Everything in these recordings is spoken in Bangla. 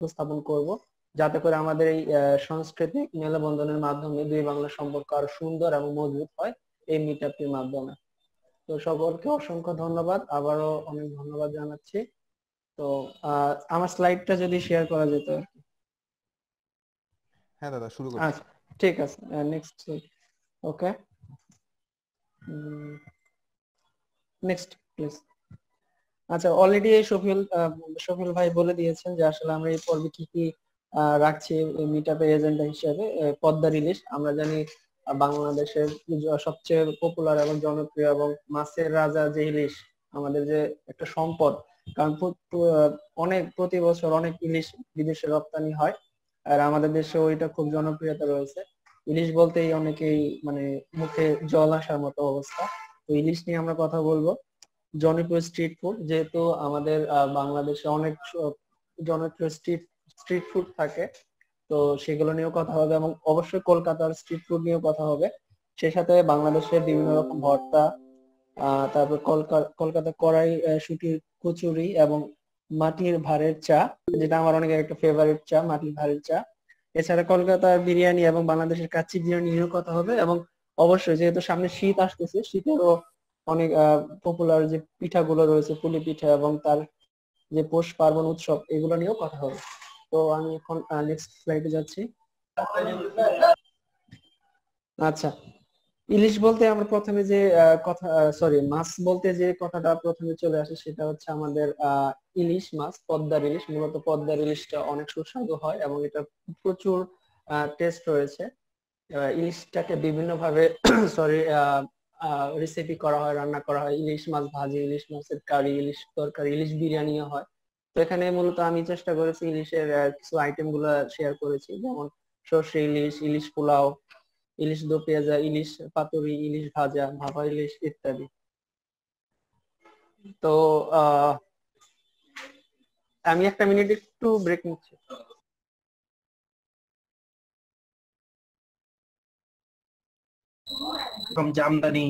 উপস্থাপন করব। যাতে করে আমাদের এই সাংস্কৃতিক মেলবন্ধনের মাধ্যমে দুই বাংলার সম্পর্ক আরও সুন্দর এবং মজবুত হয় এই মিট আপটির মাধ্যমে। তো সকলকে অসংখ্য ধন্যবাদ। আবারও অনেক ধন্যবাদ জানাচ্ছি। তো আমার স্লাইডটা যদি শেয়ার করা যেত হ্যাঁ দাদা শুরু করুন আচ্ছা ঠিক আছে। নেক্সট ওকে নেক্সট প্লিজ আচ্ছা অলরেডি শফিউল শফিউল ভাই বলে দিয়েছেন যে আসলে আমরা এই পর্বে কি কি রাখছি মিট এজেন্ডা হিসেবে পদ্মা রিলিজ আমরা জানি বাংলাদেশের সবচেয়ে পপুলার এবং জনপ্রিয় এবং মাছের রাজা যে ইলিশ আমাদের যে একটা সম্পদ। কারণ অনেক, প্রতি বছর অনেক ইলিশ বিদেশে রপ্তানি হয়, আর আমাদের দেশে ওইটা খুব জনপ্রিয়তা রয়েছে। ইলিশ বলতেই অনেকেই মানে মুখে জল আসার মতো অবস্থা। তো ইলিশ নিয়ে আমরা কথা বলব। জনপ্রিয় স্ট্রিট ফুড যেহেতু আমাদের বাংলাদেশে অনেক জনপ্রিয় স্ট্রিট স্ট্রিট ফুড থাকে, তো সেগুলো নিয়েও কথা হবে এবং অবশ্যই কলকাতার স্ট্রিট ফুড নিয়েও কথা হবে। সে সাথে বাংলাদেশের বিভিন্ন রকম ভর্তা তারপর কলকাতা কড়াই সুটি কচুরি এবং মাটির ভারের চা, যেটা আমার অনেক একটা ফেভারিট চা, মাটির ভারের চা। এছাড়া কলকাতার বিরিয়ানি এবং বাংলাদেশের কাচ্চি বিরিয়ানি নিয়েও কথা হবে এবং অবশ্যই যেহেতু সামনে শীত আসতেছে, শীতেরও অনেক পপুলার যে পিঠাগুলো রয়েছে, পুলি পিঠা এবং তার যে পৌষ পার্বণ উৎসব, এগুলো নিয়েও কথা হবে। তো আমি এখন নেক্সট স্লাইডে যাচ্ছি। আচ্ছা ইলিশ বলতে আমরা প্রথমে যে কথা সরি মাছ বলতে যে কথাটা প্রথমে চলে আসে সেটা হচ্ছে আমাদের ইলিশ মাছ, পদ্মার ইলিশ। মূলত পদ্মার ইলিশটা অনেক সুস্বাদু হয় এবং এটা প্রচুর টেস্ট রয়েছে। ইলিশটাকে বিভিন্ন ভাবে সরি রেসিপি করা হয়, রান্না করা হয়। ইলিশ মাছ ভাজি, ইলিশ মাছের কারি, ইলিশ তরকারি, ইলিশ বিরিয়ানিও হয়। তো এখানে মূলত আমি চেষ্টা করেছি ইলিশের কিছু আইটেমগুলো শেয়ার করেছি। যেমন সর্ষে ইলিশ ইলিশ পোলাও, ইলিশ দো পেঁয়াজা, ইলিশ পাতুরি, ইলিশ ভাজা, ভাপা ইলিশ ইত্যাদি। তো আমি একটা মিনিট একটু ব্রেক নিচ্ছি। জামদানি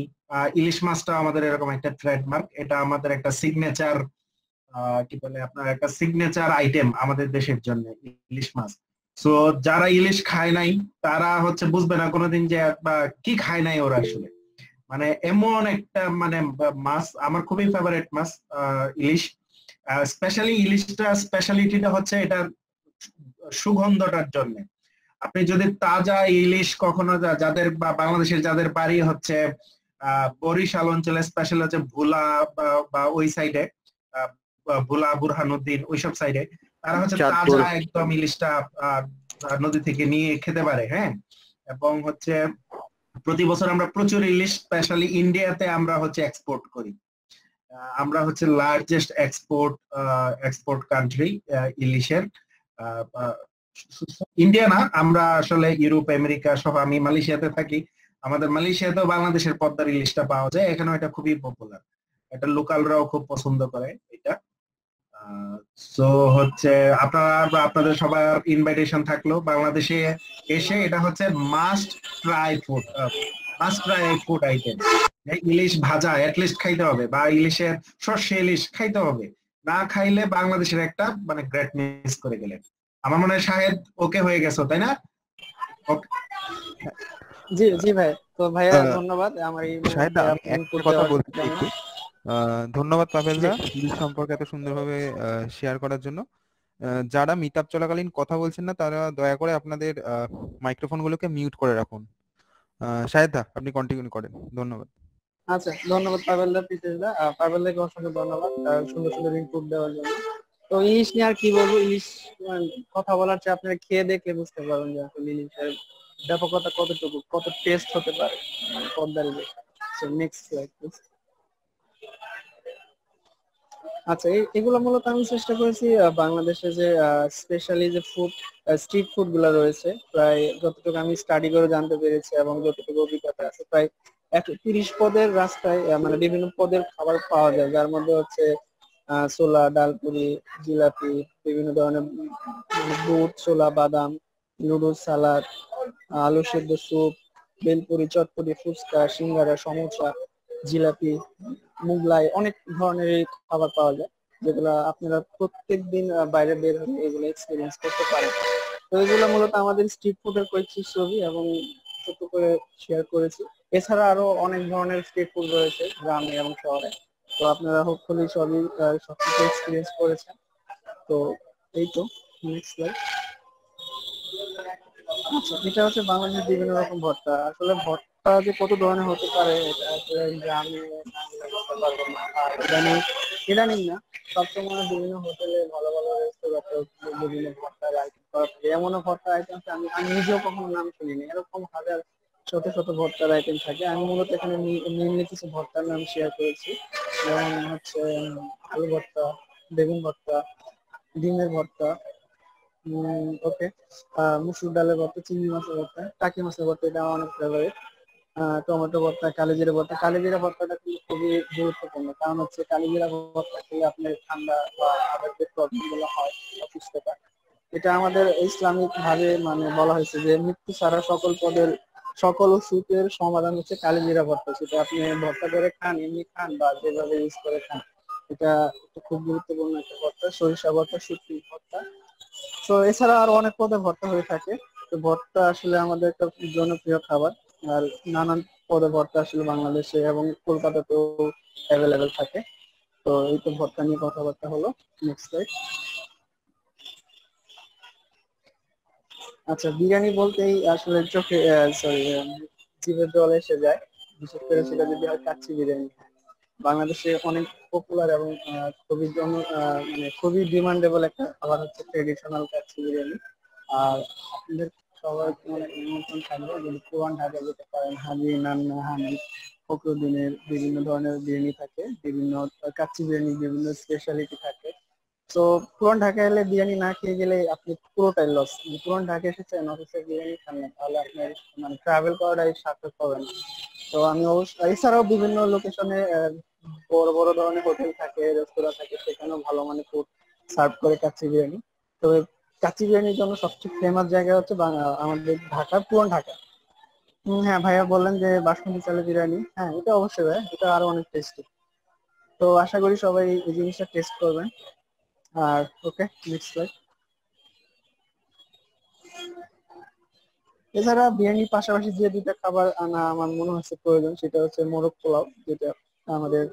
ইলিশ মাছটা আমাদের এরকম একটা ট্রেডমার্ক এটা আমাদের একটা সিগনেচার কি বলে আপনার, একটা সিগনেচার আইটেম আমাদের দেশের জন্য ইলিশ মাছ সো যারা ইলিশ খায় নাই, তারা হচ্ছে বুঝবে না কোনোদিন যে কি খায় নাই ওরা আসলে। মানে এমন একটা মানে মাছ আমার খুবই ফেভারিট মাছ ইলিশ স্পেশালি ইলিশটা স্পেশালিটিটা হচ্ছে এটার সুগন্ধটার জন্য। আপনি যদি তাজা ইলিশ কখনো যাদের বা বাংলাদেশের যাদের বাড়ি হচ্ছে বরিশাল অঞ্চলে স্পেশাল হচ্ছে ভোলা বা ওই সাইডে ভোলা বুরহানুদ্দিন ওইসব সাইডে তারা হচ্ছে তাজা একদম ইলিশটা নদী থেকে নিয়ে খেতে পারে হ্যাঁ? এবং হচ্ছে প্রতি বছর আমরা প্রচুর ইলিশ স্পেশালি ইন্ডিয়াতে আমরা হচ্ছে এক্সপোর্ট করি। আমরা হচ্ছে লার্জেস্ট এক্সপোর্ট এক্সপোর্ট কান্ট্রি ইলিশের ইন্ডিয়া না, আমরা আসলে ইউরোপ, আমেরিকা সহ আমি মালয়েশিয়াতে থাকি। আমাদের মালয়েশিয়াতেও বাংলাদেশের পদ্মার ইলিশটা পাওয়া যায় এখানে এটা খুবই পপুলার এটা লোকালরাও খুব পছন্দ করে এটা। সো হচ্ছে আপনারা আপনাদের সবার ইনভাইটেশন থাকল, বাংলাদেশে এসে এটা হচ্ছে must try food must try food item ইলিশ ভাজা অ্যাটলিস্ট খাইতে হবে, বা ইলিশের সর্ষে ইলিশ খাইতে হবে। না খাইলে বাংলাদেশের একটা মানে গ্রেট মিস করে গেলেন। আমার মনে হয় শাহেদ ওকে হয়ে গেছো তাই না? জি জি ভাই। তো ভাইয়া ধন্যবাদ। আমার এই শাহেদ আমি একটা কথা বলতে একটু। ধন্যবাদ পাভেল দা সম্পর্কে এত সুন্দরভাবে শেয়ার করার জন্য। যারা মিট আপ চলাকালীন কথা বলছেন না তারা দয়া করে আপনাদের মাইক্রোফোন গুলোকে মিউট করে রাখুন। শাহেদ দা আপনি কন্টিনিউ করেন। ধন্যবাদ। আচ্ছা ধন্যবাদ পাবেল দা পিতেশ দা। পাবেল দাকে অসংখ্য ধন্যবাদ সুন্দর সুন্দর ইনপুট দেওয়ার জন্য। তো ইলিশ নিয়ে আর কি বলব? ইলিশ কথা বলার চেয়ে আপনারা খেয়ে দেখলে বুঝতে পারবেন যে আসলে ইলিশের ব্যাপকতা কতটুকু, কত টেস্ট হতে পারে। পদ্মার ইলিশ। নেক্সট স্লাইড প্লিজ আচ্ছা এগুলো মূলত আমি চেষ্টা করেছি বাংলাদেশে যে স্পেশালি যে ফুড স্ট্রিট ফুডগুলো রয়েছে, প্রায় যতটুকু আমি স্টাডি করে জানতে পেরেছি এবং যতটুকু অভিজ্ঞতা আছে, প্রায় একশো তিরিশ পদের রাস্তায় মানে বিভিন্ন পদের খাবার পাওয়া যায়, যার মধ্যে হচ্ছে ছোলা, ডালপুরি, জিলাপি, বিভিন্ন ধরনের বুট, ছোলা, বাদাম, নুডলস, সালাদ, আলু সেদ্ধ স্যুপ, বেলপুরি চটপুরি ফুচকা, সিঙ্গারা, সমোসা, জিলাপি, মুগলাই, অনেক ধরনের খাবার পাওয়া যায়, যেগুলো আপনারা প্রত্যেক দিন বাইরে বের হলে এগুলো এক্সপিরিয়েন্স করতে পারেন। তো এগুলো মূলত আমাদের স্ট্রিট ফুডের কয়েকটি ছবি এবং ছোট করে শেয়ার করেছি। এছাড়া আরও অনেক ধরনের স্ট্রিট ফুড রয়েছে গ্রামে এবং শহরে। তো আপনারা হোপফুলি সবই সবকিছু এক্সপিরিয়েন্স করেছেন। তো এই তো নেক্সট স্লাইড আচ্ছা এটা হচ্ছে বাংলাদেশের বিভিন্ন রকম ভর্তা। আসলে ভর্তা যে কত ধরনের হতে পারে ইদানিং ইদানিং না সবসময় বিভিন্ন হোটেলে ভালো ভালো রেস্তোরাঁতে বিভিন্ন ভর্তার আইটেম এমনও ভর্তার আইটেম আমি নিজেও কখনো নাম শুনিনি। এরকম হাজার শত শত ভর্তার আইটেম থাকে। আমি মূলত এখানে নিম্নে কিছু ভর্তার নাম শেয়ার করেছি। যেমন হচ্ছে আলু ভর্তা, বেগুন ভর্তা, ডিমের ভর্তা ওকে মুসুর ডালের ভর্তা, চিংড়ি মাছের ভর্তা, টাকি মাছের ভর্তা, এটা অনেক ফেভারিট টমেটো ভর্তা, কালিজিরা ভর্তা। কালিজিরা ভর্তাটা কিন্তু খুবই গুরুত্বপূর্ণ। কারণ হচ্ছে কালিজিরা ভর্তা খেলে আপনার ঠান্ডা বা আদার যে প্রবলেমগুলো হয়, অসুস্থতা, এটা আমাদের ইসলামিক ভাবে মানে বলা হয়েছে যে মৃত্যু ছাড়া সকল পদের সকল ওষুধের সমাধান হচ্ছে কালিজিরা ভর্তা। সেটা আপনি ভর্তা করে খান, এমনি খান বা যেভাবে ইউজ করে খান। এটা খুব গুরুত্বপূর্ণ একটা ভর্তা, সরিষা ভর্তা, শুটকি ভর্তা। তো এছাড়া আরও অনেক পদে ভর্তা হয়ে থাকে। তো ভর্তা আসলে আমাদের একটা জনপ্রিয় খাবার। আর নানান পদে ভর্তা আসলে বাংলাদেশে এবং কলকাতাতেও অ্যাভেলেবেল থাকে। তো এই তো ভর্তা নিয়ে কথাবার্তা হলো। নেক্সট আচ্ছা বিরিয়ানি বলতেই আসলে চোখে সরি জিভে জল এসে যায়। বিশেষ করে সেটা যদি হয় কাচ্চি বিরিয়ানি। বাংলাদেশে অনেক পপুলার এবং খুবই জন মানে খুবই ডিমান্ডেবল একটা খাবার হচ্ছে ট্রেডিশনাল কাচ্চি বিরিয়ানি। আর আপনাদের সবার মানে নিমন্ত্রণ থাকবে যদি পুরান ঢাকা যেতে পারেন হাজি, নান্না, হানি, ফখরুদ্দিনের বিভিন্ন ধরনের বিরিয়ানি থাকে। বিভিন্ন কাচ্চি বিরিয়ানি বিভিন্ন স্পেশালিটি থাকে। তো পুরান ঢাকা এলে বিরিয়ানি না খেয়ে গেলে আপনি পুরোটাই লস পুরান ঢাকা এসেছেন অফিসে বিরিয়ানি খান না, তাহলে আপনার মানে ট্রাভেল করাটাই সার্থক হবে না। তো আমি অবশ্যই এছাড়াও বিভিন্ন লোকেশনে বড় বড় ধরনের হোটেল থাকে রেস্তোরাঁ থাকে, সেখানেও ভালো মানে ফুড সার্ভ করে কাচ্চি বিরিয়ানি। তবে কাচ্চি বিরিয়ানির জন্য সবচেয়ে ফেমাস জায়গা হচ্ছে আমাদের ঢাকা, পুরান ঢাকা। হ্যাঁ ভাইয়া বললেন যে বাসমতি চালের বিরিয়ানি। হ্যাঁ এটা অবশ্যই ভাই এটা আরও অনেক টেস্টি তো আশা করি সবাই এই জিনিসটা টেস্ট করবেন। আর ওকে নেক্সট স্লাইড এছাড়া বিরিয়ানির পাশাপাশি যে দুইটা খাবার আনা আমার মনে হচ্ছে প্রয়োজন, সেটা হচ্ছে মোরগ পোলাও, যেটা আমাদের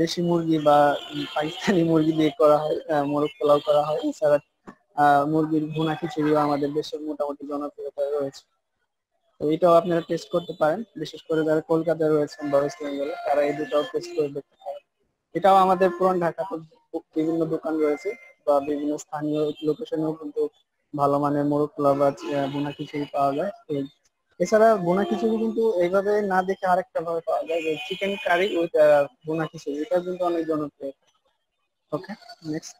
দেশি মুরগি বা পাকিস্তানি মুরগি দিয়ে করা হয় মোরগ পোলাও করা হয়। এছাড়া মুরগির ভুনা খিচুড়িও আমাদের দেশের মোটামুটি জনপ্রিয়তা রয়েছে। তো এটাও আপনারা টেস্ট করতে পারেন। বিশেষ করে যারা কলকাতায় রয়েছেন বা ওয়েস্ট বেঙ্গলে, তারা এই দুটাও টেস্ট করে দেখতে পারেন। এটাও আমাদের পুরান ঢাকাতে বিভিন্ন দোকান রয়েছে বা বিভিন্ন স্থানীয় লোকেশনেও কিন্তু ভালো মানের মোরগ, পোলাও বা বোনা খিচুড়ি পাওয়া যায়। এছাড়া বোনা খিচুড়ি কিন্তু এইভাবে না দেখে আরেকটা ভাবে পাওয়া যায় যে চিকেন কারি উইথ বোনা খিচুড়ি। এটা কিন্তু অনেক জনপ্রিয়। ওকে নেক্সট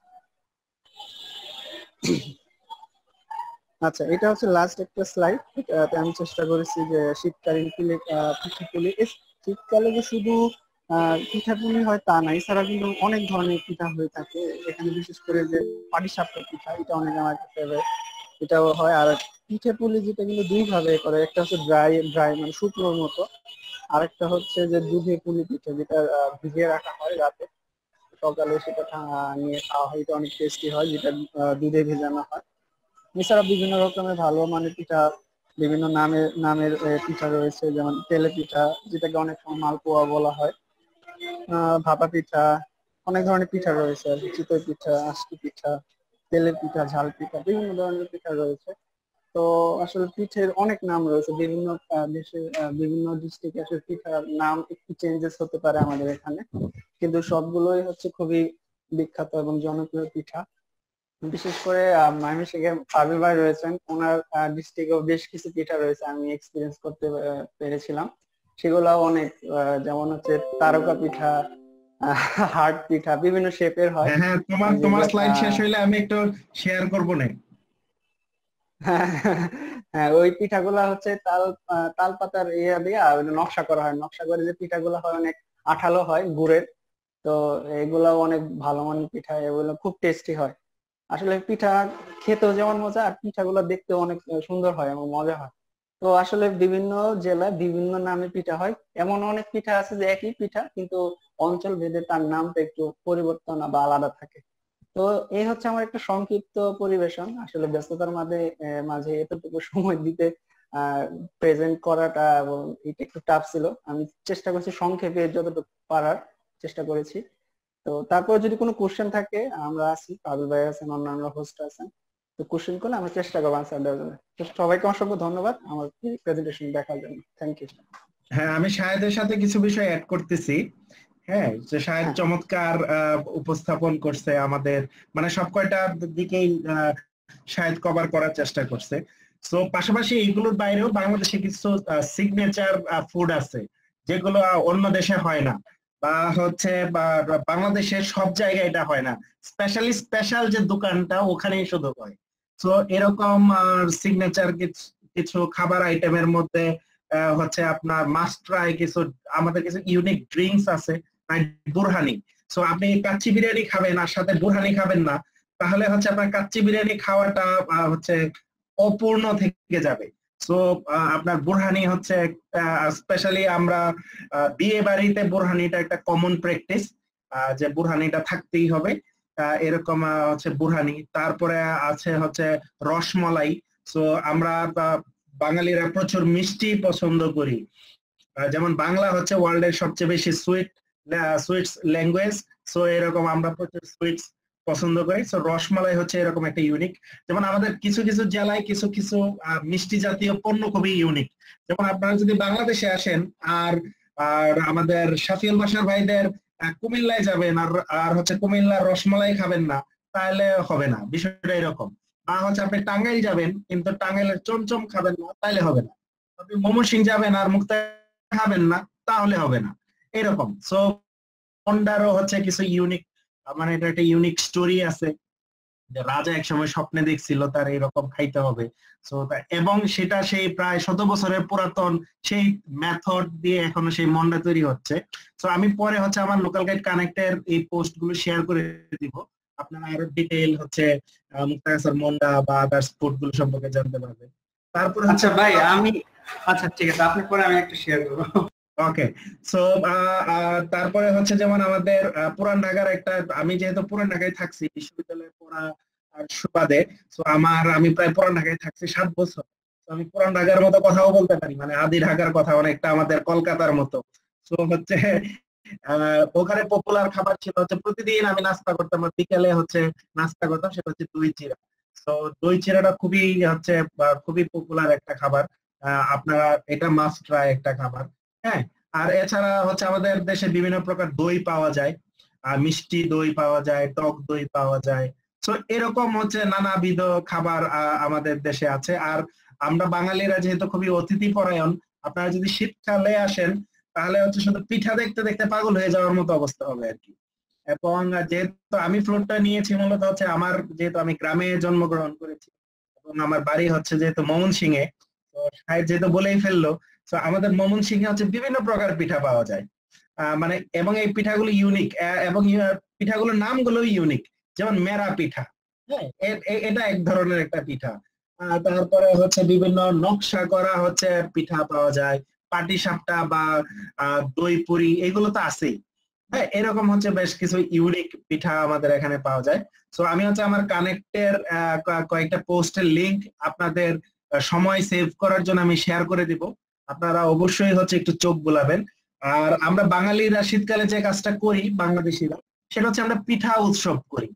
আচ্ছা এটা হচ্ছে লাস্ট একটা স্লাইড এটাতে আমি চেষ্টা করেছি যে শীতকালীন শীতকালে যে শুধু পিঠাপুলি হয় তা নাই এছাড়া কিন্তু অনেক ধরনের পিঠা হয়ে থাকে। এখানে বিশেষ করে যে পাটিসাপটা পিঠা, এটা অনেক আমার ফেভারিট এটাও হয়। আর পিঠে পুলি যেটা কিন্তু দুই ভাবে করে। একটা হচ্ছে ড্রাই ড্রাই মানে শুকনোর মতো। আরেকটা হচ্ছে যে দুধে পুলি পিঠে, যেটা ভিজিয়ে রাখা হয় রাতে। সকালে সেটা নিয়ে খাওয়া হয়। এটা অনেক টেস্টি হয়, যেটা দুধে ভেজানো হয়। এছাড়া বিভিন্ন রকমের ভালো মানের পিঠা, বিভিন্ন নামের নামের পিঠা রয়েছে। যেমন তেলে পিঠা, যেটাকে অনেক সময় মালপোয়া বলা হয়। ভাপা পিঠা, অনেক ধরনের পিঠা রয়েছে, আর চিতই পিঠা, আশকি পিঠা, তেলের পিঠা, ঝাল পিঠা, বিভিন্ন ধরনের পিঠা রয়েছে। তো আসলে পিঠের অনেক নাম রয়েছে, বিভিন্ন দেশে বিভিন্ন ডিস্ট্রিক্টে আসলে পিঠার নাম একটু চেঞ্জেস হতে পারে আমাদের এখানে। কিন্তু সবগুলোই হচ্ছে খুবই বিখ্যাত এবং জনপ্রিয় পিঠা। বিশেষ করে ময়মনসিংহে পাবিল ভাই রয়েছেন। ওনার ডিস্ট্রিক্টেও বেশ কিছু পিঠা রয়েছে, আমি এক্সপিরিয়েন্স করতে পেরেছিলাম। সেগুলাও অনেক যেমন হচ্ছে তারকা পিঠা হার্ট পিঠা বিভিন্ন শেপের হয়। হ্যাঁ, হ্যাঁ তোমার তোমার স্লাইড শেষ হইলে আমি একটু শেয়ার করব না। হ্যাঁ ওই পিঠাগুলা হচ্ছে তাল তাল পাতার ইয়া দিয়ে নকশা করা হয়। নকশা করে যে পিঠাগুলো হয় অনেক আঠালো হয় গুড়ের। তো এগুলাও অনেক ভালো মানের পিঠা এগুলো খুব টেস্টি হয়। আসলে পিঠা খেতেও যেমন মজা আর পিঠাগুলো দেখতেও অনেক সুন্দর হয় এবং মজা হয়। তো আসলে বিভিন্ন জেলায় বিভিন্ন নামে পিঠা হয়। এমন অনেক পিঠা আছে যে একই পিঠা, কিন্তু অঞ্চল ভেদে তার নামটা একটু পরিবর্তন বা আলাদা থাকে। তো এই হচ্ছে আমার একটা সংক্ষিপ্ত পরিবেশন। আসলে ব্যস্ততার মাঝে মাঝে এতটুকু সময় দিতে প্রেজেন্ট করাটা এবং এটা একটু টাফ ছিল। আমি চেষ্টা করছি সংক্ষেপে যতটুকু পারার চেষ্টা করেছি। তো তারপর যদি কোনো কোশ্চেন থাকে, আমরা আছি। পাবি ভাই আছেন, অন্যান্য হোস্ট আছেন। তো কোশ্চেন করলে আমি চেষ্টা করব আনসার দেওয়ার জন্য। সবাইকে অসংখ্য ধন্যবাদ আমার প্রেজেন্টেশন দেখার জন্য। থ্যাংক ইউ হ্যাঁ আমি শাহেদের সাথে কিছু বিষয় অ্যাড করতেছি। হ্যাঁ যে শাহেদ হ্যাঁ। চমৎকার উপস্থাপন করছে আমাদের। মানে সব কয়টা দিকেই শাহেদ কভার করার চেষ্টা করছে। তো পাশাপাশি এইগুলোর বাইরেও বাংলাদেশে কিছু সিগনেচার ফুড আছে যেগুলো অন্য দেশে হয় না। বা হচ্ছে বা বাংলাদেশের সব জায়গায় এটা হয় না। স্পেশালি স্পেশাল যে দোকানটা ওখানেই শুধু হয়। তো এরকম সিগনেচার কিছু খাবার আইটেমের মধ্যে হচ্ছে আপনার মাস্ট্রাই কিছু, আমাদের কিছু ইউনিক ড্রিঙ্কস আছে বুরহানি সো আপনি কাচ্চি বিরিয়ানি খাবেন আর সাথে বুরহানি খাবেন না, তাহলে হচ্ছে আপনার কাচ্চি বিরিয়ানি খাওয়াটা হচ্ছে অপূর্ণ থেকে যাবে। সো আপনার বুরহানি হচ্ছে স্পেশালি আমরা বিয়ে বাড়িতে বুরহানিটা একটা কমন প্র্যাকটিস যে বুরহানিটা থাকতেই হবে। এরকম হচ্ছে বুরহানি। তারপরে আছে হচ্ছে রসমলাই। সো আমরা বাঙালিরা প্রচুর মিষ্টি পছন্দ করি। যেমন বাংলা হচ্ছে ওয়ার্ল্ডের সবচেয়ে বেশি সুইট সুইটস ল্যাঙ্গুয়েজ সো এরকম আমরা প্রচুর সুইটস পছন্দ করি। সো রসমালাই হচ্ছে এরকম একটা ইউনিক যেমন আমাদের কিছু কিছু জেলায় কিছু কিছু মিষ্টি জাতীয় পণ্য খুবই ইউনিক যেমন আপনারা যদি বাংলাদেশে আসেন, আর আর আমাদের শাফিউল বাসার ভাইদের কুমিল্লায় যাবেন আর আর হচ্ছে কুমিল্লার রসমালাই খাবেন না, তাহলে হবে না। বিষয়টা এরকম। বা হচ্ছে আপনি টাঙ্গাইল যাবেন, কিন্তু টাঙ্গাইলের চমচম খাবেন না, তাহলে হবে না। আপনি মোমো সিং যাবেন আর মুক্তা খাবেন না, তাহলে হবে না। এরকম। সো হন্ডারও হচ্ছে কিছু ইউনিক মানে এটা একটা ইউনিক স্টোরি আছে। যে রাজা একসময় স্বপ্নে দেখছিল তার এরকম খাইতে হবে। সো এবং সেটা সেই প্রায় শত বছরের পুরাতন সেই মেথড দিয়ে এখনও সেই মন্ডা তৈরি হচ্ছে। তো আমি পরে হচ্ছে আমার লোকাল গাইড কানেক্টের এই পোস্টগুলো শেয়ার করে দিব। আপনারা আরও ডিটেইল হচ্ছে মুক্তাগাছার মন্ডা বা আদার্স ফুডগুলো সম্পর্কে জানতে পারবেন। তারপর আচ্ছা ভাই আমি আচ্ছা ঠিক আছে আপনি পরে আমি একটা শেয়ার করব। ওকে সো তারপরে হচ্ছে যেমন আমাদের পুরান ঢাকার একটা, আমি যেহেতু পুরান ঢাকায় থাকছি, বিশ্ববিদ্যালয়ে পড়া সুবাদে তো আমার, আমি প্রায় পুরান ঢাকায় থাকছি সাত বছর। আমি পুরান ঢাকার মতো কথাও বলতে পারি মানে আদি ঢাকার কথা অনেকটা আমাদের কলকাতার মতো। তো হচ্ছে ওখানে পপুলার খাবার ছিল হচ্ছে প্রতিদিন আমি নাস্তা করতাম বিকেলে হচ্ছে নাস্তা করতাম, সেটা হচ্ছে দই চিরা। তো দই চিরাটা খুবই হচ্ছে খুবই পপুলার একটা খাবার। আপনারা, এটা মাস্ট ট্রাই একটা খাবার। হ্যাঁ আর এছাড়া হচ্ছে আমাদের দেশে বিভিন্ন প্রকার দই পাওয়া যায়। আর মিষ্টি দই পাওয়া যায়, টক দই পাওয়া যায়। তো এরকম হচ্ছে নানাবিধ খাবার আমাদের দেশে আছে। আর আমরা বাঙালিরা যেহেতু খুবই অতিথি পরায়ণ, আপনারা যদি শীতকালে আসেন, তাহলে হচ্ছে শুধু পিঠা দেখতে দেখতে পাগল হয়ে যাওয়ার মতো অবস্থা হবে আর কি। এবং যেহেতু আমি ফ্লোরটা নিয়েছি, মূলত হচ্ছে আমার যেহেতু আমি গ্রামে জন্মগ্রহণ করেছি, এবং আমার বাড়ি হচ্ছে যেহেতু এ তো সাহেব যেহেতু বলেই ফেলল তো আমাদের মমন সিংহে হচ্ছে বিভিন্ন প্রকার পিঠা পাওয়া যায়। মানে এবং এই পিঠাগুলো ইউনিক এবং পিঠাগুলোর নামগুলো ইউনিক যেমন মেরা পিঠা। হ্যাঁ এটা এক ধরনের একটা পিঠা। তারপরে হচ্ছে বিভিন্ন নকশা করা হচ্ছে পিঠা পাওয়া যায়। পাটি সাপটা বা দই পুরি, এগুলো তো আছেই। হ্যাঁ এরকম হচ্ছে বেশ কিছু ইউনিক পিঠা আমাদের এখানে পাওয়া যায়। তো আমি হচ্ছে আমার কানেক্টের কয়েকটা পোস্টের লিংক আপনাদের সময় সেভ করার জন্য আমি শেয়ার করে দিব। আপনারা অবশ্যই হচ্ছে একটু চোখ বোলাবেন। আর আমরা বাঙালিরা শীতকালে যে কাজটা করি, বাংলাদেশিরা, সেটা হচ্ছে আমরা পিঠা উৎসব করি।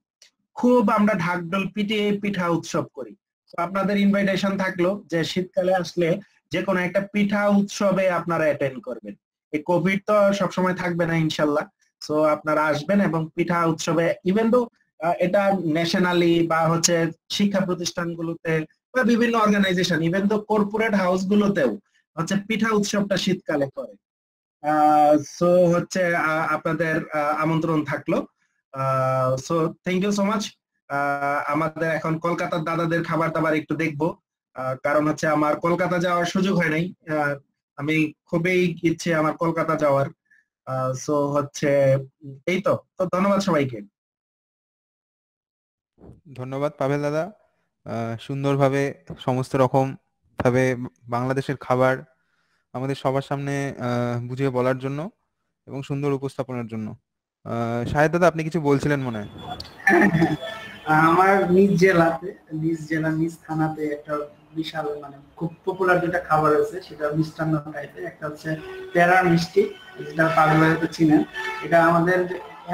খুব আমরা ঢাকডোল পিটিয়ে পিঠা উৎসব করি। তো আপনাদের ইনভাইটেশন থাকল যে শীতকালে আসলে যে কোনো একটা পিঠা উৎসবে আপনারা অ্যাটেন্ড করবেন। এই কোভিড তো সবসময় থাকবে না, ইনশাল্লাহ। সো আপনারা আসবেন এবং পিঠা উৎসবে ইভেন তো এটা ন্যাশনালি বা হচ্ছে শিক্ষা প্রতিষ্ঠানগুলোতে বা বিভিন্ন অর্গানাইজেশন ইভেন তো কর্পোরেট হাউস গুলোতেও হচ্ছে পিঠা উৎসবটা শীতকালে করে। সো হচ্ছে আপনাদের আমন্ত্রণ থাকল। So thank you so much আমাদের এখন কলকাতার দাদাদের খাবার দাবার একটু দেখব। কারণ হচ্ছে আমার কলকাতা যাওয়ার সুযোগ হয় নাই। আমি খুবই ইচ্ছে আমার কলকাতা যাওয়ার। সো হচ্ছে, এই তো। তো ধন্যবাদ সবাইকে। ধন্যবাদ পাভেল দাদা। সুন্দরভাবে সমস্ত রকম ভাবে বাংলাদেশের খাবার আমাদের সবার সামনে বুঝিয়ে বলার জন্য এবং সুন্দর উপস্থাপনার জন্য। শাহেদ দাদা, আপনি কিছু বলছিলেন মনে হয়। আমার নিজ জেলাতে, নিজ জেলা, নিজ থানাতে একটা বিশাল মানে খুব পপুলার যেটা খাবার আছে, সেটা মিষ্টান্ন টাইপের একটা হচ্ছে প্যারা মিষ্টি, যেটা পাগলা চিনেন। এটা আমাদের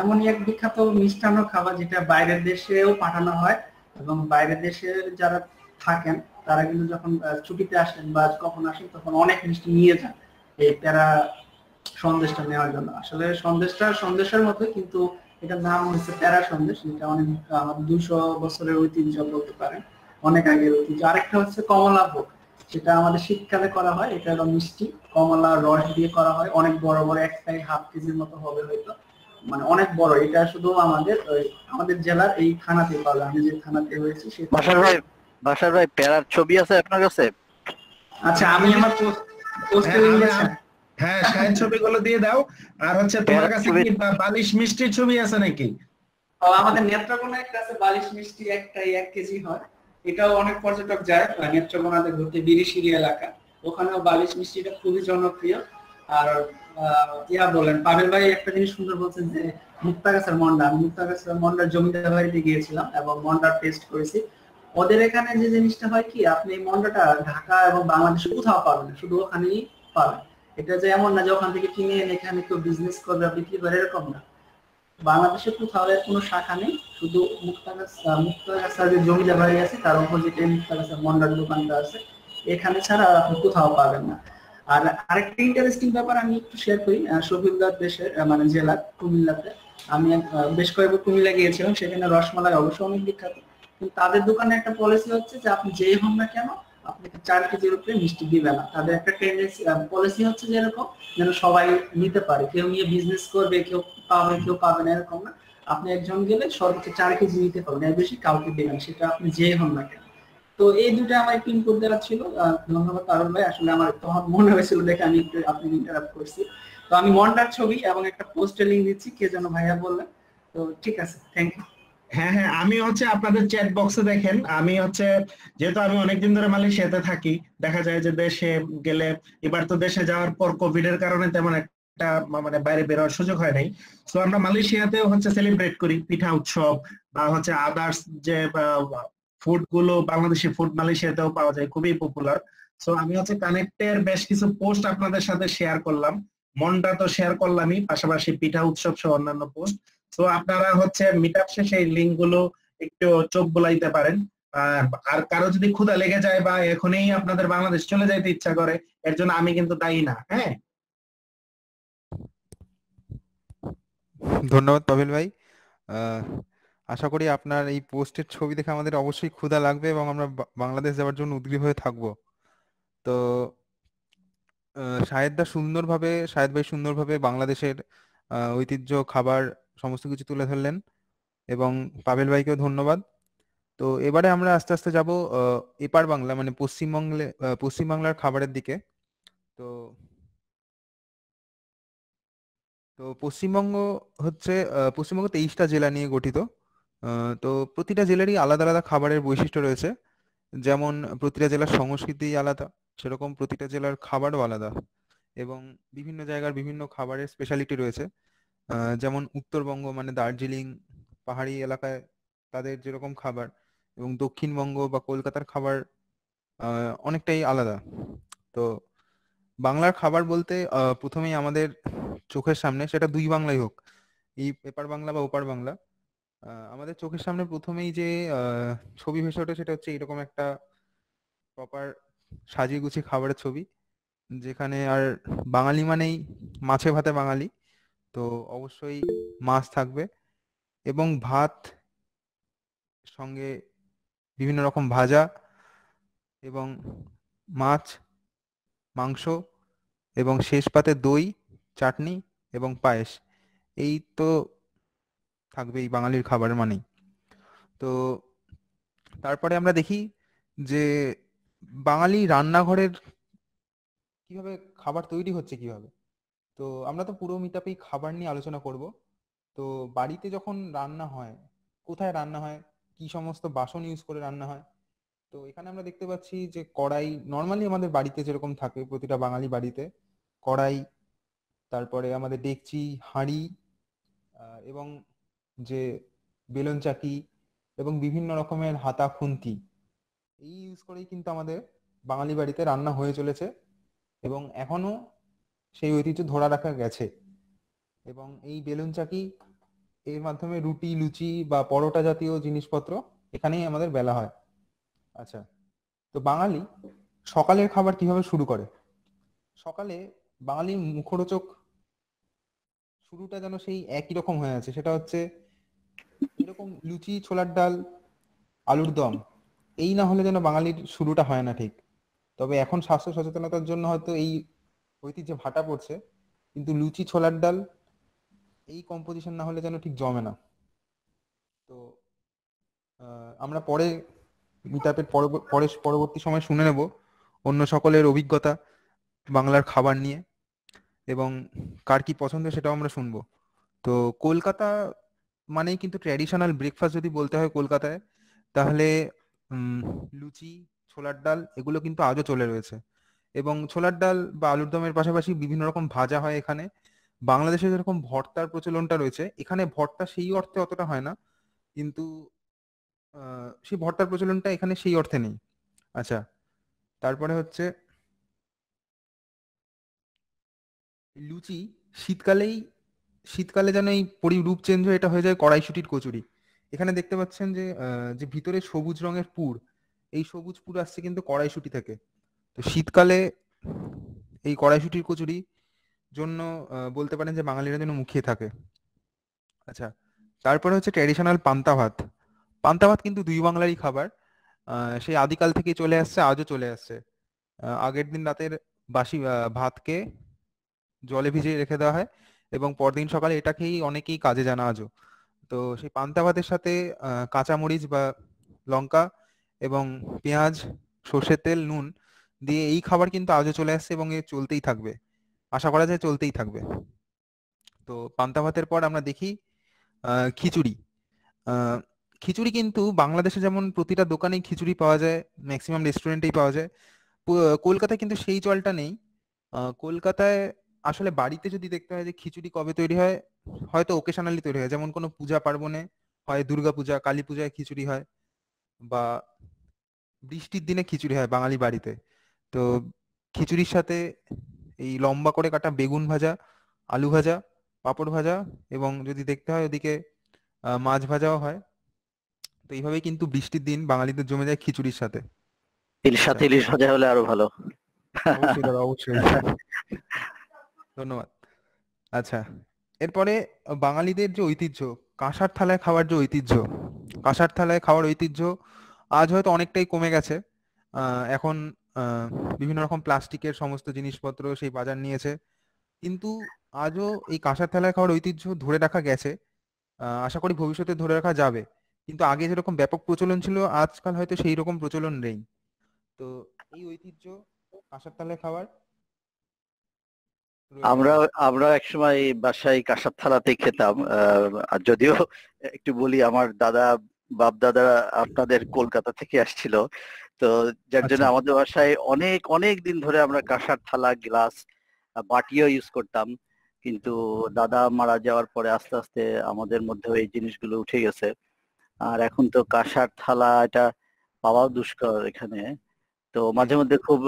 এমনই এক বিখ্যাত মিষ্টান্ন খাবার যেটা বাইরের দেশেও পাঠানো হয় এবং বাইরের দেশে যারা থাকেন তারা কিন্তু যখন ছুটিতে আসেন বা কখন আসেন, তখন অনেক মিষ্টি নিয়ে যান এই প্যারা সন্দেশটা নেওয়ার জন্য। আসলে সন্দেশটা, সন্দেশের মতো কিন্তু এটার নাম হচ্ছে প্যারা সন্দেশ, যেটা অনেক দুশো বছরের ঐতিহ্য বলতে পারেন, অনেক আগের ঐতিহ্য। আরেকটা হচ্ছে কমলা ভোগ, সেটা আমাদের শীতকালে করা হয়, এটা হলো মিষ্টি। কমলা রস দিয়ে করা হয়, অনেক বড় বড় একটাই হাফ কেজির মতো হবে হয়তো। মানে অনেক বড়, এটা শুধু আমাদের আমাদের জেলার এই থানাতে পাওয়া যায়, আমি যে থানাতে হয়েছি সেই বাসার ভাই প্যারার ছবি আছে আপনার কাছে? আচ্ছা আমি আমার পোস্টে হ্যাঁ, আমি- হ্যাঁ ছবিগুলো দিয়ে দাও। আর হচ্ছে তোমার কাছে কি বালিশ মিষ্টির ছবি আছে নাকি? আমাদের নেত্রকোনা একটা আছে বালিশ মিষ্টি একটাই এক কেজি হয়। এটাও অনেক পর্যটক যায় নেত্রকোনাতে ঘুরতে বিরিশিরি এলাকা। ওখানেও বালিশ মিষ্টিটা খুবই জনপ্রিয়। আর আহ, ইয়া বলেন পাবেল ভাই একটা জিনিস সুন্দর বলছেন যে মুক্তাগাছার মন্ডা। আমি মুক্তাগাছার মন্ডার জমিদার বাড়িতে গিয়েছিলাম এবং মন্ডার টেস্ট করেছি। ওদের এখানে যে জিনিসটা হয় কি, আপনি এই মন্ডাটা ঢাকা এবং বাংলাদেশে কোথাও পাবেন শুধু ওখানেই পাবেন। এটা যে এমন না যে ওখান থেকে কিনে এনে এখানে কেউ বিজনেস করবে, বিক্রি করে, এরকম না। বাংলাদেশে কোথাও এর কোনো শাখা নেই, শুধু মুক্তাগাছ মুক্তাগাছার যে জমিদার বাড়ি আছে, তার অপোজিটে মন্ডার দোকানটা আছে। এখানে ছাড়া আপনি কোথাও পাবেন না। আর আরেকটা ইন্টারেস্টিং ব্যাপার আমি একটু শেয়ার করি শফিউল্লাহ দেশের মানে জেলা কুমিল্লাতে। আমি বেশ কয়েকবার কুমিল্লা গিয়েছিলাম, সেখানে রসমালাই অবশ্যই অনেক বিখ্যাত। তাদের দোকানে একটা পলিসি হচ্ছে যে আপনি যেই হন না কেন আপনাকে চার কেজির উপরে মিষ্টি দিবে না তাদের একটা টেন্ডেন্সি পলিসি হচ্ছে যে এরকম যেন সবাই নিতে পারে। কেউ নিয়ে বিজনেস করবে, কেউ পাবে কেউ পাবে না, এরকম না। আপনি একজন গেলে সর্বোচ্চ চার কেজি নিতে পারবেন, এর বেশি কাউকে দেবেন সেটা আপনি যে হন না কেন। তো এই দুটো আমার একটু ইনপুট দেওয়ার ছিল। ধন্যবাদ তারুণ ভাই, আসলে আমার তখন মনে হয়েছিল দেখে আমি একটু আপনি ইন্টারাপ্ট করছি। তো আমি মন্ডার ছবি এবং একটা পোস্টে লিঙ্ক দিচ্ছি, কে যেন ভাইয়া বললেন। তো ঠিক আছে থ্যাংক ইউ হ্যাঁ হ্যাঁ আমি হচ্ছে আপনাদের চ্যাট বক্সে দেখেন, আমি হচ্ছে যেহেতু আমি অনেকদিন ধরে মালয়েশিয়াতে থাকি, দেখা যায় যে দেশে গেলে এবার তো দেশে যাওয়ার পর কোভিড এর কারণে তেমন একটা মানে বাইরে বেরোয়ার সুযোগ হয় নাই। তো আমরা মালয়েশিয়াতেও হচ্ছে সেলিব্রেট করি পিঠা উৎসব বা হচ্ছে আদার্স যে ফুডগুলো বাংলাদেশি ফুড মালয়েশিয়াতেও পাওয়া যায়, খুবই পপুলার সো আমি হচ্ছে কানেক্টের বেশ কিছু পোস্ট আপনাদের সাথে শেয়ার করলাম। মনটা তো শেয়ার করলামই, পাশাপাশি পিঠা উৎসব সহ অন্যান্য পোস্ট তো আপনারা হচ্ছে মিট আপ শেষে এই লিঙ্কগুলো একটু চোখ বোলাইতে পারেন। আর কারও যদি ক্ষুধা লেগে যায় বা এখনই আপনাদের বাংলাদেশ চলে যাইতে ইচ্ছা করে, এর জন্য আমি কিন্তু দায়ী না হ্যাঁ? ধন্যবাদ পাভেল ভাই। আশা করি আপনার এই পোস্টের ছবি দেখে আমাদের অবশ্যই ক্ষুধা লাগবে এবং আমরা বাংলাদেশ যাওয়ার জন্য উদগ্রীব হয়ে থাকব। তো শাহেদ সুন্দরভাবে, শাহেদ ভাই সুন্দরভাবে বাংলাদেশের ঐতিহ্য, খাবার সমস্ত কিছু তুলে ধরলেন এবং পাভেল ভাইকেও ধন্যবাদ। তো এবারে আমরা আস্তে আস্তে যাব এপার বাংলা মানে পশ্চিমবঙ্গে পশ্চিমবাংলার খাবারের দিকে। তো তো পশ্চিমবঙ্গ হচ্ছে পশ্চিমবঙ্গ তেইশটা জেলা নিয়ে গঠিত। তো প্রতিটা জেলারই আলাদা আলাদা খাবারের বৈশিষ্ট্য রয়েছে। যেমন প্রতিটা জেলার সংস্কৃতি আলাদা, সেরকম প্রতিটা জেলার খাবারও আলাদা এবং বিভিন্ন জায়গার বিভিন্ন খাবারের স্পেশালিটি রয়েছে। যেমন উত্তরবঙ্গ মানে দার্জিলিং পাহাড়ি এলাকায় তাদের যেরকম খাবার এবং দক্ষিণবঙ্গ বা কলকাতার খাবার অনেকটাই আলাদা। তো বাংলার খাবার বলতে প্রথমেই আমাদের চোখের সামনে সেটা দুই বাংলাই হোক, এই এপার বাংলা বা ওপার বাংলা। আমাদের চোখের সামনে প্রথমেই যে ছবি ভেসে ওঠে সেটা হচ্ছে এরকম একটা প্রপার সাজিয়ে গুছিয়ে খাবারের ছবি, যেখানে আর বাঙালি মানেই মাছে ভাতে বাঙালি। তো অবশ্যই মাছ থাকবে এবং ভাত সঙ্গে বিভিন্ন রকম ভাজা এবং মাছ, মাংস এবং শেষ পাতে দই, চাটনি এবং পায়েস। এই তো থাকবে এই বাঙালির খাবারের মানেই। তো তারপরে আমরা দেখি যে বাঙালি রান্নাঘরের কীভাবে খাবার তৈরি হচ্ছে কীভাবে। তো আমরা তো পুরো মিটাপেই খাবার নিয়ে আলোচনা করব। তো বাড়িতে যখন রান্না হয়, কোথায় রান্না হয়, কি সমস্ত বাসন ইউজ করে রান্না হয়, তো এখানে আমরা দেখতে পাচ্ছি যে কড়াই নর্মালি আমাদের বাড়িতে যেরকম থাকে প্রতিটা বাঙালি বাড়িতে, কড়াই, তারপরে আমাদের ডেকচি, হাঁড়ি এবং যে বেলুন চাকি এবং বিভিন্ন রকমের হাতা খুন্তি, এই ইউজ করেই কিন্তু আমাদের বাঙালি বাড়িতে রান্না হয়ে চলেছে। এবং এখনও সেই ঐতিহ্য ধরা রাখা গেছে। এবং এই বেলুন চাকি এর মাধ্যমে রুটি, লুচি বা পরোটা জাতীয় জিনিসপত্র এখানেই আমাদের বেলা হয়। আচ্ছা তো বাঙালি সকালের খাবার কীভাবে শুরু করে? সকালে বাঙালি মুখরোচক শুরুটা যেন সেই একই রকম হয়ে আছে। সেটা হচ্ছে এরকম লুচি, ছোলার ডাল, আলুর দম, এই না হলে যেন বাঙালির শুরুটা হয় না ঠিক। তবে এখন স্বাস্থ্য সচেতনতার জন্য হয়তো এই ঐতিহ্যে ভাটা পড়ছে, কিন্তু লুচি, ছোলার ডাল, এই কম্পোজিশন না হলে যেন ঠিক জমে না। তো আমরা পরে মিটাপের পরে পরবর্তী সময় শুনে নেব অন্য সকলের অভিজ্ঞতা বাংলার খাবার নিয়ে এবং কার কি পছন্দ সেটাও আমরা শুনব। তো কলকাতা মানেই কিন্তু ট্র্যাডিশনাল ব্রেকফাস্ট যদি বলতে হয় কলকাতায়, তাহলে লুচি, ছোলার ডাল এগুলো কিন্তু আজও চলে রয়েছে। এবং ছোলার ডাল বা আলুর দমের পাশাপাশি বিভিন্ন রকম ভাজা হয় এখানে। বাংলাদেশে যেরকম ভর্তার প্রচলনটা রয়েছে, এখানে ভর্তা সেই অর্থে অতটা হয় না, কিন্তু সেই ভর্তার প্রচলনটা এখানে সেই অর্থে নেই। আচ্ছা তারপরে হচ্ছে লুচি, শীতকালেই, শীতকালে যেন এই পরি রূপ চেঞ্জ হয়ে, এটা হয়ে যায় কড়াইশুটির কচুরি। এখানে দেখতে পাচ্ছেন যে যে ভিতরে সবুজ রঙের পুর, এই সবুজ পুর আসছে কিন্তু কড়াইশুটি থেকে। তো শীতকালে এই কড়াইশুটির কচুরি জন্য বলতে পারেন যে বাঙালিরা যেন মুখিয়ে থাকে। আচ্ছা তারপরে হচ্ছে ট্র্যাডিশনাল পান্তা ভাত। পান্তা ভাত কিন্তু দুই বাংলারই খাবার। সেই আদিকাল থেকে চলে আসছে, আজও চলে আসছে। আগের দিন রাতের বাসি ভাতকে জলে ভিজিয়ে রেখে দেওয়া হয় এবং পরদিন সকালে এটাকেই অনেকেই কাজে জানা আজও। তো সেই পান্তা ভাতের সাথে কাঁচামরিচ বা লঙ্কা এবং পেঁয়াজ, সর্ষের তেল, নুন দিয়ে এই খাবার কিন্তু আজও চলে আসছে এবং এ চলতেই থাকবে। আশা করা যায় চলতেই থাকবে। তো পান্তা ভাতের পর আমরা দেখি খিচুড়ি। খিচুড়ি কিন্তু বাংলাদেশে যেমন প্রতিটা দোকানেই খিচুড়ি পাওয়া যায় ম্যাক্সিমাম রেস্টুরেন্টেই পাওয়া যায়। কলকাতায় কিন্তু সেই চলটা নেই। কলকাতায় আসলে বাড়িতে যদি দেখতে হয় যে খিচুড়ি কবে তৈরি হয়, হয়তো ওকেশনালি তৈরি হয়। যেমন কোনো পূজা পার্বণে হয়, দুর্গা পূজা, কালী পূজায় খিচুড়ি হয় বা বৃষ্টির দিনে খিচুড়ি হয় বাঙালি বাড়িতে। তো খিচুড়ির সাথে এই লম্বা করে কাটা বেগুন ভাজা আলু ভাজা পাঁপড় ভাজা এবং যদি দেখতে হয় ওদিকে মাছ ভাজাও হয়। তো এইভাবেই কিন্তু বৃষ্টির দিন বাঙালিদের জমে যায় খিচুড়ির সাথে। ইলিশ সাথে আচ্ছা। ইলিশ ভাজা হলে আরও ভালো। অবশ্যই দাদা অবশ্যই। ধন্যবাদ। আচ্ছা এরপরে বাঙালিদের যে ঐতিহ্য কাঁসার থালায় খাওয়ার যে ঐতিহ্য কাঁসার থালায় খাওয়ার ঐতিহ্য আজ হয়তো অনেকটাই কমে গেছে। এখন বিভিন্ন রকম প্লাস্টিকের সমস্ত জিনিসপত্র সেই বাজার নিয়েছে। কিন্তু আজও এই কাঁসার থালায় খাওয়ার ঐতিহ্য ধরে রাখা গেছে। আশা করি ভবিষ্যতে ধরে রাখা যাবে। কিন্তু আগে যেরকম ব্যাপক প্রচলন ছিল, আজকাল হয়তো সেই রকম প্রচলন নেই। তো এই ঐতিহ্য কাঁসার থালায় খাওয়ার আমরা। আমরা একসময় বাসায় কাঁসার থালাতেই খেতাম। আর যদিও একটু বলি, আমার দাদা বাপ দাদা আপনাদের কলকাতা থেকে আসছিল। তো যার জন্য আচ্ছা। আমাদের বাসায় অনেক অনেক দিন ধরে আমরা কাঁসার থালা গ্লাস বাটিও ইউজ করতাম। কিন্তু দাদা মারা যাওয়ার পরে আস্তে আস্তে আমাদের মধ্যে এই জিনিসগুলো উঠে গেছে। আর এখন তো কাঁসার থালা এটা পাওয়াও দুষ্কর এখানে। তো মাঝে মধ্যে খুব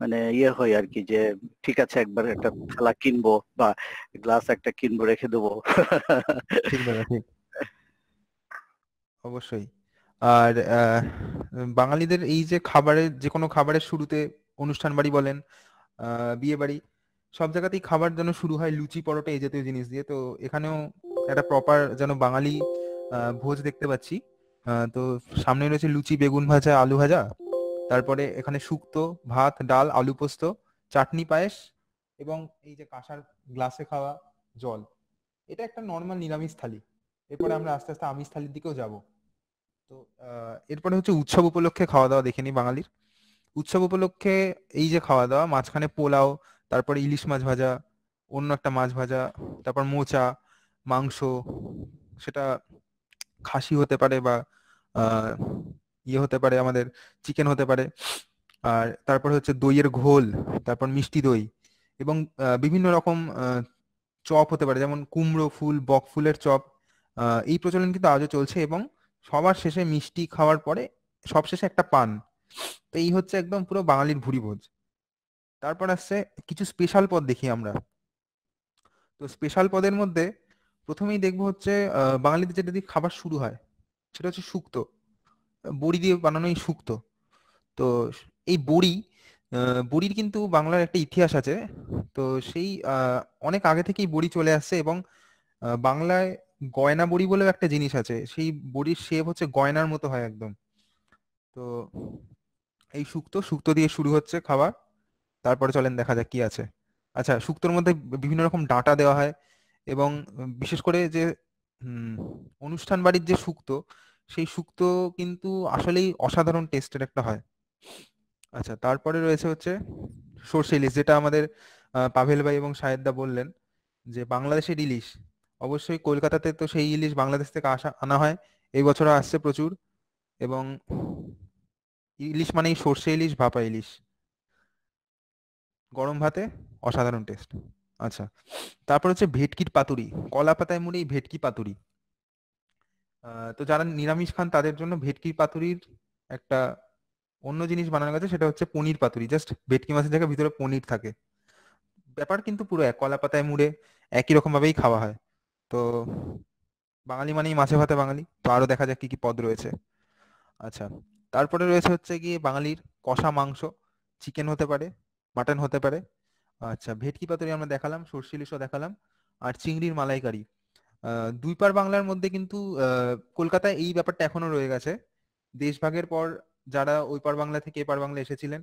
মানে ইয়ে হয় আর কি যে ঠিক আছে একবার একটা থালা কিনবো বা গ্লাস একটা কিনবো রেখে দেবো। ঠিক। অবশ্যই। আর বাঙালিদের এই যে খাবারের, যে কোনো খাবারের শুরুতে অনুষ্ঠান বাড়ি বলেন বিয়ে বাড়ি, সব জায়গাতেই খাবার যেন শুরু হয় লুচি পরোটা এই জাতীয় জিনিস দিয়ে। তো এখানেও একটা প্রপার যেন বাঙালি ভোজ দেখতে পাচ্ছি। তো সামনে রয়েছে লুচি, বেগুন ভাজা, আলু ভাজা। তারপরে এখানে শুক্তো, ভাত, ডাল, আলু পোস্ত, চাটনি, পায়েস এবং এই যে কাঁসার গ্লাসে খাওয়া জল। এটা একটা নর্মাল নিরামিষ থালি। এরপরে আমরা আস্তে আস্তে আমিষ থালির দিকেও যাব। তো এরপরে হচ্ছে উৎসব উপলক্ষে খাওয়া দাওয়া দেখে নিই বাঙালির। উৎসব উপলক্ষে এই যে খাওয়া দাওয়া মাঝখানে পোলাও, তারপরে ইলিশ মাছ ভাজা, অন্য একটা মাছ ভাজা, তারপর মোচা, মাংস, সেটা খাসি হতে পারে বা ইয়ে হতে পারে, আমাদের চিকেন হতে পারে। আর তারপর হচ্ছে দইয়ের ঘোল, তারপর মিষ্টি দই এবং বিভিন্ন রকম চপ হতে পারে, যেমন কুমড়ো ফুল, বক ফুলের চপ এই প্রচলন কিন্তু আজও চলছে এবং সবার শেষে মিষ্টি খাওয়ার পরে সবশেষে একটা পান। তো এই হচ্ছে একদম পুরো বাঙালির ভুরি ভোজ তারপর আসছে কিছু স্পেশাল পদ দেখি আমরা। তো স্পেশাল পদের মধ্যে প্রথমেই দেখব হচ্ছে বাঙালিদের যেটা দিয়ে খাবার শুরু হয়, সেটা হচ্ছে শুক্তো। বড়ি দিয়ে বানানো এই শুক্তো। তো এই বড়ি বড়ির কিন্তু বাংলার একটা ইতিহাস আছে। তো সেই অনেক আগে থেকেই বড়ি চলে আসছে এবং বাংলায় গয়না বড়ি বলেও একটা জিনিস আছে। সেই বড়ির শেপ হচ্ছে গয়নার মতো হয় একদম। তো এই শুক্তো শুক্তো দিয়ে শুরু হচ্ছে খাবার। তারপরে চলেন দেখা যাক কি আছে। আচ্ছা শুক্তোর মধ্যে বিভিন্ন রকম ডাঁটা দেওয়া হয় এবং বিশেষ করে যে অনুষ্ঠান বাড়ির যে শুক্তো, সেই শুক্তো কিন্তু আসলেই অসাধারণ টেস্টের একটা হয়। আচ্ছা তারপরে রয়েছে হচ্ছে সর্ষে ইলিশ, যেটা আমাদের পাভেল ভাই এবং সাহেদদা বললেন যে বাংলাদেশের ইলিশ অবশ্যই কলকাতাতে তো সেই ইলিশ বাংলাদেশ থেকে আসা, আনা হয়। এই বছর আসছে প্রচুর। এবং ইলিশ মানেই সর্ষে ইলিশ, ভাপা ইলিশ। গরম ভাতে অসাধারণ টেস্ট। আচ্ছা তারপর হচ্ছে ভেটকির পাতুরি, কলা পাতায় মুড়ে ভেটকি পাতুরি। তো যারা নিরামিষ খান তাদের জন্য ভেটকির পাতুরির একটা অন্য জিনিস বানানো গেছে, সেটা হচ্ছে পনির পাতুরি। জাস্ট ভেটকি মাছের জায়গায় ভিতরে পনির থাকে। ব্যাপার কিন্তু পুরো এক, কলা পাতায় মুড়ে একই রকম ভাবেই খাওয়া হয়। তো বাঙালি মানেই মাছে ভাতে বাঙালি। তো আরও দেখা যাক কি কি পদ রয়েছে। আচ্ছা তারপরে রয়েছে হচ্ছে গিয়ে বাঙালির কষা মাংস। চিকেন হতে পারে, মাটন হতে পারে। আচ্ছা ভেটকি পাতুরি আমরা দেখালাম, সর্ষে ইলিশও দেখালাম, আর চিংড়ির মালাইকারি। দুই পার বাংলার মধ্যে কিন্তু কলকাতায় এই ব্যাপারটা এখনও রয়ে গেছে। দেশভাগের পর যারা ওই পার বাংলা থেকে এপার বাংলা এসেছিলেন,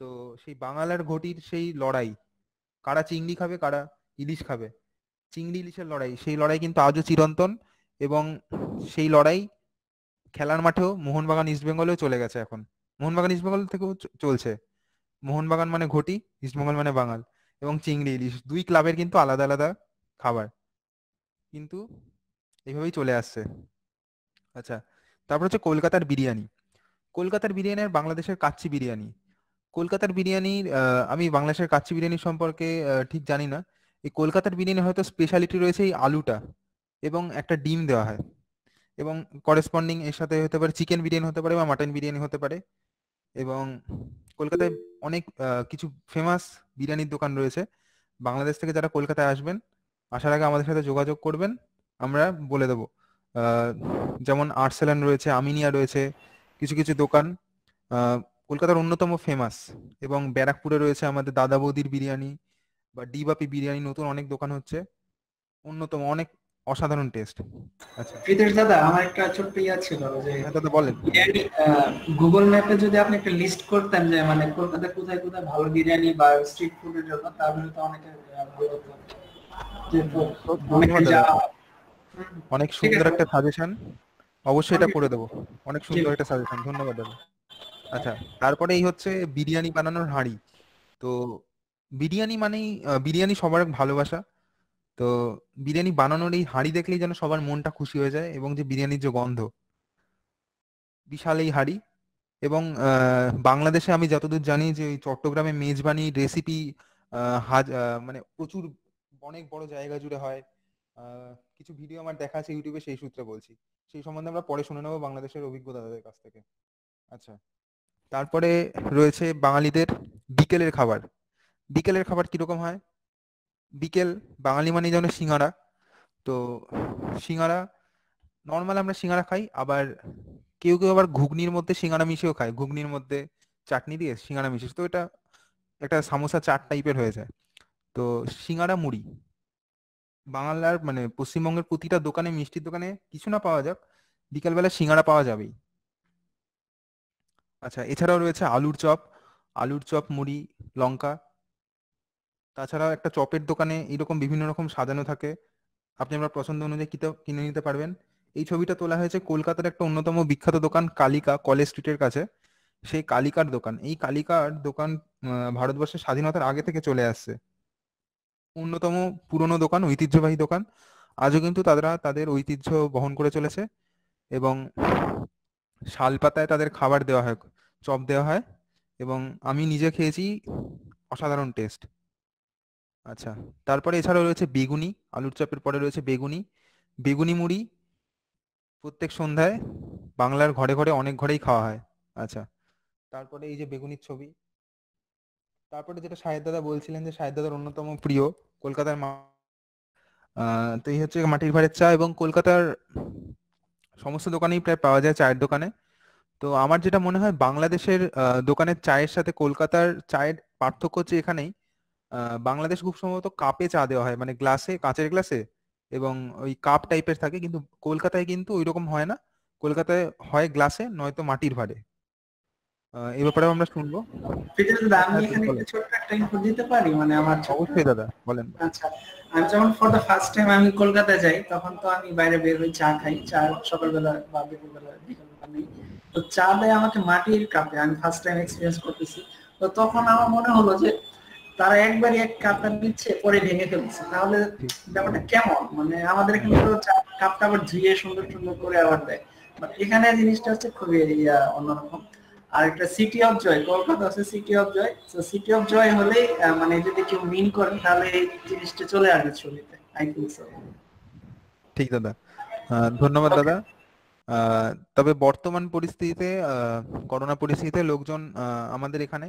তো সেই বাঙালার ঘটির সেই লড়াই, কারা চিংড়ি খাবে, কারা ইলিশ খাবে চিংড়ি ইলিশের লড়াই, সেই লড়াই কিন্তু আজও চিরন্তন এবং সেই লড়াই খেলার মাঠেও মোহনবাগান ইস্টবেঙ্গলেও চলে গেছে এখন। মোহনবাগান ইস্টবেঙ্গল থেকেও চলছে। মোহনবাগান মানে ঘটি ইস্টবেঙ্গল মানে বাঙাল এবং চিংড়ি ইলিশ, দুই ক্লাবের কিন্তু আলাদা আলাদা খাবার। কিন্তু এইভাবেই চলে আসছে। আচ্ছা তারপর হচ্ছে কলকাতার বিরিয়ানি। কলকাতার বিরিয়ানি আর বাংলাদেশের কাচ্চি বিরিয়ানি। কলকাতার বিরিয়ানির আমি বাংলাদেশের কাচ্চি বিরিয়ানি সম্পর্কে ঠিক জানি না। এই কলকাতার বিরিয়ানি হয়তো স্পেশালিটি রয়েছে এই আলুটা এবং একটা ডিম দেওয়া হয় এবং করেসপন্ডিং এর সাথে হতে পারে চিকেন বিরিয়ানি হতে পারে বা মাটন বিরিয়ানি হতে পারে এবং কলকাতায় অনেক কিছু ফেমাস বিরিয়ানির দোকান রয়েছে। বাংলাদেশ থেকে যারা কলকাতায় আসবেন, আসার আগে আমাদের সাথে যোগাযোগ করবেন, আমরা বলে দেবো। যেমন আর্সেলান রয়েছে, আমিনিয়া রয়েছে, কিছু কিছু দোকান। কলকাতার অন্যতম ফেমাস এবং ব্যারাকপুরে রয়েছে আমাদের দাদা বৌদির বিরিয়ানি বা ডিবাপি বিরিয়ানি নতুন অনেক দোকান হচ্ছে। অন্যতম অনেক অসাধারণ টেস্ট আচ্ছা। প্রীতেশ দাদা আমার একটা ছোট্ট ইয়া ছিল যে হ্যাঁ দাদা বলেন। গুগল ম্যাপে যদি আপনি একটা লিস্ট করতেন যে মানে কলকাতায় কোথায় কোথায় ভালো বিরিয়ানি বা স্ট্রিট ফুডের জন্য তাহলে তো অনেকে। অনেক সুন্দর একটা সাজেশন অবশ্যই এটা করে দেবো। অনেক সুন্দর একটা সাজেশন ধন্যবাদ দাদা। আচ্ছা তারপরে এই হচ্ছে বিরিয়ানি বানানোর হাঁড়ি। তো বিরিয়ানি মানেই বিরিয়ানি সবার ভালোবাসা। তো বিরিয়ানি বানানোর এই হাঁড়ি দেখলেই যেন সবার মনটা খুশি হয়ে যায় এবং যে বিরিয়ানির যে গন্ধ, বিশাল এই হাঁড়ি। এবং বাংলাদেশে আমি যতদূর জানি যে ওই চট্টগ্রামে মেজবানি রেসিপি মানে প্রচুর, অনেক বড় জায়গা জুড়ে হয়। কিছু ভিডিও আমার দেখা আছে ইউটিউবে সেই সূত্রে বলছি। সেই সম্বন্ধে আমরা পরে শুনে নেব বাংলাদেশের অভিজ্ঞতা তাদের কাছ থেকে। আচ্ছা। তারপরে রয়েছে বাঙালিদের বিকেলের খাবার। বিকেলের খাবার কীরকম হয়? বিকেল, বাঙালি মানে যেন সিঙ্গারা। তো সিঙ্গারা নর্মাল আমরা সিঙ্গারা খাই, আবার কেউ কেউ আবার ঘুগনির মধ্যে সিঙ্গারা মিশিয়েও খায়। ঘুগনির মধ্যে চাটনি দিয়ে সিঙ্গারা মিশিয়ে, তো এটা একটা সামোসা চাট টাইপের হয়ে যায়। তো সিঙ্গারা মুড়ি। বাংলার মানে পশ্চিমবঙ্গের প্রতিটা দোকানে, মিষ্টির দোকানে কিছু না পাওয়া যাক, বিকালবেলা সিঙ্গারা পাওয়া যাবেই। আচ্ছা এছাড়াও রয়েছে আলুর চপ। আলুর চপ, মুড়ি, লঙ্কা। তাছাড়াও একটা চপের দোকানে এইরকম বিভিন্ন রকম সাজানো থাকে। আপনি আপনার পছন্দ অনুযায়ী কিনে নিতে পারবেন। এই ছবিটা তোলা হয়েছে কলকাতার একটা অন্যতম বিখ্যাত দোকান, কালিকা, কলেজ স্ট্রিটের কাছে। সেই কালিকার দোকান। এই কালিকার দোকান ভারতবর্ষের স্বাধীনতার আগে থেকে চলে আসছে। অন্যতম পুরনো দোকান, ঐতিহ্যবাহী দোকান। আজও কিন্তু তারা তাদের ঐতিহ্য বহন করে চলেছে এবং শাল পাতায় তাদের খাবার দেওয়া হয়, চপ দেওয়া হয় এবং আমি নিজে খেয়েছি অসাধারণ টেস্ট আচ্ছা তারপরে এছাড়াও রয়েছে বেগুনি, আলুর চপের পরে রয়েছে বেগুনি বেগুনি মুড়ি প্রত্যেক সন্ধ্যায় বাংলার ঘরে ঘরে অনেক ঘরেই খাওয়া হয়। আচ্ছা তারপরে এই যে বেগুনির ছবি, তারপরে যেটা সাহেদ দাদা বলছিলেন যে সাহেদ দাদার অন্যতম প্রিয় কলকাতার মা তো এই হচ্ছে মাটির ভাড়ের চা এবং কলকাতার সমস্ত দোকানেই প্রায় পাওয়া যায় চায়ের দোকানে। তো আমার যেটা মনে হয় বাংলাদেশের দোকানের চায়ের সাথে কলকাতার চায়ের পার্থক্য হচ্ছে এখানেই। বাংলাদেশ খুব সম্ভবত কাপে চা দেওয়া হয় মানে গ্লাসে কাঁচের গ্লাসে এবং ওই কাপ টাইপের থাকে কিন্তু কলকাতায় কিন্তু ওই রকম হয় না। কলকাতায় হয় গ্লাসে নয়তো মাটির ভাঁড়ে। এই ব্যাপারে আমরা শুনব। দাদা আমি হ্যাঁ, এখানে বলেন। ছোট্ট একটা ইনফো দিতে পারি? মানে আমার অবশ্যই দাদা বলেন। আচ্ছা আমি যখন ফর দ্য ফার্স্ট টাইম আমি কলকাতায় যাই তখন তো আমি বাইরে বের হই চা খাই। চা সকালবেলা বা বিকেলবেলা বিকেলবেলা নেই। তো চা দেয় আমাকে মাটির কাপে আমি ফার্স্ট টাইম এক্সপিরিয়েন্স করতেছি। তো তখন আমার মনে হলো যে তারা একবারই এক কাপটা নিচ্ছে পরে ভেঙে ফেলছে। তাহলে ব্যাপারটা কেমন? মানে আমাদের এখানে তো কাপটা আবার ধুয়ে সুন্দর সুন্দর করে আবার দেয়। এখানে জিনিসটা হচ্ছে খুবই ইয়া, অন্যরকম। আর একটা সিটি অফ জয় কলকাতা আছে সিটি অফ জয় তো সিটি অফ জয় হলেই আহ, মানে যদি কেউ মিন করেন তাহলে এই জিনিসটা চলে আসবে ছবিতে। আই থিঙ্ক সো ঠিক দাদা। ধন্যবাদ দাদা। আহ, তবে বর্তমান পরিস্থিতিতে আহ, করোনা পরিস্থিতিতে লোকজন আহ, আমাদের এখানে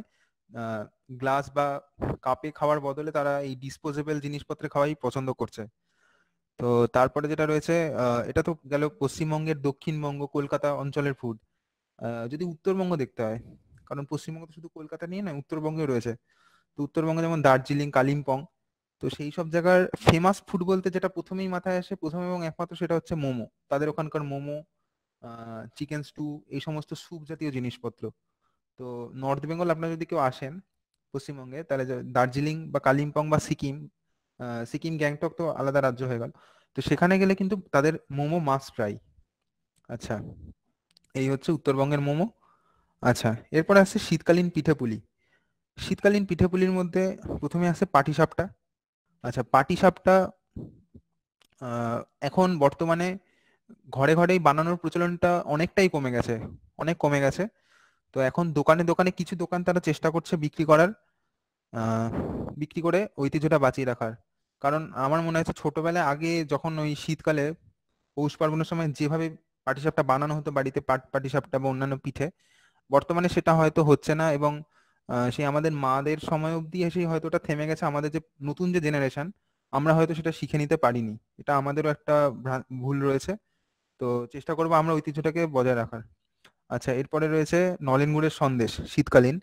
গ্লাস বা কাপে খাওয়ার বদলে তারা এই ডিসপোজেবল জিনিসপত্রে খাওয়াই পছন্দ করছে। তো তারপরে যেটা রয়েছে এটা তো গেল পশ্চিমবঙ্গের দক্ষিণবঙ্গ, কলকাতা অঞ্চলের ফুড যদি উত্তরবঙ্গ দেখতে হয়, কারণ পশ্চিমবঙ্গ তো শুধু কলকাতা নিয়ে নয় উত্তরবঙ্গে রয়েছে। তো উত্তরবঙ্গে যেমন দার্জিলিং, কালিম্পং, তো সেই সব জায়গার ফেমাস ফুড বলতে যেটা প্রথমেই মাথায় আসে, প্রথম এবং একমাত্র সেটা হচ্ছে মোমো। তাদের ওখানকার মোমো চিকেন স্টু এই সমস্ত স্যুপ জাতীয় জিনিসপত্র। তো নর্থ বেঙ্গল আপনারা যদি কেউ আসেন পশ্চিমবঙ্গে, তাহলে দার্জিলিং বা কালিম্পং বা সিকিম সিকিম, গ্যাংটক তো আলাদা রাজ্য হয়ে গেল। তো সেখানে গেলে কিন্তু তাদের মোমো মাস্ট ট্রাই আচ্ছা এই হচ্ছে উত্তরবঙ্গের মোমো। আচ্ছা এরপরে আসছে শীতকালীন পিঠেপুলি। শীতকালীন পিঠেপুলির মধ্যে প্রথমে আসে পাটিসাপটা। আচ্ছা পাটিসাপটা এখন বর্তমানে ঘরে ঘরেই বানানোর প্রচলনটা অনেকটাই কমে গেছে, অনেক কমে গেছে। তো এখন দোকানে দোকানে কিছু দোকান তারা চেষ্টা করছে বিক্রি করার বিক্রি করে ঐতিহ্যটা বাঁচিয়ে রাখার। কারণ আমার মনে হচ্ছে ছোটবেলায় আগে যখন ওই শীতকালে পৌষ পার্বণের সময় যেভাবে পাটিসাপটা বানানো হতো বাড়িতে পাট, পাটিসাপটা বা অন্যান্য পিঠে, বর্তমানে সেটা হয়তো হচ্ছে না এবং সেই আমাদের মাদের সময় অবধি এসেই হয়তো ওটা থেমে গেছে। আমাদের যে নতুন যে জেনারেশন আমরা হয়তো সেটা শিখে নিতে পারিনি। এটা আমাদেরও একটা ভুল রয়েছে। তো চেষ্টা করব আমরা ঐতিহ্যটাকে বজায় রাখার। আচ্ছা এরপরে রয়েছে নলেন গুড়ের সন্দেশ, শীতকালীন।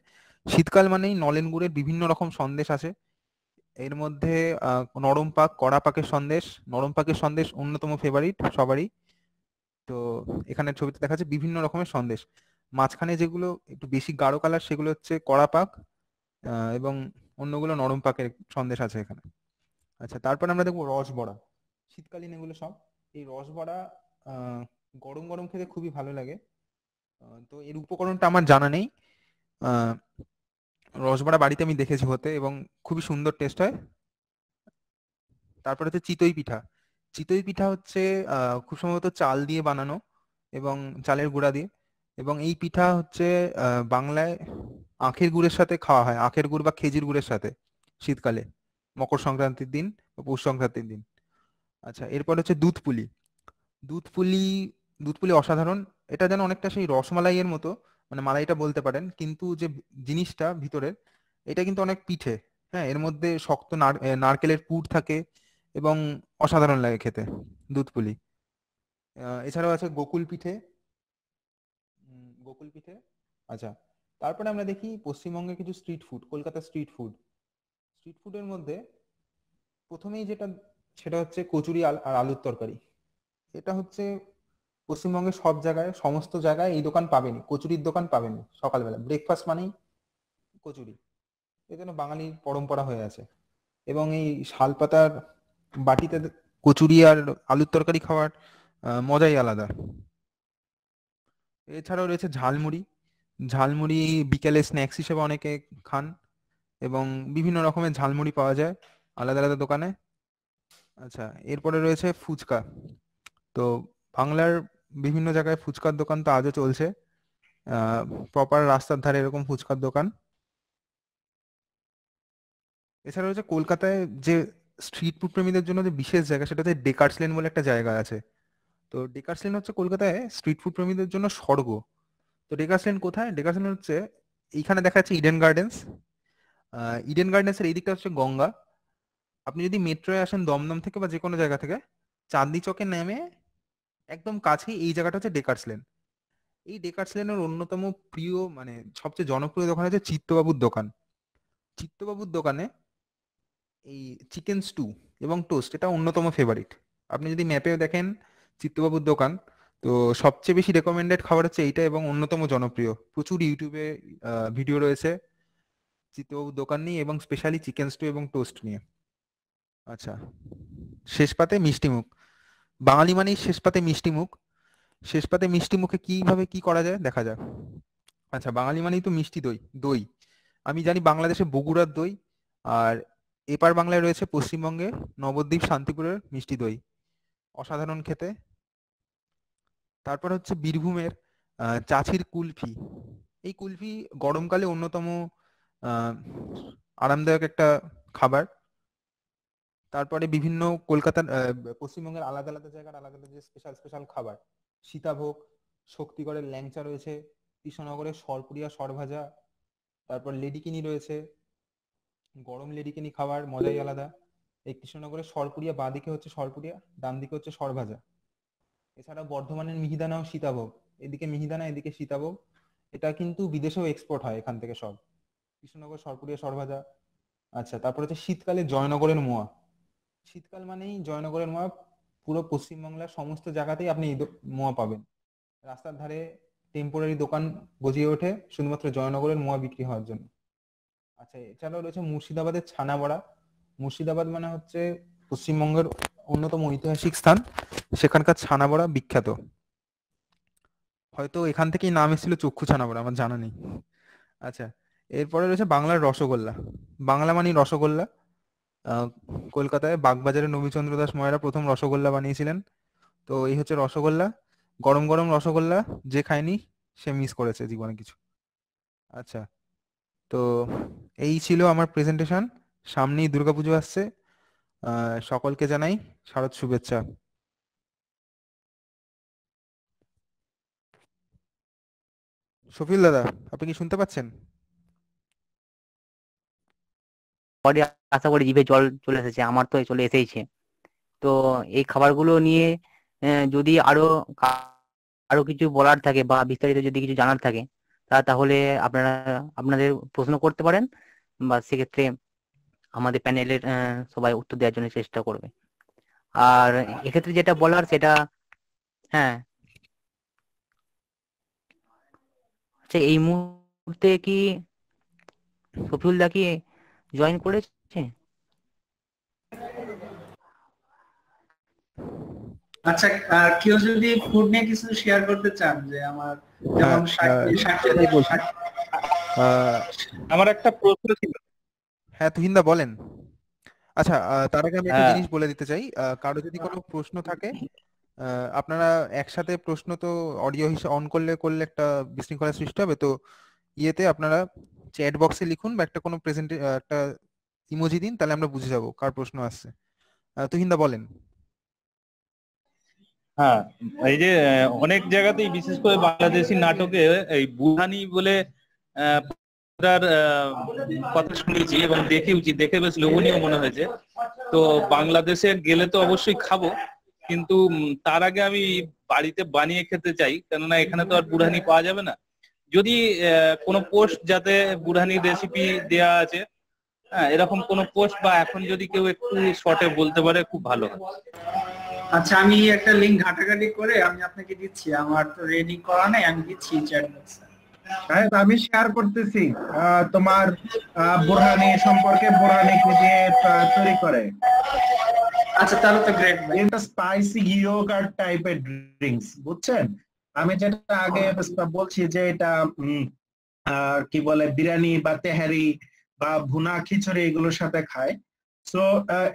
শীতকাল মানেই নলেন গুড়ের বিভিন্ন রকম সন্দেশ আছে এর মধ্যে নরম পাক, কড়া পাকের সন্দেশ, নরম পাকের সন্দেশ অন্যতম ফেভারিট সবারই। তো এখানে ছবিতে দেখা যাচ্ছে বিভিন্ন রকমের সন্দেশ। মাঝখানে যেগুলো একটু বেশি গাঢ় কালার সেগুলো হচ্ছে কড়া পাক এবং অন্যগুলো নরম পাকের সন্দেশ আছে এখানে। আচ্ছা তারপর আমরা দেখব রসবড়া। শীতকালীন এগুলো সব। এই রসবড়া গরম গরম খেতে খুবই ভালো লাগে। তো এর উপকরণটা আমার জানা নেই। রসবড়া বাড়িতে আমি দেখেছি হতে এবং খুবই সুন্দর টেস্ট হয়। তারপরে হচ্ছে চিতই পিঠা। চিতই পিঠা হচ্ছে খুব সম্ভবত চাল দিয়ে বানানো এবং চালের গুঁড়া দিয়ে। এবং এই পিঠা হচ্ছে বাংলায় আখের গুড়ের সাথে খাওয়া হয়। আখের গুড় বা খেজুর গুড়ের সাথে শীতকালে। মকর সংক্রান্তির দিন বা পৌষ সংক্রান্তির দিন। আচ্ছা এরপর হচ্ছে দুধ পুলি দুধ পুলি দুধ পুলি অসাধারণ। এটা যেন অনেকটা সেই রসমালাইয়ের মতো মানে মালাইটা বলতে পারেন, কিন্তু যে জিনিসটা ভিতরের, এটা কিন্তু অনেক পিঠে। হ্যাঁ এর মধ্যে শক্ত নার- নারকেলের পুর থাকে এবং অসাধারণ লাগে খেতে দুধপুলি এছাড়াও আছে গোকুল পিঠে। গোকুল পিঠে আচ্ছা। তারপরে আমরা দেখি পশ্চিমবঙ্গের কিছু street food Kolkata street food. Street ফুডের মধ্যে প্রথমেই যেটা, সেটা হচ্ছে কচুরি আর আলুর তরকারি। এটা হচ্ছে পশ্চিমবঙ্গের সব জায়গায়, সমস্ত জায়গায় এই দোকান পাবেনি, কচুরির দোকান পাবেনি সকালবেলা। ব্রেকফাস্ট মানেই কচুরি। এই জন্য বাঙালির পরম্পরা হয়ে আছে। এবং এই শালপাতার বাটিতে কচুরি আর আলুর তরকারি খাওয়ার মজাই আলাদা। এছাড়াও রয়েছে ঝালমুড়ি। ঝালমুড়ি বিকেলে স্ন্যাক্স হিসেবে অনেকে খান এবং বিভিন্ন রকমের ঝালমুড়ি পাওয়া যায় আলাদা আলাদা দোকানে। আচ্ছা এরপরে রয়েছে ফুচকা। তো বাংলার বিভিন্ন জায়গায় ফুচকার দোকান তো আজও চলছে। প্রপার রাস্তার ধারে এরকম ফুচকার দোকান। এছাড়া হচ্ছে কলকাতায় যে স্ট্রিট ফুড প্রেমীদের জন্য যে বিশেষ জায়গা, সেটা হচ্ছে ডেকার্স লেন বলে একটা জায়গা আছে। তো ডেকার্স লেন হচ্ছে কলকাতায় স্ট্রিট ফুড প্রেমীদের জন্য স্বর্গ। তো ডেকার্স লেন কোথায়? ডেকার্স লেন হচ্ছে, এইখানে দেখা যাচ্ছে ইডেন গার্ডেন্স ইডেন গার্ডেন্সের এই দিকটা হচ্ছে গঙ্গা। আপনি যদি মেট্রোয় আসেন দমদম থেকে বা যে কোনো জায়গা থেকে, চাঁদনি চকে নেমে একদম কাছেই এই জায়গাটা হচ্ছে ডেকার্স লেন এই ডেকার্স লেনের অন্যতম প্রিয় মানে সবচেয়ে জনপ্রিয় দোকান হচ্ছে চিত্তবাবুর দোকান। চিত্তবাবুর দোকানে এই চিকেন স্টু এবং টোস্ট এটা অন্যতম ফেভারিট আপনি যদি ম্যাপেও দেখেন চিত্তবাবুর দোকান, তো সবচেয়ে বেশি রেকমেন্ডেড খাবার হচ্ছে এইটা এবং অন্যতম জনপ্রিয়। প্রচুর ইউটিউবে ভিডিও রয়েছে চিত্তবাবুর দোকান নিয়ে এবং স্পেশালি চিকেন স্টু এবং টোস্ট নিয়ে। আচ্ছা শেষ পাতে মিষ্টি মুখ। বাঙালি মানেই শেষ পাতে মিষ্টি মুখ। শেষ পাতে মিষ্টি মুখে কীভাবে কি করা যায় দেখা যাক। আচ্ছা বাঙালি মানেই তো মিষ্টি দই দই। আমি জানি বাংলাদেশে বগুড়ার দই আর এপার বাংলায় রয়েছে পশ্চিমবঙ্গে নবদ্বীপ শান্তিপুরের মিষ্টি দই। অসাধারণ খেতে। তারপর হচ্ছে বীরভূমের চাছির কুলফি। এই কুলফি গরমকালে অন্যতম আরামদায়ক একটা খাবার। তারপরে বিভিন্ন কলকাতার পশ্চিমবঙ্গের আলাদা আলাদা জায়গার আলাদা আলাদা যে স্পেশাল স্পেশাল খাবার। সীতাভোগ, শক্তিগড়ের ল্যাংচা রয়েছে, কৃষ্ণনগরের সরপুরিয়া সরভাজা, তারপর লেডিকিনি রয়েছে, গরম লেডিকিনি খাবার, মজাই আলাদা। এই কৃষ্ণনগরের সরপুরিয়া বাঁ দিকে হচ্ছে সরপুরিয়া ডান দিকে হচ্ছে সরভাজা। এছাড়া বর্ধমানের মিহিদানা ও সীতাভোগ। এদিকে মিহিদানা, এদিকে সীতাভোগ। এটা কিন্তু বিদেশেও এক্সপোর্ট হয় এখান থেকে সব। কৃষ্ণনগর সরপুরিয়া সরভাজা। আচ্ছা তারপর হচ্ছে শীতকালে জয়নগরের মোয়া। শীতকাল মানেই জয়নগরের মোয়া, পুরো পশ্চিমবাংলার সমস্ত জায়গাতেই আপনি মোয়া পাবেন। রাস্তার ধারে টেম্পোরারি দোকান গজিয়ে ওঠে, শুধুমাত্র জয়নগরের মোয়া বিক্রি হওয়ার জন্য। আচ্ছা এছাড়াও রয়েছে মুর্শিদাবাদের ছানাবড়া। মুর্শিদাবাদ মানে হচ্ছে পশ্চিমবঙ্গের অন্যতম ঐতিহাসিক স্থান। সেখানকার ছানাবড়া বিখ্যাত। হয়তো এখান থেকেই নাম এসেছিল চক্ষু ছানাবড়া, আমার জানা নেই। আচ্ছা এরপরে রয়েছে বাংলার রসগোল্লা। বাংলা মানি রসগোল্লা। কলকাতায় বাগবাজারে নবীচন্দ্র দাস ময়রা প্রথম রসগোল্লা বানিয়েছিলেন। তো এই হচ্ছে রসগোল্লা। গরম গরম রসগোল্লা যে খায়নি, সে মিস করেছে জীবনে কিছু। আচ্ছা তো এই ছিল আমার প্রেজেন্টেশন সামনেই দুর্গাপুজো আসছে। সকলকে জানাই শারদ শুভেচ্ছা। সফিল দাদা, আপনি কি শুনতে পাচ্ছেন? পরে আশা করি জিভে জল চলে এসেছে, আমার তো চলে এসেইছে। তো এই খাবারগুলো নিয়ে যদি আরও আরও কিছু বলার থাকে বা বিস্তারিত যদি কিছু জানার থাকে, তা তাহলে আপনারা, আপনাদের প্রশ্ন করতে পারেন বা সেক্ষেত্রে আমাদের প্যানেলের সবাই উত্তর দেওয়ার জন্য চেষ্টা করবে। আর এক্ষেত্রে যেটা বলার সেটা হ্যাঁ। আচ্ছা এই মুহূর্তে কি সফিউল্লাহ কি জয়েন করেছে? আচ্ছা কেউ যদি ফুড নিয়ে কিছু শেয়ার করতে চান যে আমার যেমন আমার একটা প্রশ্ন ছিল। হ্যাঁ তুহিন্দা বলেন। আচ্ছা তার আগে আমি একটা জিনিস বলে দিতে চাই। কারও যদি কোনো প্রশ্ন থাকে আপনারা একসাথে প্রশ্ন তো অডিও হিসেবে অন করলে করলে একটা বিশৃঙ্খলা সৃষ্টি হবে। তো ইয়েতে আপনারা চ্যাট বক্সে লিখুন বা একটা কোনো প্রেজেন্ট একটা ইমোজি দিন, তাহলে আমরা বুঝে যাব কার প্রশ্ন আসছে। তুহিন্দা বলেন। হ্যাঁ এই যে অনেক জায়গাতেই বিশেষ করে বাংলাদেশি নাটকে এই বুহানি বলে কথা শুনেছি এবং দেখেওছি, দেখে বেশ লোভনীয় মনে হয়েছে। তো বাংলাদেশে গেলে তো অবশ্যই খাব, কিন্তু তার আগে আমি বাড়িতে বানিয়ে খেতে চাই, কেননা এখানে তো আর বুড়ানি পাওয়া যাবে না। যদি কোনো পোস্ট যাতে বুড়ানির রেসিপি দেয়া আছে হ্যাঁ এরকম কোনো পোস্ট বা এখন যদি কেউ একটু শর্টে বলতে পারে খুব ভালো হয়। আচ্ছা আমি একটা লিংক ঘাটাঘাটি করে আমি আপনাকে দিচ্ছি। আমার তো রেডি করা নেই আমি দিচ্ছি চ্যাট বক্সে আমি শেয়ার করতেছি তোমার বুরহানি সম্পর্কে বুরহানি দিয়ে তৈরি করে। আচ্ছা তাহলে তো গ্রেট ভাই। এটা স্পাইসি ইয়োগার্ট টাইপের ড্রিঙ্কস বুঝছেন? আমি যেটা আগে বলছি যে এটা কি বলে, বিরিয়ানি বা তেহারি বা ভুনা, খিচুড়ি এগুলোর সাথে খায়। সো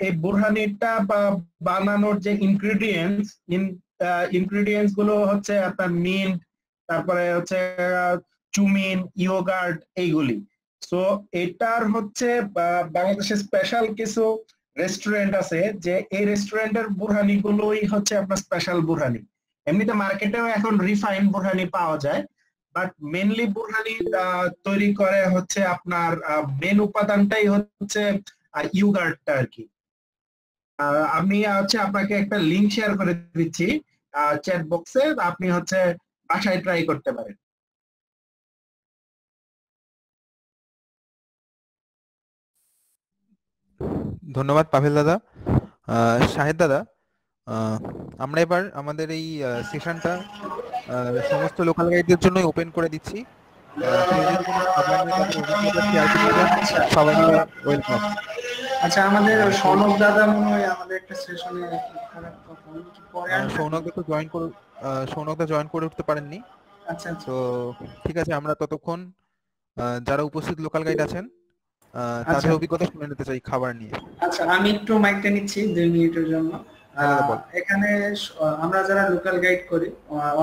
এই বুরহানিটা বা বানানোর যে ইনগ্রেডিয়েন্টস ইন ইনগ্রেডিয়েন্টসগুলো হচ্ছে আপনার মিন্ট তারপরে হচ্ছে চুমিন ইয়োগার্ট এইগুলি। সো এটার হচ্ছে বাংলাদেশের স্পেশাল কিছু রেস্টুরেন্ট আছে যে এই রেস্টুরেন্টের বুরহানি গুলোই হচ্ছে আপনার স্পেশাল বুরহানি। এমনিতে মার্কেটেও এখন রিফাইন বুরহানি পাওয়া যায় বাট মেনলি বুরহানি তৈরি করে হচ্ছে আপনার মেন উপাদানটাই হচ্ছে ইউগার্টটা আর কি। আমি হচ্ছে আপনাকে একটা লিংক শেয়ার করে দিচ্ছি চ্যাট বক্সে আপনি হচ্ছে বাসায় ট্রাই করতে পারেন। ধন্যবাদ পাভেল দাদা। শাহেদ দাদা আমরা এবার আমাদের এই সেশনটা সমস্ত লোকাল গাইডদের জন্য ওপেন করে দিচ্ছি ওয়েলকাম আচ্ছা আমাদের সৌনক দাদা মনে হয় আমাদের একটা সেশনে সৌনক একটু জয়েন করে সৌনক দা জয়েন করে উঠতে পারেননি। আচ্ছা আচ্ছা। তো ঠিক আছে আমরা ততক্ষণ যারা উপস্থিত লোকাল গাইড আছেন। তাদের অভিজ্ঞতা শুনে নিতে চাই খাবার নিয়ে। আচ্ছা আমি একটু মাইকটা নিচ্ছি দুই মিনিটের জন্য। এখানে আমরা যারা লোকাল গাইড করি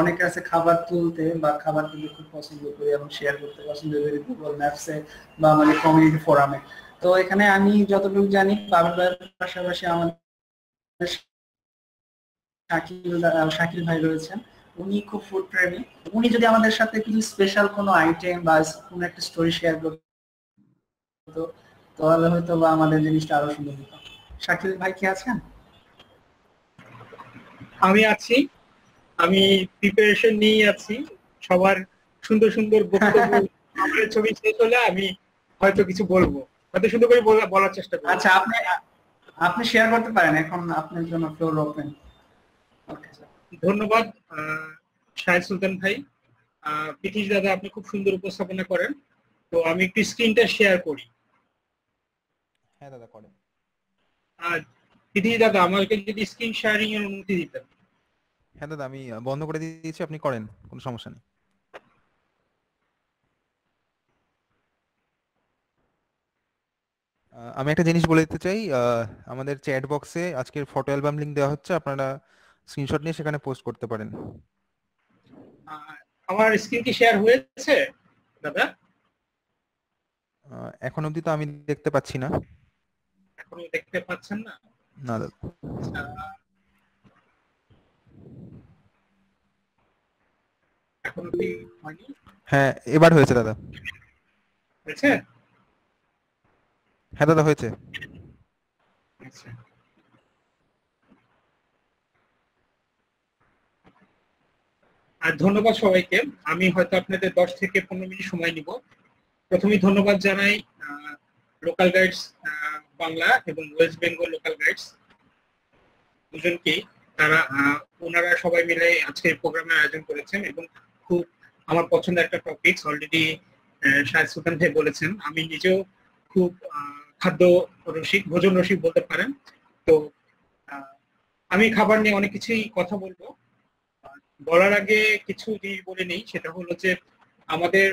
অনেকে আছে খাবার তুলতে বা খাবার তুলতে খুব পছন্দ করি এবং শেয়ার করতে পছন্দ করি গুগল ম্যাপসে বা আমাদের কমিউনিটি ফোরামে তো এখানে আমি যতটুকু জানি ভাইয়ের পাশাপাশি আমাদের শাকিল শাকিল ভাই রয়েছেন। উনি খুব ফুড প্রেমী। উনি যদি আমাদের সাথে কিছু স্পেশাল কোনো আইটেম বা কোনো একটা স্টোরি শেয়ার করতো তাহলে হয়তো বা আমাদের জিনিসটা আরও সুন্দর হতো। শাকিল ভাই কি আছেন? আমি আছি। আমি প্রিপারেশন নিয়ে আছি। সবার সুন্দর সুন্দর বক্তব্য ছবি শেষ হলে আমি হয়তো কিছু বলব। হয়তো সুন্দর করে বলার চেষ্টা করব। আচ্ছা আপনি আপনি শেয়ার করতে পারেন। এখন আপনার জন্য ফ্লোর ওপেন ধন্যবাদ আহ, শাহেদ সুলতান ভাই। আহ, পিথিশ দাদা আপনি খুব সুন্দর উপস্থাপনা করেন। তো আমি একটু স্ক্রিনটা শেয়ার করি। হ্যাঁ দাদা করেন। আর পিথিশ দাদা আমাকে যদি স্ক্রিন শেয়ারিং এর অনুমতি দিতেন। হ্যাঁ দাদা আমি বন্ধ করে দিয়েছি আপনি করেন কোনো সমস্যা নেই। আমি একটা জিনিস বলে দিতে চাই আমাদের চ্যাট বক্সে আজকের ফটো অ্যালবাম লিংক দেওয়া হচ্ছে আপনারা স্ক্রিনশট নিয়ে সেখানে পোস্ট করতে পারেন। আমার স্ক্রিন কি শেয়ার হয়েছে দাদা? এখন অবধি তো আমি দেখতে পাচ্ছি না। এখনও দেখতে পাচ্ছেন না? না দাদা। এখনও হয়নি? হ্যাঁ এবার হয়েছে দাদা। হয়েছে? হ্যাঁ দাদা হয়েছে। আচ্ছা। আর ধন্যবাদ সবাইকে। আমি হয়তো আপনাদের দশ থেকে পনেরো মিনিট সময় নিব। প্রথমেই ধন্যবাদ জানাই লোকাল গাইডস বাংলা এবং ওয়েস্ট বেঙ্গল লোকাল গাইডস দুজনকেই। তারা ওনারা সবাই মিলে আজকে প্রোগ্রামের আয়োজন করেছেন এবং খুব আমার পছন্দের একটা টপিক অলরেডি শাহেদ সুলতান ভাই বলেছেন। আমি নিজেও খুব খাদ্য রসিক, ভোজন রসিক বলতে পারেন। তো আমি খাবার নিয়ে অনেক কিছুই কথা বলব। বলার আগে কিছু জিনিস বলে নেই, সেটা হলো যে আমাদের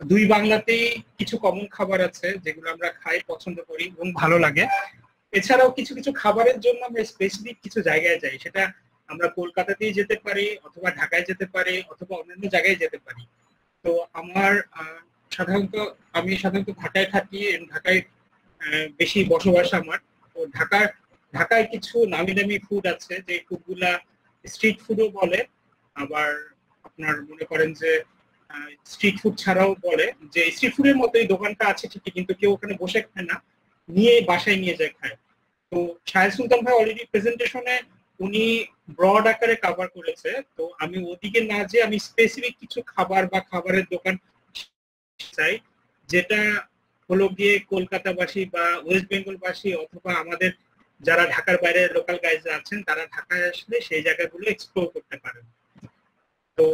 দুই বাংলাতেই কিছু কমন খাবার আছে, যেগুলো আমরা খাই, পছন্দ করি এবং ভালো লাগে। এছাড়াও কিছু কিছু খাবারের জন্য আমরা স্পেসিফিক কিছু জায়গায় যাই, সেটা আমরা কলকাতাতেই যেতে পারি, অথবা ঢাকায় যেতে পারি, অথবা অন্যান্য জায়গায় যেতে পারি। তো আমার সাধারণত আমি সাধারণত ঢাকায় থাকি ঢাকায় বেশি বসবাস আমার। তো ঢাকার ঢাকায় কিছু নামি দামি ফুড আছে, যে ফুডগুলা স্ট্রিট ফুডও বলে। আবার আপনার মনে করেন যে স্ট্রিট ফুড ছাড়াও বলে যে স্ট্রিট ফুডের মতো এই দোকানটা আছে ঠিকই, কিন্তু কেউ ওখানে বসে খায় না, নিয়ে বাসায় নিয়ে যায় খায়। তো শাহেদ সুলতান ভাই অলরেডি প্রেজেন্টেশনে উনি ব্রড আকারে কভার করেছে, তো আমি ওদিকে না যে আমি স্পেসিফিক কিছু খাবার বা খাবারের দোকান চাই, যেটা হলো গিয়ে কলকাতাবাসী বা ওয়েস্ট বেঙ্গলবাসী অথবা আমাদের যারা ঢাকার বাইরে লোকাল গাইজ আছেন, তারা ঢাকায় আসলে সেই জায়গাগুলো এক্সপ্লোর করতে পারেন। তো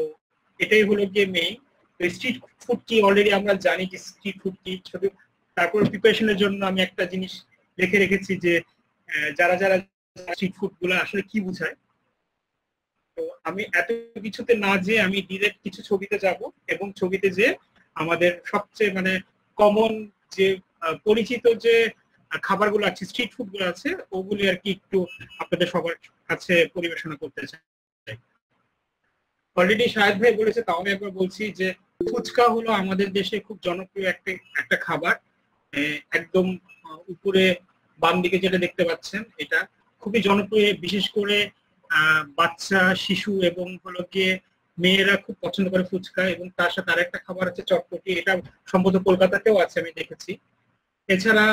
এটাই হলো গিয়ে মেইন তো স্ট্রিট ফুড কি অলরেডি আমরা জানি যে স্ট্রিট ফুড কি শুধু তারপর প্রিপারেশনের জন্য আমি একটা জিনিস লিখে রেখেছি যে যারা যারা গুলো আসলে কি বোঝায়? তো আমি এত কিছুতে না যে আমি ডিরেক্ট কিছু ছবিতে যাব এবং ছবিতে যে আমাদের সবচেয়ে মানে কমন যে পরিচিত যে খাবারগুলো আছে স্ট্রিট ফুডগুলো আছে, ওগুলি আর কি একটু আপনাদের সবার কাছে পরিবেশনা করতে চাই। অলরেডি শাহেদ ভাই বলেছে, তাও আমি একবার বলছি যে, ফুচকা হলো আমাদের দেশে খুব জনপ্রিয় একটা একটা খাবার। একদম উপরে বাম দিকে যেটা দেখতে পাচ্ছেন, এটা খুবই জনপ্রিয়, বিশেষ করে বাচ্চা, শিশু এবং হলো গিয়ে মেয়েরা খুব পছন্দ করে ফুচকা এবং তার সাথে আরেকটা খাবার আছে চটপটি, এটা সম্ভবত কলকাতাতেও আছে, আমি দেখেছি। এছাড়া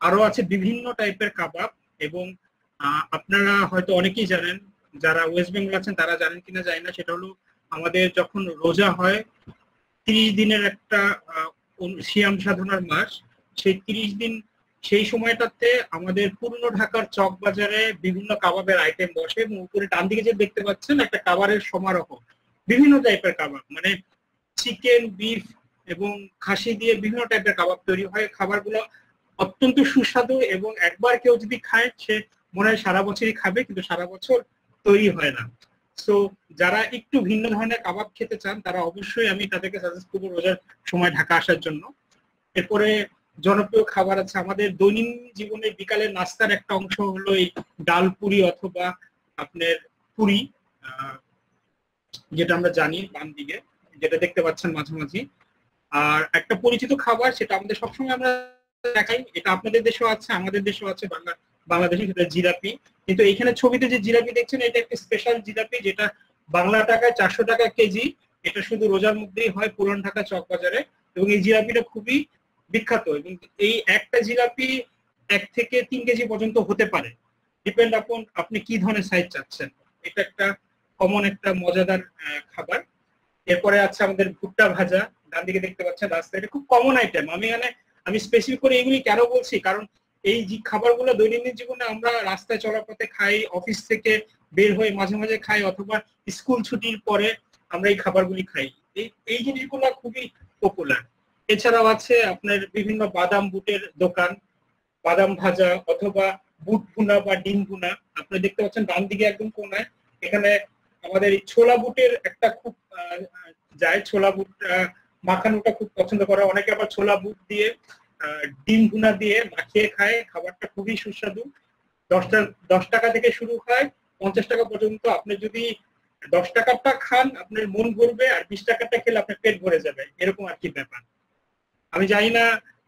আরও আছে বিভিন্ন টাইপের কাবাব এবং আপনারা হয়তো অনেকেই জানেন, যারা ওয়েস্ট বেঙ্গল আছেন তারা জানেন কিনা জানি না, সেটা হলো আমাদের যখন রোজা হয়, তিরিশ দিনের একটা সিয়াম সাধনার মাস, সেই তিরিশ দিন সেই সময়টাতে আমাদের পুরনো ঢাকার চক বাজারে বিভিন্ন কাবাবের আইটেম বসে এবং উপরে ডান দিকে যে দেখতে পাচ্ছেন একটা কাবারের সমারোহ, বিভিন্ন টাইপের কাবাব। মানে চিকেন বিফ এবং খাসি দিয়ে বিভিন্ন টাইপের কাবাব তৈরি হয়। খাবারগুলো অত্যন্ত সুস্বাদু এবং একবার কেউ যদি খায়, সে মনে হয় সারা বছরই খাবে, কিন্তু সারা বছর তৈরি হয় না। সো যারা একটু ভিন্ন ধরনের কাবাব খেতে চান, তারা অবশ্যই আমি তাদেরকে সাজেস্ট করব রোজার সময় ঢাকা আসার জন্য। এরপরে জনপ্রিয় খাবার আছে। আমাদের দৈনন্দিন জীবনে বিকালের নাস্তার একটা অংশ হলো এই ডাল পুরি অথবা আপনার পুরি যেটা আমরা জানি বাম দিকে, যেটা দেখতে পাচ্ছেন মাঝামাঝি আর একটা পরিচিত খাবার সেটা আমাদের সবসময় আমরা দেখাই, এটা আপনাদের দেশেও আছে, আমাদের দেশেও আছে, বাংলা, বাংলাদেশে সেটা জিলাপি। কিন্তু এখানে ছবিতে যে জিলাপি দেখছেন, এটা একটা স্পেশাল জিলাপি যেটা বাংলা টাকায় চারশো টাকা কেজি। এটা শুধু রোজার মধ্যেই হয়, পুরান ঢাকা চক বাজারে এবং এই জিলাপিটা খুবই বিখ্যাত এবং এই একটা জিলাপি এক থেকে তিন কেজি পর্যন্ত হতে পারে। ডিপেন্ড আপন আপনি কি ধরনের সাইজ চাচ্ছেন। এটা একটা কমন একটা মজাদার খাবার। এরপরে আছে আমাদের ভুট্টা ভাজা। ডান দিকে দেখতে পাচ্ছেন রাস্তায় এটা খুব কমন আইটেম আমি এখানে, আমি স্পেসিফিক করে এগুলি কেন বলছি? কারণ এই যে খাবারগুলো দৈনন্দিন জীবনে আমরা রাস্তায় চলার পথে খাই অফিস থেকে বের হয়ে মাঝে মাঝে খাই অথবা স্কুল ছুটির পরে আমরা এই খাবারগুলি খাই। এই এই জিনিসগুলো খুবই পপুলার এছাড়াও আছে আপনার বিভিন্ন বাদাম বুটের দোকান, বাদাম ভাজা অথবা বুট ভুনা বা ডিম ভুনা। আপনি দেখতে পাচ্ছেন ডান দিকে একদম কোনায়। এখানে আমাদের এই ছোলা বুটের একটা খুব যায়। ছোলা বুট মাখানোটা খুব পছন্দ করে। অনেকে আবার ছোলা বুট দিয়ে ডিম ভুনা দিয়ে মাখিয়ে খায়। খাবারটা খুবই সুস্বাদু। দশটা, দশ টাকা থেকে শুরু হয়। পঞ্চাশ টাকা পর্যন্ত আপনি যদি দশ টাকাটা খান, আপনার মন ভরবে আর বিশ টাকাটা খেলে আপনার পেট ভরে যাবে। এরকম আর কি ব্যাপার। আমি জানি না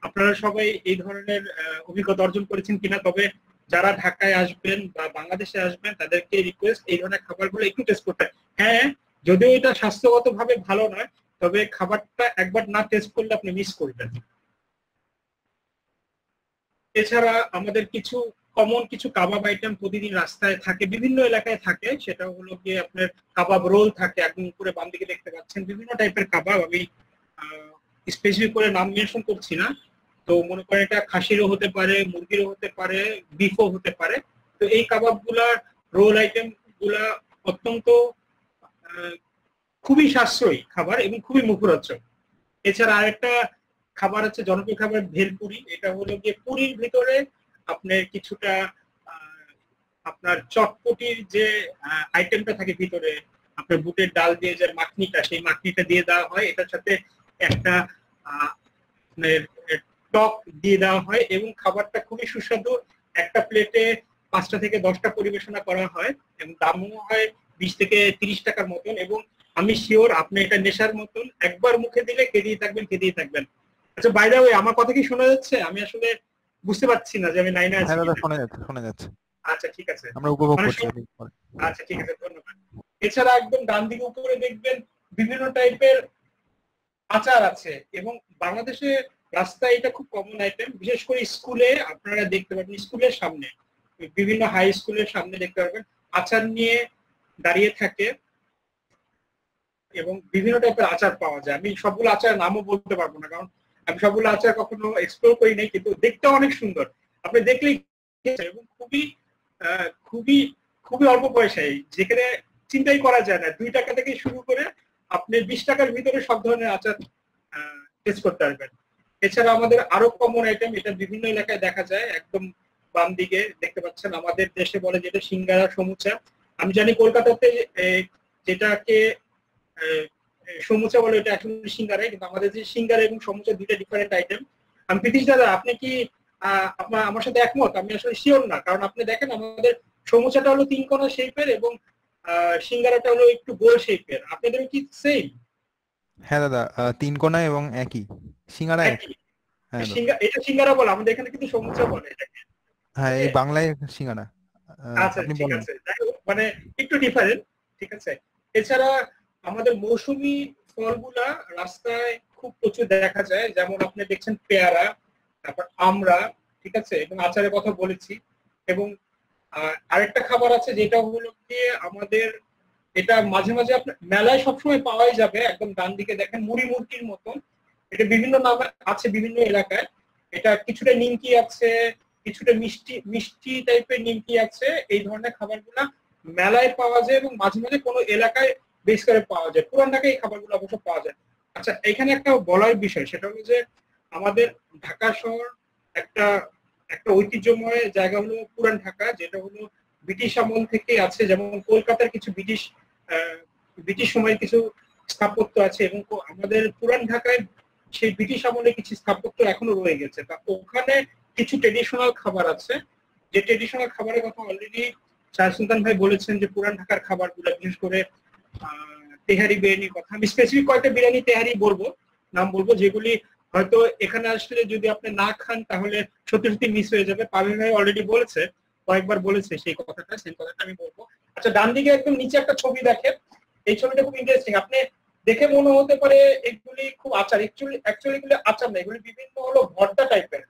আপনারা সবাই এই ধরনের অভিজ্ঞতা অর্জন করেছেন কিনা, তবে যারা ঢাকায় আসবেন বা বাংলাদেশে আসবেন, তাদেরকে রিকোয়েস্ট এই ধরনের খাবারগুলো একটু টেস্ট করতে হ্যাঁ যদিও এটা স্বাস্থ্যগত ভাবে ভালো নয়, তবে খাবারটা একবার না টেস্ট করলে আপনি মিস করবেন। এছাড়া আমাদের কিছু কমন কিছু কাবাব আইটেম প্রতিদিন রাস্তায় থাকে, বিভিন্ন এলাকায় থাকে, সেটা হলো গিয়ে আপনার কাবাব রোল থাকে, একদম উপরে বাম দিকে দেখতে পাচ্ছেন, বিভিন্ন টাইপের কাবাব আমি স্পেসিফিক করে নাম মেনশন করছি না। তো মনে করেন এটা খাসিরও হতে পারে, মুরগিরও হতে পারে বিফও হতে পারে। তো এই কাবাবগুলা রোল আইটেমগুলা অত্যন্ত খুবই সাশ্রয়ী খাবার এবং খুবই মুখরোচক। এছাড়া আরেকটা খাবার আছে, জনপ্রিয় খাবার ভেলপুরি। এটা হলো গিয়ে পুরীর ভিতরে আপনার কিছুটা আপনার চটপটির যে আইটেমটা থাকে ভিতরে, আপনার বুটের ডাল দিয়ে যে মাখনিটা, সেই মাখনিটা দিয়ে দেওয়া হয়। এটার সাথে একটা টক দিয়ে দেওয়া হয় এবং খাবারটা খুবই সুস্বাদু। একটা প্লেটে পাঁচটা থেকে দশটা পরিবেশনা করা হয় এবং দামও হয় বিশ থেকে তিরিশ টাকার মতন এবং আমি শিওর আপনি এটা নেশার মতন একবার মুখে দিলে কেঁদিয়ে থাকবেন কেঁদিয়ে থাকবেন। আচ্ছা বাইরে ওই আমার কথা কি শোনা যাচ্ছে? আমি আসলে বুঝতে পারছি না যে আমি নাইনে আছি হ্যাঁ শোনা যাচ্ছে শোনা যাচ্ছে। আচ্ছা ঠিক আছে। আমরা উপভোগ মানে করছি আচ্ছা ঠিক আছে ধন্যবাদ। এছাড়া একদম ডান দিকে উপরে দেখবেন বিভিন্ন টাইপের আচার আছে এবং বাংলাদেশে রাস্তায় এটা খুব কমন আইটেম বিশেষ করে স্কুলে আপনারা দেখতে পাবেন, স্কুলের সামনে, বিভিন্ন হাই স্কুলের সামনে দেখতে পারবেন আচার নিয়ে দাঁড়িয়ে থাকে এবং বিভিন্ন টাইপের আচার পাওয়া যায়। আমি সবগুলো আচার নামও বলতে পারব না, কারণ আমি সবগুলো আচার কখনো এক্সপ্লোর করি নাই, কিন্তু দেখতে অনেক সুন্দর। আপনি দেখলেই এবং খুবই খুবই খুবই অল্প পয়সায়, যেখানে চিন্তাই করা যায় না, দুই টাকা থেকে শুরু করে আপনি বিশ টাকার ভিতরে সব ধরনের আচার টেস্ট করতে পারবেন। এছাড়া আমাদের আরও কমন আইটেম এটা বিভিন্ন এলাকায় দেখা যায়, একদম বাম দিকে দেখতে পাচ্ছেন, আমাদের দেশে বলে যেটা সিঙ্গারা সমুচা। আমি জানি কলকাতাতে যেটাকে সমুচা বলে এটা আসলে সিঙ্গারাই, কিন্তু আমাদের যে সিঙ্গারা এবং সমুচা দুইটা ডিফারেন্ট আইটেম আমি প্রীতিশ দাদা, আপনি কি আপনার, আমার সাথে একমত? আমি আসলে শিওর না, কারণ আপনি দেখেন আমাদের সমুচাটা হলো তিন কোনা শেপের এবং সিঙ্গারাটা হলো একটু গোল শেপের আপনাদের কি সেম হ্যাঁ দাদা তিন কোনা এবং একই। সিঙ্গারা এক হ্যাঁ এটা সিঙ্গারা বলে আমাদের এখানে কিন্তু সমুচা বলে এটাকে। হ্যাঁ এই বাংলায় সিঙ্গারা। আচ্ছা ঠিক আছে। মানে একটু ডিফারেন্ট ঠিক আছে? এছাড়া আমাদের মৌসুমী ফলগুলা রাস্তায় খুব প্রচুর দেখা যায়। যেমন আপনি দেখছেন পেয়ারা তারপর আমরা ঠিক আছে? এবং আচারের কথা বলেছি। এবং আহ, আরেকটা খাবার আছে যেটা হলো গিয়ে আমাদের এটা মাঝে মাঝে আপনার মেলায় সবসময় পাওয়াই যাবে একদম ডান দিকে দেখেন মুড়ি মুরগির মতন। এটা বিভিন্ন নামে আছে বিভিন্ন এলাকায়। এটা কিছুটা নিমকি আছে কিছুটা মিষ্টি মিষ্টি টাইপের নিমকি আছে এই ধরনের খাবারগুলা মেলায় পাওয়া যায় এবং মাঝে মাঝে কোনো এলাকায় বেশ করে পাওয়া যায়। পুরান ঢাকায় এই খাবারগুলো অবশ্য পাওয়া যায়। আচ্ছা এখানে একটা বলার বিষয় সেটা হলো যে আমাদের ঢাকা শহর একটা একটা ঐতিহ্যময় জায়গা হলো পুরান ঢাকা, যেটা হলো ব্রিটিশ আমল থেকে আছে, যেমন কলকাতার কিছু ব্রিটিশ ব্রিটিশ সময়ের কিছু স্থাপত্য আছে এবং আমাদের পুরান ঢাকায় সেই ব্রিটিশ আমলে কিছু স্থাপত্য এখনও রয়ে গেছে। তা ওখানে কিছু ট্রেডিশনাল খাবার আছে। যে ট্রেডিশনাল খাবারের কথা অলরেডি শাহ সুলতান ভাই বলেছেন যে পুরান ঢাকার খাবার খাবারগুলো, বিশেষ করে তেহারি বিরিয়ানির কথা। আমি স্পেসিফিক কয়েকটা বিরিয়ানি তেহারি বলব, নাম বলব, যেগুলি হয়তো এখানে আসলে যদি আপনি না খান, তাহলে সত্যি সত্যি মিস হয়ে যাবে। পাবেল ভাই অলরেডি বলেছে, কয়েকবার বলেছে সেই কথাটা সেই কথাটা আমি বলব। আচ্ছা ডান দিকে একদম নিচে একটা ছবি দেখেন। এই ছবিটা খুব ইন্টারেস্টিং আপনি দেখে মনে হতে পারে এগুলি খুব আচার। অ্যাকচুয়ালি অ্যাকচুয়ালি এগুলি আচার না, এগুলি বিভিন্ন হলো ভর্তা টাইপের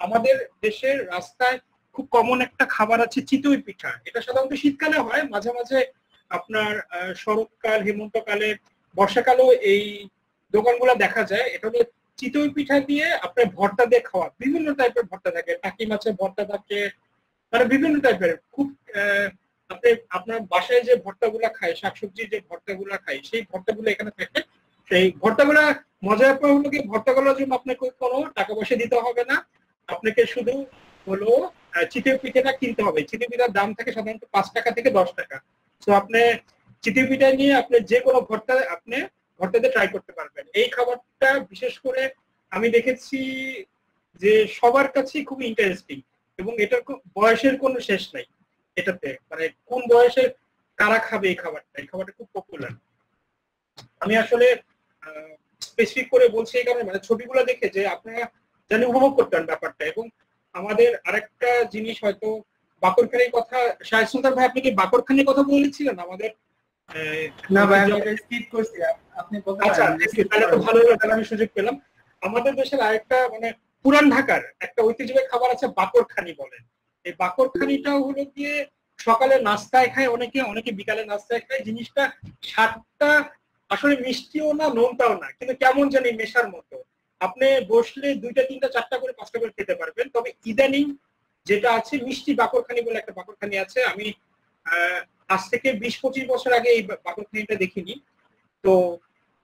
আমাদের দেশের রাস্তায় খুব কমন একটা খাবার আছে চিতই পিঠা। এটা সাধারণত শীতকালে হয়। মাঝে মাঝে আপনার শরৎকাল, হেমন্তকালে, বর্ষাকালেও এই দোকানগুলো দেখা যায়। এটা হলো চিতই পিঠা দিয়ে আপনার ভর্তা দিয়ে খাওয়া, বিভিন্ন টাইপের ভর্তা থাকে, টাকি মাছের ভর্তা থাকে মানে বিভিন্ন টাইপের খুব আপনি, আপনার বাসায় যে ভর্তাগুলা খায়, শাকসবজির যে ভর্তাগুলা খায়, সেই ভর্তাগুলো এখানে থাকে। সেই ভর্তাগুলা, মজার ব্যাপার হলো কি, ভর্তাগুলোর জন্য আপনাকে কোনো টাকা পয়সা দিতে হবে না। আপনাকে শুধু হলো চিতই পিঠাটা কিনতে হবে। চিতই পিঠার দাম থাকে সাধারণত পাঁচ টাকা থেকে দশ টাকা। তো আপনি চিতই পিঠা নিয়ে আপনি যে কোনো ভর্তা আপনি ভর্তাতে ট্রাই করতে পারবেন। এই খাবারটা বিশেষ করে আমি দেখেছি যে সবার কাছেই খুব ইন্টারেস্টিং এবং এটার বয়সের কোনো শেষ নাই এটাতে। মানে কোন বয়সে কারা খাবে এই খাবারটা? এই খাবারটা খুব পপুলার আমি আসলে স্পেসিফিক করে বলছি এই কারণে মানে ছবিগুলো দেখে যে আপনারা জানি উপভোগ করতেন ব্যাপারটা। এবং আমাদের আরেকটা জিনিস হয়তো বাকরখানির কথা, শাহেদ সুলতান ভাই, আপনি কি বাকরখানির কথা বলেছিলেন? আমাদের না ভাই আমি এটা স্কিপ করছি আপনি বলতে আচ্ছা পারেন, ঠিক skip আছে, তাহলে তো ভালো হলো তাহলে আমি সুযোগ পেলাম। আমাদের দেশের আরেকটা মানে পুরান ঢাকার একটা ঐতিহ্যবাহী খাবার আছে বাকরখানি বলেন এই বাকরখানিটাও হলো গিয়ে সকালে নাস্তায় খায় অনেকে অনেকে বিকালে নাস্তায় খায়। জিনিসটা স্বাদটা আসলে মিষ্টিও না নোনটাও না কিন্তু কেমন জানি মেশার মতো। আপনি বসলে দুইটা তিনটা চারটা করে পাঁচটা করে খেতে পারবেন। তবে ইদানিং যেটা আছে মিষ্টি বাকরখানি বলে একটা বাকরখানি আছে। আমি আজ থেকে বিশ পঁচিশ বছর আগে এই বাকরখানিটা দেখিনি। তো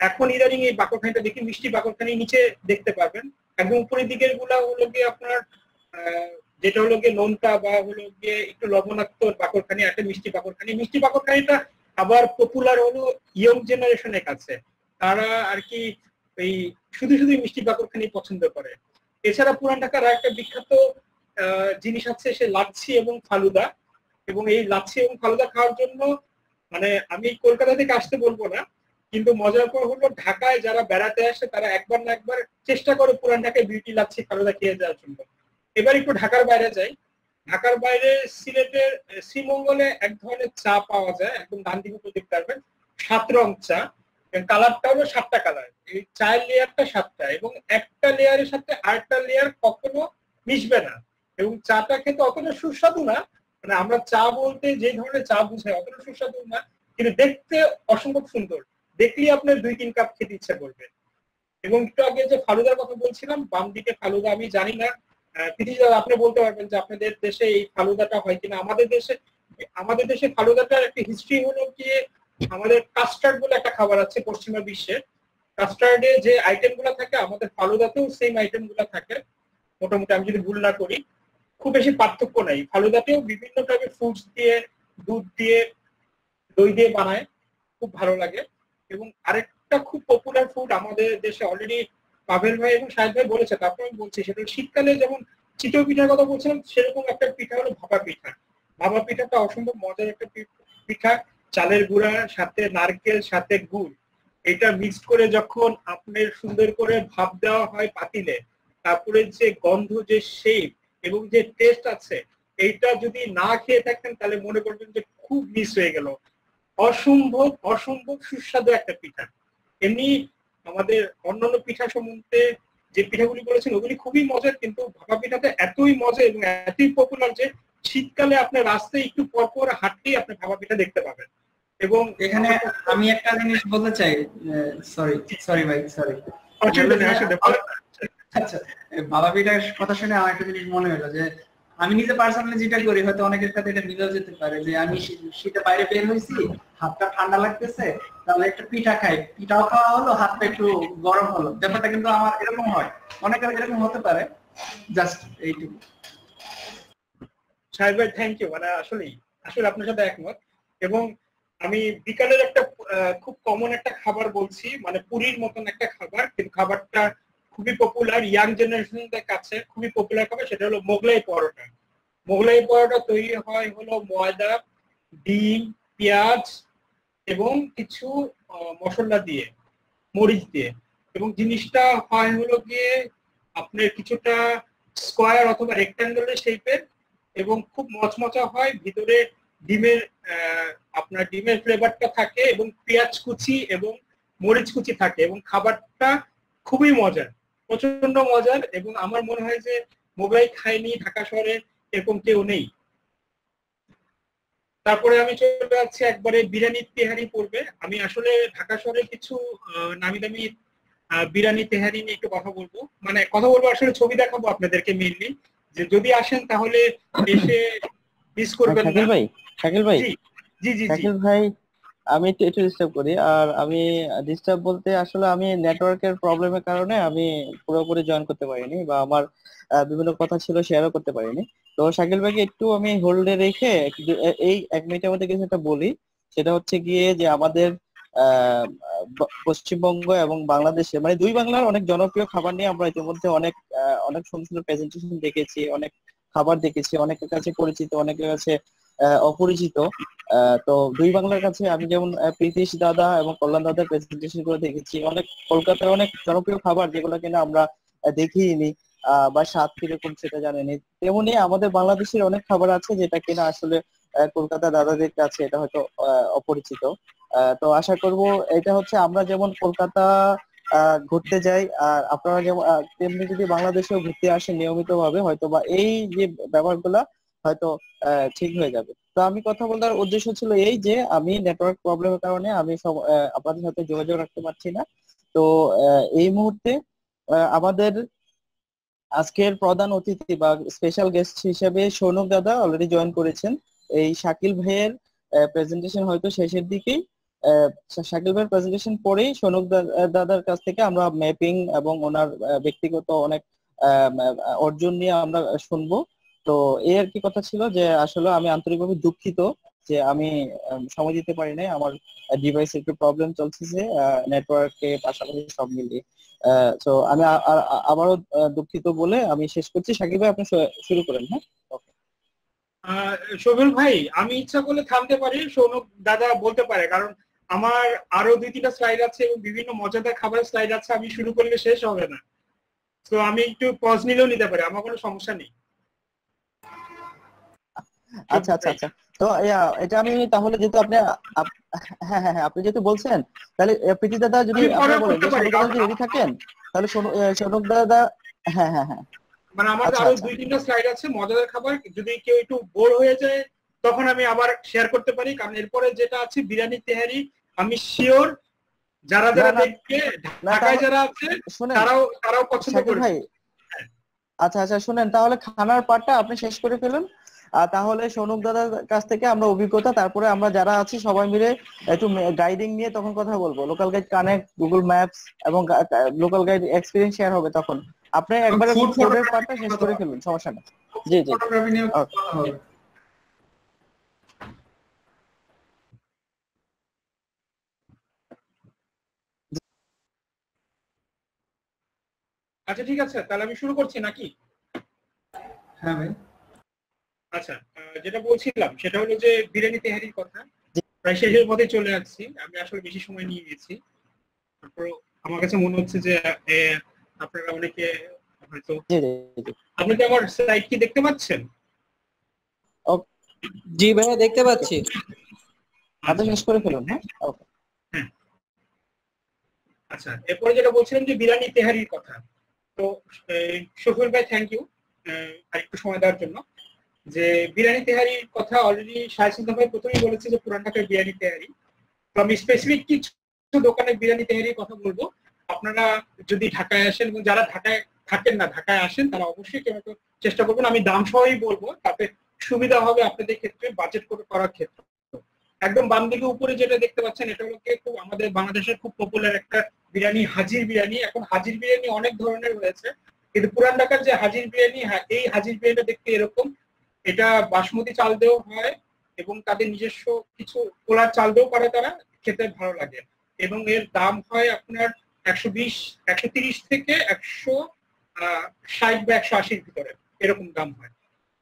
এখন ইদানিং এই বাকরখানিটা দেখি, মিষ্টি বাকরখানি নিচে দেখতে পারবেন। একদম উপরের দিকেরগুলা হলো গিয়ে আপনার যেটা হলো গিয়ে নোনতা বা হলো গিয়ে একটু লবণাক্ত বাকরখানি একটা মিষ্টি বাকরখানি মিষ্টি বাকরখানিটা আবার পপুলার হলো ইয়ং জেনারেশনের কাছে। তারা আর কি এই শুধু শুধু মিষ্টি বাকরখানি পছন্দ করে। এছাড়া পুরান ঢাকার একটা বিখ্যাত জিনিস আছে, সে লাচ্ছি এবং ফালুদা। এবং এই লাচ্ছি এবং ফালুদা খাওয়ার জন্য মানে আমি কলকাতা থেকে আসতে বলব না, কিন্তু মজার পর হলো ঢাকায় যারা বেড়াতে আসে, তারা একবার না একবার চেষ্টা করে পুরান ঢাকায় বিউটি, লাচ্ছি, ফালুদা খেয়ে যাওয়ার জন্য। এবার একটু ঢাকার বাইরে যাই। ঢাকার বাইরে সিলেটের শ্রীমঙ্গলে এক ধরনের চা পাওয়া যায়, একদম দিকে উপর পারবেন সাত রং চা। কালারটা হলো সাতটা কালার। এই চায়ের লেয়ারটা সাতটা এবং একটা লেয়ারের সাথে আরেকটা লেয়ার কখনো মিশবে না। এবং চাটা খেতে অতটা সুস্বাদু না মানে আমরা চা বলতে যে ধরনের চা বুঝাই, অতটা সুস্বাদু না, কিন্তু দেখতে অসম্ভব সুন্দর। দেখলেই আপনার দুই, তিন কাপ খেতে ইচ্ছা করবে। এবং একটু আগে যে ফালুদার কথা বলছিলাম, বাম দিকে ফালুদা, আমি জানি না আপনি বলতে পারবেন যে আপনাদের দেশে এই ফালুদাটা হয় কিনা। আমাদের দেশে আমাদের দেশে ফালুদাটার একটা হিস্ট্রি হলো কি, আমাদের কাস্টার্ড বলে একটা খাবার আছে পশ্চিমা বিশ্বে। কাস্টার্ডে যে আইটেমগুলো থাকে, আমাদের ফালুদাতেও সেম আইটেমগুলো থাকে। মোটামুটি আমি যদি ভুল না করি। খুব বেশি পার্থক্য নাই। ফালুদাতেও বিভিন্ন টাইপের ফ্রুটস দিয়ে, দুধ দিয়ে, দই দিয়ে বানায়। খুব ভালো লাগে। এবং আরেকটা খুব পপুলার ফুড আমাদের দেশে অলরেডি পাভেল ভাই এবং শাহেদ ভাই বলেছে, তারপর আমি বলছি সেটা শীতকালে যেমন চিতই পিঠার কথা বলছিলাম, সেরকম একটা পিঠা হলো ভাপা পিঠা। ভাপা পিঠাটা অসম্ভব মজার একটা পিঠা। চালের গুঁড়া, সাথে নারকেল, সাথে গুড়। এটা মিক্সড করে যখন আপনার সুন্দর করে ভাপ দেওয়া হয় পাতিলে, তারপরে যে গন্ধ, যে শেপ এবং যে টেস্ট আছে এইটা যদি না খেয়ে থাকেন তাহলে মনে করবেন যে খুব মিস হয়ে গেল। অসম্ভব অসম্ভব সুস্বাদু একটা পিঠা। এমনি আমাদের অন্যান্য পিঠা সম্বন্ধে যে পিঠাগুলি বলেছেন ওগুলি খুবই মজার কিন্তু ভাপা পিঠাটা এতই মজা এবং এতই পপুলার যে শীতকালে আপনার রাস্তায় একটু পর পর হাঁটলেই আপনি ভাপা পিঠা দেখতে পাবেন। এবং এখানে আমি একটা জিনিস বলতে চাই সরি সরি ভাই সরি আচ্ছা বাবা পিঠার কথা শুনে আমার একটা জিনিস মনে হলো যে, আমি নিজে পার্সোনালি যেটা করি, হয়তো অনেকের সাথে এটা মিলেও যেতে পারে যে, আমি শীতে বাইরে বের হয়েছি, হাতটা ঠান্ডা লাগতেছে, তাহলে একটা পিঠা খাই। পিঠাও খাওয়া হলো, হাতটা একটু গরম হলো। ব্যাপারটা কিন্তু আমার এরকম হয়। অনেকের এরকম হতে পারে। জাস্ট এইটুকু। সাহেব ভাই থ্যাংক ইউ মানে আসলেই, আসলে আপনার সাথে একমত। এবং আমি বিকালের একটা খুব কমন একটা খাবার বলছি মানে পুরীর মতন একটা খাবার, কিন্তু খাবারটা খুবই পপুলার ইয়াং জেনারেশনদের কাছে খুবই পপুলার খাবার, সেটা হলো মোগলাই পরোটা। মোগলাই পরোটা তৈরি হয় হলো ময়দা, ডিম, পেঁয়াজ এবং কিছু মশলা দিয়ে, মরিচ দিয়ে। এবং জিনিসটা হয় হলো গিয়ে আপনার কিছুটা স্কোয়ার অথবা রেক্ট্যাঙ্গুলার শেপের এবং খুব মচমচা হয়, ভিতরে ডিমের আপনার ডিমের ফ্লেভারটা থাকে এবং পেঁয়াজ কুচি এবং মরিচ কুচি থাকে এবং খাবারটা খুবই মজার। প্রচণ্ড মজার এবং আমার মনে হয় যে মোগলাই খায়নি ঢাকা শহরে এরকম কেউ নেই। তারপরে আমি চলে যাচ্ছি একবারে বিরিয়ানি তেহারি পড়বে আমি আসলে ঢাকা শহরে কিছু নামি দামি বিরিয়ানি তেহারি নিয়ে একটু কথা বলব। মানে কথা বলব আসলে ছবি দেখাবো আপনাদেরকে মেনলি যে যদি আসেন তাহলে এসে মিস করবেন না। ভাই শাকিল ভাই। জি জি জি জি। শাকিল ভাই আমি একটু ডিস্টার্ব করি। আর আমি ডিস্টার্ব বলতে আসলে আমি নেটওয়ার্কের প্রবলেমের কারণে আমি পুরোপুরি জয়েন করতে পারিনি বা আমার বিভিন্ন কথা ছিল শেয়ারও করতে পারিনি। তো শাকিল ভাইকে একটু আমি হোল্ডে রেখে এই এক মিনিটের মধ্যে কিছু একটা বলি। সেটা হচ্ছে গিয়ে যে আমাদের পশ্চিমবঙ্গ এবং বাংলাদেশে মানে দুই বাংলার অনেক জনপ্রিয় খাবার নিয়ে আমরা ইতিমধ্যে অনেক অনেক সুন্দর সুন্দর প্রেজেন্টেশন দেখেছি, অনেক খাবার দেখেছি, অনেকের কাছে পরিচিত, অনেকের কাছে অপরিচিত। তো দুই বাংলার কাছে আমি যেমন প্রীতিশ দাদা এবং কল্যাণ দাদার প্রেজেন্টেশন করে দেখেছি, অনেক কলকাতার অনেক জনপ্রিয় খাবার যেগুলো কিনা আমরা দেখিনি বা স্বাদ কীরকম সেটা জানেনি। তেমনি আমাদের বাংলাদেশের অনেক খাবার আছে যেটা কিনা আসলে কলকাতা দাদাদের কাছে এটা হয়তো অপরিচিত। তো আশা করব এটা হচ্ছে আমরা যেমন কলকাতা ঘুরতে যাই, আর আপনারা যেমন তেমনি যদি বাংলাদেশেও ঘুরতে আসেন নিয়মিত ভাবে হয়তো বা এই যে ব্যাপারগুলা হয়তো ঠিক হয়ে যাবে। তো আমি কথা বলার উদ্দেশ্য ছিল এই যে, আমি নেটওয়ার্ক প্রবলেমের কারণে আমি সব আপনাদের সাথে যোগাযোগ রাখতে পারছি না। তো এই মুহূর্তে আমাদের আজকের প্রধান অতিথি বা স্পেশাল গেস্ট হিসেবে সৌনক দাদা অলরেডি জয়েন করেছেন। এই শাকিল ভাইয়ের প্রেজেন্টেশন হয়তো শেষের দিকেই। শাকিল ভাইয়ের প্রেজেন্টেশন পরেই সৌনক দাদার কাছ থেকে আমরা ম্যাপিং এবং ওনার ব্যক্তিগত অনেক অর্জন নিয়ে আমরা শুনব। তো এই আর কি কথা ছিল যে আসলে আমি আন্তরিকভাবে দুঃখিত যে আমি সময় দিতে পারি নাই। আমার ডিভাইস একটু প্রবলেম চলতেছে নেটওয়ার্কে পাশাপাশি সব মিলিয়ে। তো আমি আবারও দুঃখিত বলে আমি শেষ করছি। শাকিব ভাই, আপনি শুরু করেন হ্যাঁ? শোভল ভাই, আমি ইচ্ছা করলে থামতে পারি, সৌনক দাদা বলতে পারে, কারণ আমার আরও দুই তিনটা স্লাইড আছে এবং বিভিন্ন মজাদার খাবারের স্লাইড আছে, আমি শুরু করলে শেষ হবে না। তো আমি একটু পজ নিলেও নিতে পারি, আমার কোনো সমস্যা নেই। আচ্ছা আচ্ছা আচ্ছা। তো এটা আমি তাহলে যেহেতু আপনি আপ- হ্যাঁ হ্যাঁ হ্যাঁ আপনি যেহেতু বলছেন তাহলে প্রীতি দাদা যদি আপনারা বলেন যদি রেডি থাকেন তাহলে সৌন- দাদা হ্যাঁ হ্যাঁ হ্যাঁ। মানে আমার আচ্ছা, আরও আচ্ছা। দুই তিনটা স্লাইড আছে মজাদার খাবার যদি কেউ একটু বোর হয়ে যায় তখন আমি আবার শেয়ার করতে পারি কারণ এরপরে যেটা আছে বিরিয়ানি তেহারি আমি শিওর যারা যারা দেখবে ঢাকায় যারা আছে তারাও তারাও পছন্দ করবে। ভাই আচ্ছা আচ্ছা শুনেন তাহলে খানার পার্টটা আপনি শেষ করে ফেলুন তাহলে সৌনক দাদার কাছ থেকে আমরা অভিজ্ঞতা তারপরে আমরা যারা আছি সবাই মিলে একটু গাইডিং নিয়ে তখন কথা বলব। Local guide connect Google Maps এবং লোকাল গাইড এক্সপিরিয়েন্স শেয়ার হবে তখন। আপনি একবারে ফুডের পার্টটা শেষ করে ফেলুন সমস্যা নেই। জি জি। আচ্ছা ঠিক আছে তাহলে আমি শুরু করছি নাকি? হ্যাঁ ভাই। আচ্ছা যেটা বলছিলাম সেটা হলো যে বিরিয়ানি তেহারির কথা। প্রায় শেষের পথে চলে আসছি। আমি আসলে বেশি সময় নিয়ে গেছি। তারপর আমার কাছে মনে হচ্ছে যে আপনারা অনেকে হয়তো আপনি কি আমার স্লাইড কি দেখতে পাচ্ছেন? জি ভাইয়া দেখতে পাচ্ছি। আপনি শেষ করে ফেলুন হ্যাঁ? ওকে। আচ্ছা এরপরে যেটা বলছিলাম যে বিরিয়ানি তেহারির কথা। তো শফিউল ভাই থ্যাংক ইউ আরেকটু সময় দেওয়ার জন্য। যে বিরিয়ানি তেহারির কথা অলরেডি শাহসিন্দা ভাই প্রথমেই বলেছে যে পুরান ঢাকার বিরিয়ানি তেহারি। তো আমি স্পেসিফিক কিছু দোকানে বিরিয়ানি তেহারির কথা বলব। আপনারা যদি ঢাকায় আসেন এবং যারা ঢাকায় থাকেন না ঢাকায় আসেন তারা অবশ্যই একটু চেষ্টা করবেন। আমি দাম সহই বলব তাতে সুবিধা হবে আপনাদের ক্ষেত্রে বাজেট করে করার ক্ষেত্রে। একদম বাম দিকে উপরে যেটা দেখতে পাচ্ছেন এটা হলো খুব আমাদের বাংলাদেশের খুব পপুলার একটা বিরিয়ানি হাজির বিরিয়ানি। এখন হাজির বিরিয়ানি অনেক ধরনের রয়েছে। কিন্তু পুরান ঢাকার যে হাজির বিরিয়ানি হ্যাঁ, এই হাজির বিরিয়ানিটা দেখতে এরকম। এটা বাসমতি চাল দিয়েও হয় এবং তাদের নিজস্ব কিছু কোলার চাল দিয়েও করে তারা, খেতে ভালো লাগে। এবং এর দাম হয় আপনার একশো বিশ, একশো তিরিশ থেকে একশো ষাট বা একশো আশির ভিতরে, এরকম দাম হয়।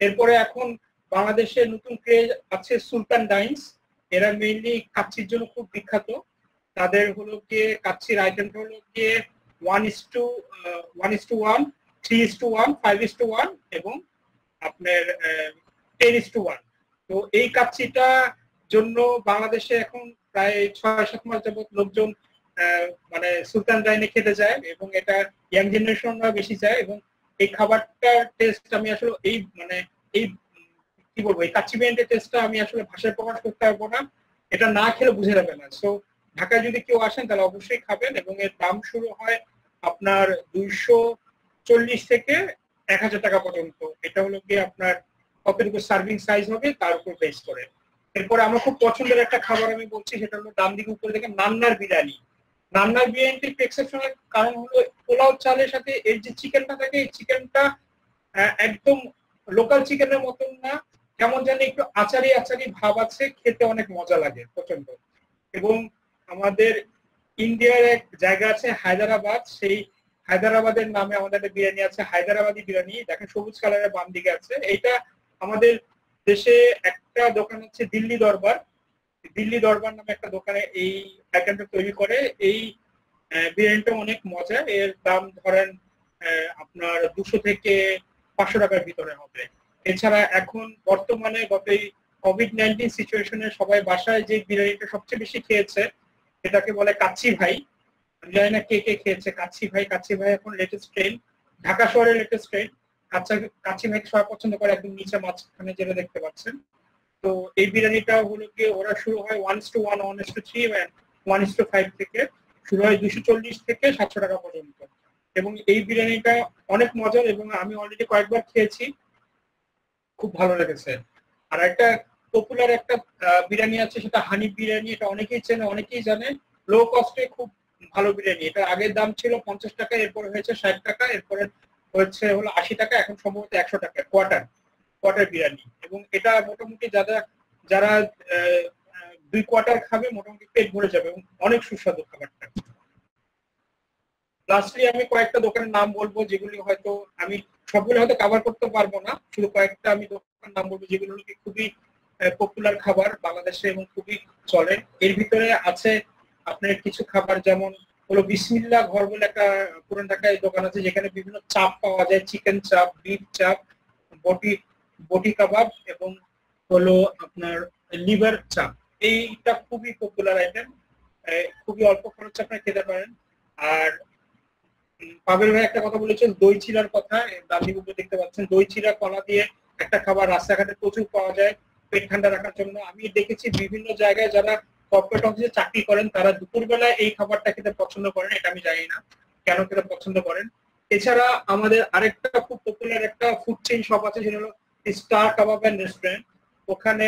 এরপরে এখন বাংলাদেশে নতুন ক্রেজ আছে সুলতান ডাইন্স। এরা মেইনলি কাচ্চির জন্য খুব বিখ্যাত। তাদের হলো গিয়ে কাচ্চির আইটেমটা হলো গিয়ে one is to one is to one three is to one five is to one এবং আপনার টেন টু ওয়ান তো এই কাচ্চিটা জন্য বাংলাদেশে এখন প্রায় ছয় সাত মাস যাবত লোকজন মানে সুলতান ডাইনে খেতে যায় এবং এটা ইয়াং জেনারেশনরা বেশি যায় এবং এই খাবারটার টেস্ট আমি আসলে এই মানে এই, কি বলব, এই কাচ্চি বিরিয়ানির টেস্টটা আমি আসলে ভাষায় প্রকাশ করতে পারব না। এটা না খেলে বুঝে যাবে না। সো ঢাকায় যদি কেউ আসেন তাহলে অবশ্যই খাবেন এবং এর দাম শুরু হয় আপনার দুইশো চল্লিশ থেকে এক হাজার টাকা পর্যন্ত। এটা হলো গিয়ে আপনার কতটুকু সার্ভিং সাইজ হবে, তার উপর বেস করে। এরপরে আমার খুব পছন্দের একটা খাবার আমি বলছি, সেটা হলো ডান দিকে উপরে দেখে নান্নার বিরিয়ানি। নান্নার বিরিয়ানিটি একটু এক্সেপশনাল কারণ হলো পোলাও চালের সাথে এর যে চিকেনটা থাকে, এই চিকেনটা একদম লোকাল চিকেনের মতন না, কেমন জানি একটু আচারি আচারি ভাব আছে, খেতে অনেক মজা লাগে প্রচণ্ড এবং আমাদের ইন্ডিয়ার এক জায়গা আছে হায়দ্রাবাদ, সেই হায়দ্রাবাদের নামে আমাদের একটা বিরিয়ানি আছে, হায়দ্রাবাদি বিরিয়ানি। দেখেন সবুজ কালারের বাম দিকে আছে। এইটা আমাদের দেশে একটা দোকান হচ্ছে দিল্লি দরবার। দিল্লি দরবার নামে একটা দোকানে এই আইটেমটা তৈরি করে। এই বিরিয়ানিটা অনেক মজা। এর দাম ধরেন আপনার দুশো থেকে পাঁচশো টাকার ভিতরে হবে। এছাড়া এখন বর্তমানে গত এই কোভিড নাইন্টিন সিচুয়েশনে সবাই বাসায় যে বিরিয়ানিটা সবচেয়ে বেশি খেয়েছে, এটাকে বলে কাচ্চি ভাই। জানি কে কে খেয়েছে? কাচ্চি ভাই কাচ্চি ভাই এখন লেটেস্ট ট্রেন ঢাকা শহরের লেটেস্ট ট্রেন কাচ্চা, কাচ্চি ভাই সবাই পছন্দ করে, একদম নিচে মাঝখানে যেটা দেখতে পাচ্ছেন। তো এই বিরিয়ানিটা হলো গিয়ে ওরা শুরু হয় one to one one to three one to five থেকে। শুরু হয় দুশো চল্লিশ থেকে সাতশো টাকা পর্যন্ত। এবং এই বিরিয়ানিটা অনেক মজার এবং আমি অলরেডি কয়েকবার খেয়েছি। খুব ভালো লেগেছে। আর একটা পপুলার একটা বিরিয়ানি আছে, সেটা হানি বিরিয়ানি। এটা অনেকেই চেনে, অনেকেই জানে। লো কস্টে খুব ভালো বিরিয়ানি। এটা আগের দাম ছিল পঞ্চাশ টাকা, এরপরে হয়েছে ষাট টাকা, এরপরে হচ্ছে হলো আশি টাকা, এখন সম্ভবত একশো টাকা, কোয়ার্টার কোয়ার্টার বিরিয়ানি। এবং এটা মোটামুটি যারা যারা দুই কোয়ার্টার খাবে, মোটামুটি পেট ভরে যাবে এবং অনেক সুস্বাদু খাবারটা। লাস্টলি আমি কয়েকটা দোকানের নাম বলব, যেগুলি হয়তো আমি সবগুলো হয়তো কভার করতে পারব না। শুধু কয়েকটা আমি দোকানের নাম বলব, যেগুলো খুবই পপুলার খাবার বাংলাদেশে এবং খুবই চলে। এর ভিতরে আছে আপনার কিছু খাবার যেমন হলো বিসমিল্লা ঘর বলে একটা পুরান ঢাকায় দোকান আছে, যেখানে বিভিন্ন চাপ পাওয়া যায় চিকেন চাপ বিফ চাপ, বটি বটি কাবাব এবং হলো আপনার লিভার চাপ। এইটা খুবই পপুলার আইটেম খুবই অল্প খরচে আপনারা খেতে পারেন। আর পাবেল ভাই একটা কথা বলেছেন, দই চিড়ার কথা দাদি উপরে দেখতে পাচ্ছেন, দই চিড়া কলা দিয়ে একটা খাবার রাস্তাঘাটে প্রচুর পাওয়া যায়, পেট ঠান্ডা রাখার জন্য। আমি দেখেছি বিভিন্ন জায়গায় যারা কর্পোরেট অফিসে চাকরি করেন, তারা দুপুরবেলায় এই খাবারটা খেতে পছন্দ করেন, এটা আমি জানি না কেন খেতে পছন্দ করেন। এছাড়া আমাদের আরেকটা খুব পপুলার একটা ফুড চেইন শপ আছে, সেটা হলো স্টার কাবাব অ্যান্ড রেস্টুরেন্ট ওখানে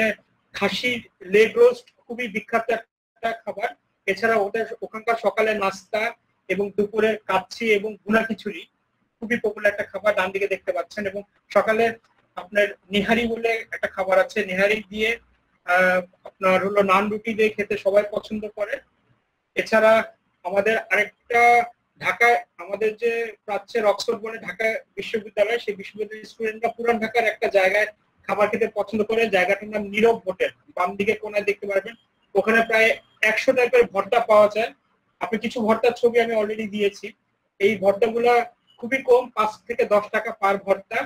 খাসির লেগ রোস্ট খুবই বিখ্যাত একটা খাবার। এছাড়া ওদের ওখানকার সকালের নাস্তা এবং দুপুরের কাচ্ছি এবং গুনা খিচুড়ি খুবই পপুলার একটা খাবার ডান দিকে দেখতে পাচ্ছেন। এবং সকালে আপনার নিহারি বলে একটা খাবার আছে, নিহারি দিয়ে আপনার হলো নান রুটি দিয়ে খেতে সবাই পছন্দ করে। এছাড়া আমাদের আরেকটা ঢাকায়, আমাদের যে প্রাচ্যের অক্সফোর্ড বলে ঢাকা বিশ্ববিদ্যালয়, সেই বিশ্ববিদ্যালয়ের স্টুডেন্টরা পুরান ঢাকার একটা জায়গায় খাবার খেতে পছন্দ করে। জায়গাটার নাম নীরব হোটেল। বাম দিকে কোনায় দেখতে পারবেন। ওখানে প্রায় একশো টাইপের ভর্তা পাওয়া যায়। আপনি কিছু ভর্তার ছবি আমি অলরেডি দিয়েছি। এই ভর্তাগুলা খুবই কম, পাঁচ থেকে দশ টাকা পার ভর্তা।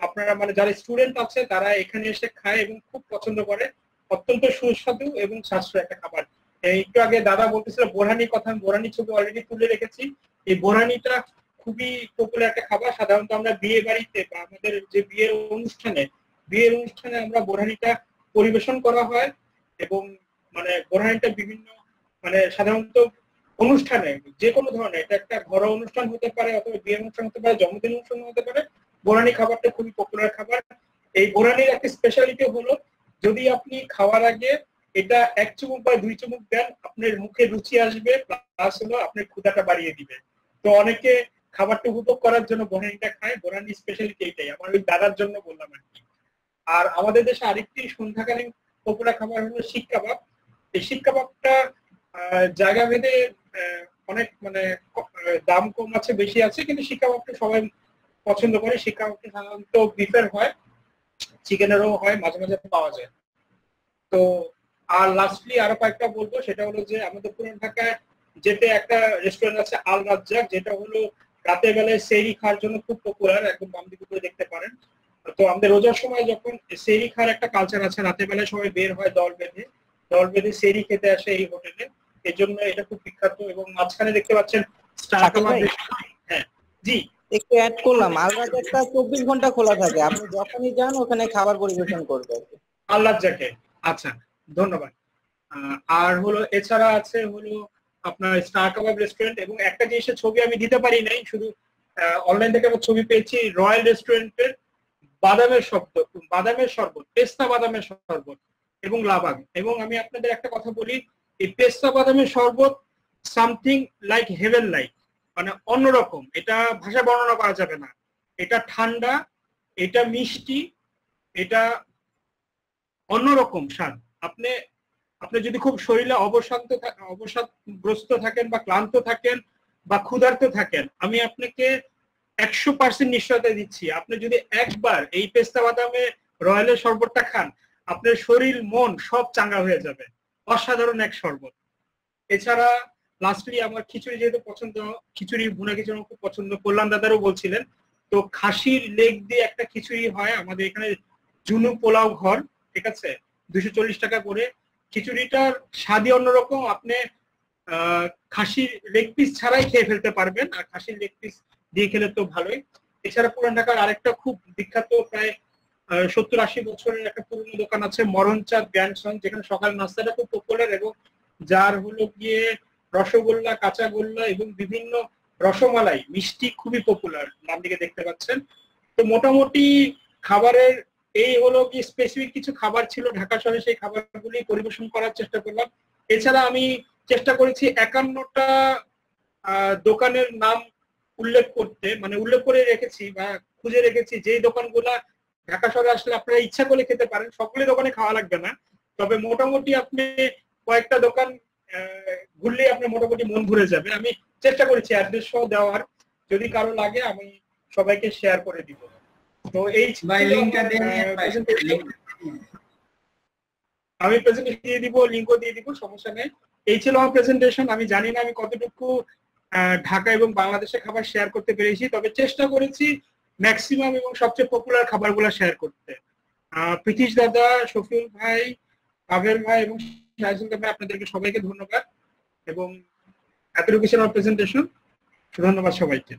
আপনারা মানে যারা স্টুডেন্ট আছে, তারা এখানে এসে খায় এবং খুব পছন্দ করে। অত্যন্ত সুস্বাদু এবং সাশ্রয় একটা খাবার। একটু আগে দাদা বলতেছিল বোরহানি কথা, আমি বোরহানি ছবি অলরেডি তুলে রেখেছি। এই বোরহানিটা খুবই পপুলার একটা খাবার। সাধারণত আমরা বিয়ে বাড়িতে বা আমাদের যে বিয়ের অনুষ্ঠানে বিয়ের অনুষ্ঠানে আমরা বোরহানিটা পরিবেশন করা হয় এবং মানে বোরহানিটা বিভিন্ন মানে সাধারণত অনুষ্ঠানে যে কোনো ধরনের, এটা একটা ঘরোয়া অনুষ্ঠান হতে পারে অথবা বিয়ের অনুষ্ঠান হতে পারে, জন্মদিন অনুষ্ঠান হতে পারে বোরানি খাবারটা খুবই পপুলার খাবার। এই বোরানির একটা স্পেশালিটি হলো যদি আপনি খাওয়ার আগে এটা এক চুমুক বা দুই চুমুক দেন, আপনার মুখে রুচি আসবে প্লাস হলো আপনার ক্ষুদাটা বাড়িয়ে দিবে। তো অনেকে খাবারটা উপভোগ করার জন্য বোরানিটা খায় বোরানি স্পেশালিটি এটাই, আমার ওই দাদার জন্য বললাম আর কি। আর আমাদের দেশে আরেকটি সন্ধ্যাকালীন পপুলার খাবার হলো শিক কাবাব। এই শিক কাবাবটা জায়গা ভেদে অনেক মানে দাম কম আছে, বেশি আছে, কিন্তু শিক কাবাবটা সবাই পছন্দ করে। শিক কাবাবটা সাধারণত বিফের হয়। চিকেনেরও হয় মাঝে মাঝে পাওয়া যায়। তো আর লাস্টলি আরও কয়েকটা বলব সেটা হলো যে আমাদের পুরান ঢাকায় যেতে একটা রেস্টুরেন্ট আছে আল রাজ্জাক যেটা হলো রাতের বেলায় সেরি খাওয়ার জন্য খুব পপুলার একদম বাম দিকে করে দেখতে পারেন। তো আমাদের রোজার সময় যখন সেরি খাওয়ার একটা কালচার আছে রাতের বেলায় সবাই বের হয় দল বেঁধে দল বেঁধে সেরি খেতে আসে এই হোটেলে। এই জন্য এটা খুব বিখ্যাত এবং মাঝখানে দেখতে পাচ্ছেন স্টার হ্যাঁ জি। একটু অ্যাড করলাম। আলরাজাকটা চব্বিশ ঘণ্টা খোলা থাকে। আপনি যখনই যান, ওখানে খাবার পরিবেশন করবে। আল্লাহ জাকে আচ্ছা ধন্যবাদ। আর হলো, এছাড়া আছে হলো আপনার স্টার কাবাব রেস্টুরেন্ট এবং একটা জিনিসের ছবি আমি দিতে পারি নাই, শুধু অনলাইন থেকে আমার ছবি পেয়েছি রয়্যাল রেস্টুরেন্টের বাদামের শব্দ বাদামের শরবত, পেস্তা বাদামের শরবত এবং লাবাগ এবং আমি আপনাদের একটা কথা বলি, এই পেস্তা বাদামের শরবত সামথিং লাইক হেভেন লাইক মানে অন্যরকম। এটা ভাষা বর্ণনা করা যাবে না। এটা ঠান্ডা, এটা মিষ্টি, এটা অন্যরকম স্বাদ। আপনি আপনি যদি খুব শরীরে অবসান্ত অবসাদগ্রস্ত থাকেন বা ক্লান্ত থাকেন বা ক্ষুধার্ত থাকেন, আমি আপনাকে একশো পার্সেন্ট নিশ্চয়তা দিচ্ছি। আপনি যদি একবার এই পেস্তা বাদামে রয়্যালের শরবতটা খান, আপনার শরীর, মন সব চাঙ্গা হয়ে যাবে। অসাধারণ এক শরবত। এছাড়া লাস্টলি আমার খিচুড়ি যেহেতু পছন্দ, খিচুড়ি ভুনা খিচুড়ি খুব পছন্দ। কল্যাণ দাদারও বলছিলেন। তো খাসির লেগ দিয়ে একটা খিচুড়ি হয় আমাদের এখানে জুনু পোলাও ঘর, ঠিক আছে? দুশো চল্লিশ টাকা করে। খিচুড়িটার স্বাদই অন্যরকম। আপনি খাসির লেগ পিস ছাড়াই খেয়ে ফেলতে পারবেন। আর খাসির লেগ পিস দিয়ে খেলে তো ভালোই। এছাড়া পুরান ঢাকার আরেকটা খুব বিখ্যাত প্রায় সত্তর আশি বছরের একটা পুরনো দোকান আছে মরণচাঁদ গ্র্যান্ডসন যেখানে সকাল নাস্তাটা খুব পপুলার এবং যার হলো গিয়ে রসগোল্লা, কাঁচাগোল্লা এবং বিভিন্ন রসমালাই। মিষ্টি খুবই পপুলার নাম দিকে দেখতে পাচ্ছেন। তো মোটামুটি খাবারের এই হলো কি স্পেসিফিক কিছু খাবার ছিল ঢাকা শহরে, সেই খাবারগুলি পরিবেশন করার চেষ্টা করলাম। এছাড়া আমি চেষ্টা করেছি একান্নটা দোকানের নাম উল্লেখ করতে মানে উল্লেখ করে রেখেছি বা খুঁজে রেখেছি যেই দোকানগুলা ঢাকা শহরে আসলে আপনারা ইচ্ছা করে খেতে পারেন। সকলে দোকানে খাওয়া লাগবে না। তবে মোটামুটি আপনি কয়েকটা দোকান ঘুরলে আপনার মোটামুটি মন ঘুরে যাবে। আমি চেষ্টা করেছি অ্যাড্রেস সহ দেওয়ার। যদি কারও লাগে আমি সবাইকে শেয়ার করে দিব। তো এই আমি প্রেজেন্টেশন দিয়ে দিব লিঙ্কও দিয়ে দিব সমস্যা নেই। এই ছিল আমার প্রেজেন্টেশন আমি জানি না আমি কতটুকু ঢাকা এবং বাংলাদেশে খাবার শেয়ার করতে পেরেছি। তবে চেষ্টা করেছি ম্যাক্সিমাম এবং সবচেয়ে পপুলার খাবারগুলো শেয়ার করতে। প্রীতিশ দাদা শফিউল ভাই কাভের ভাই এবং শাহিজুল ভাই আপনাদেরকে সবাইকে ধন্যবাদ এবং এতটুকু ছিল প্রেজেন্টেশন ধন্যবাদ সবাইকে।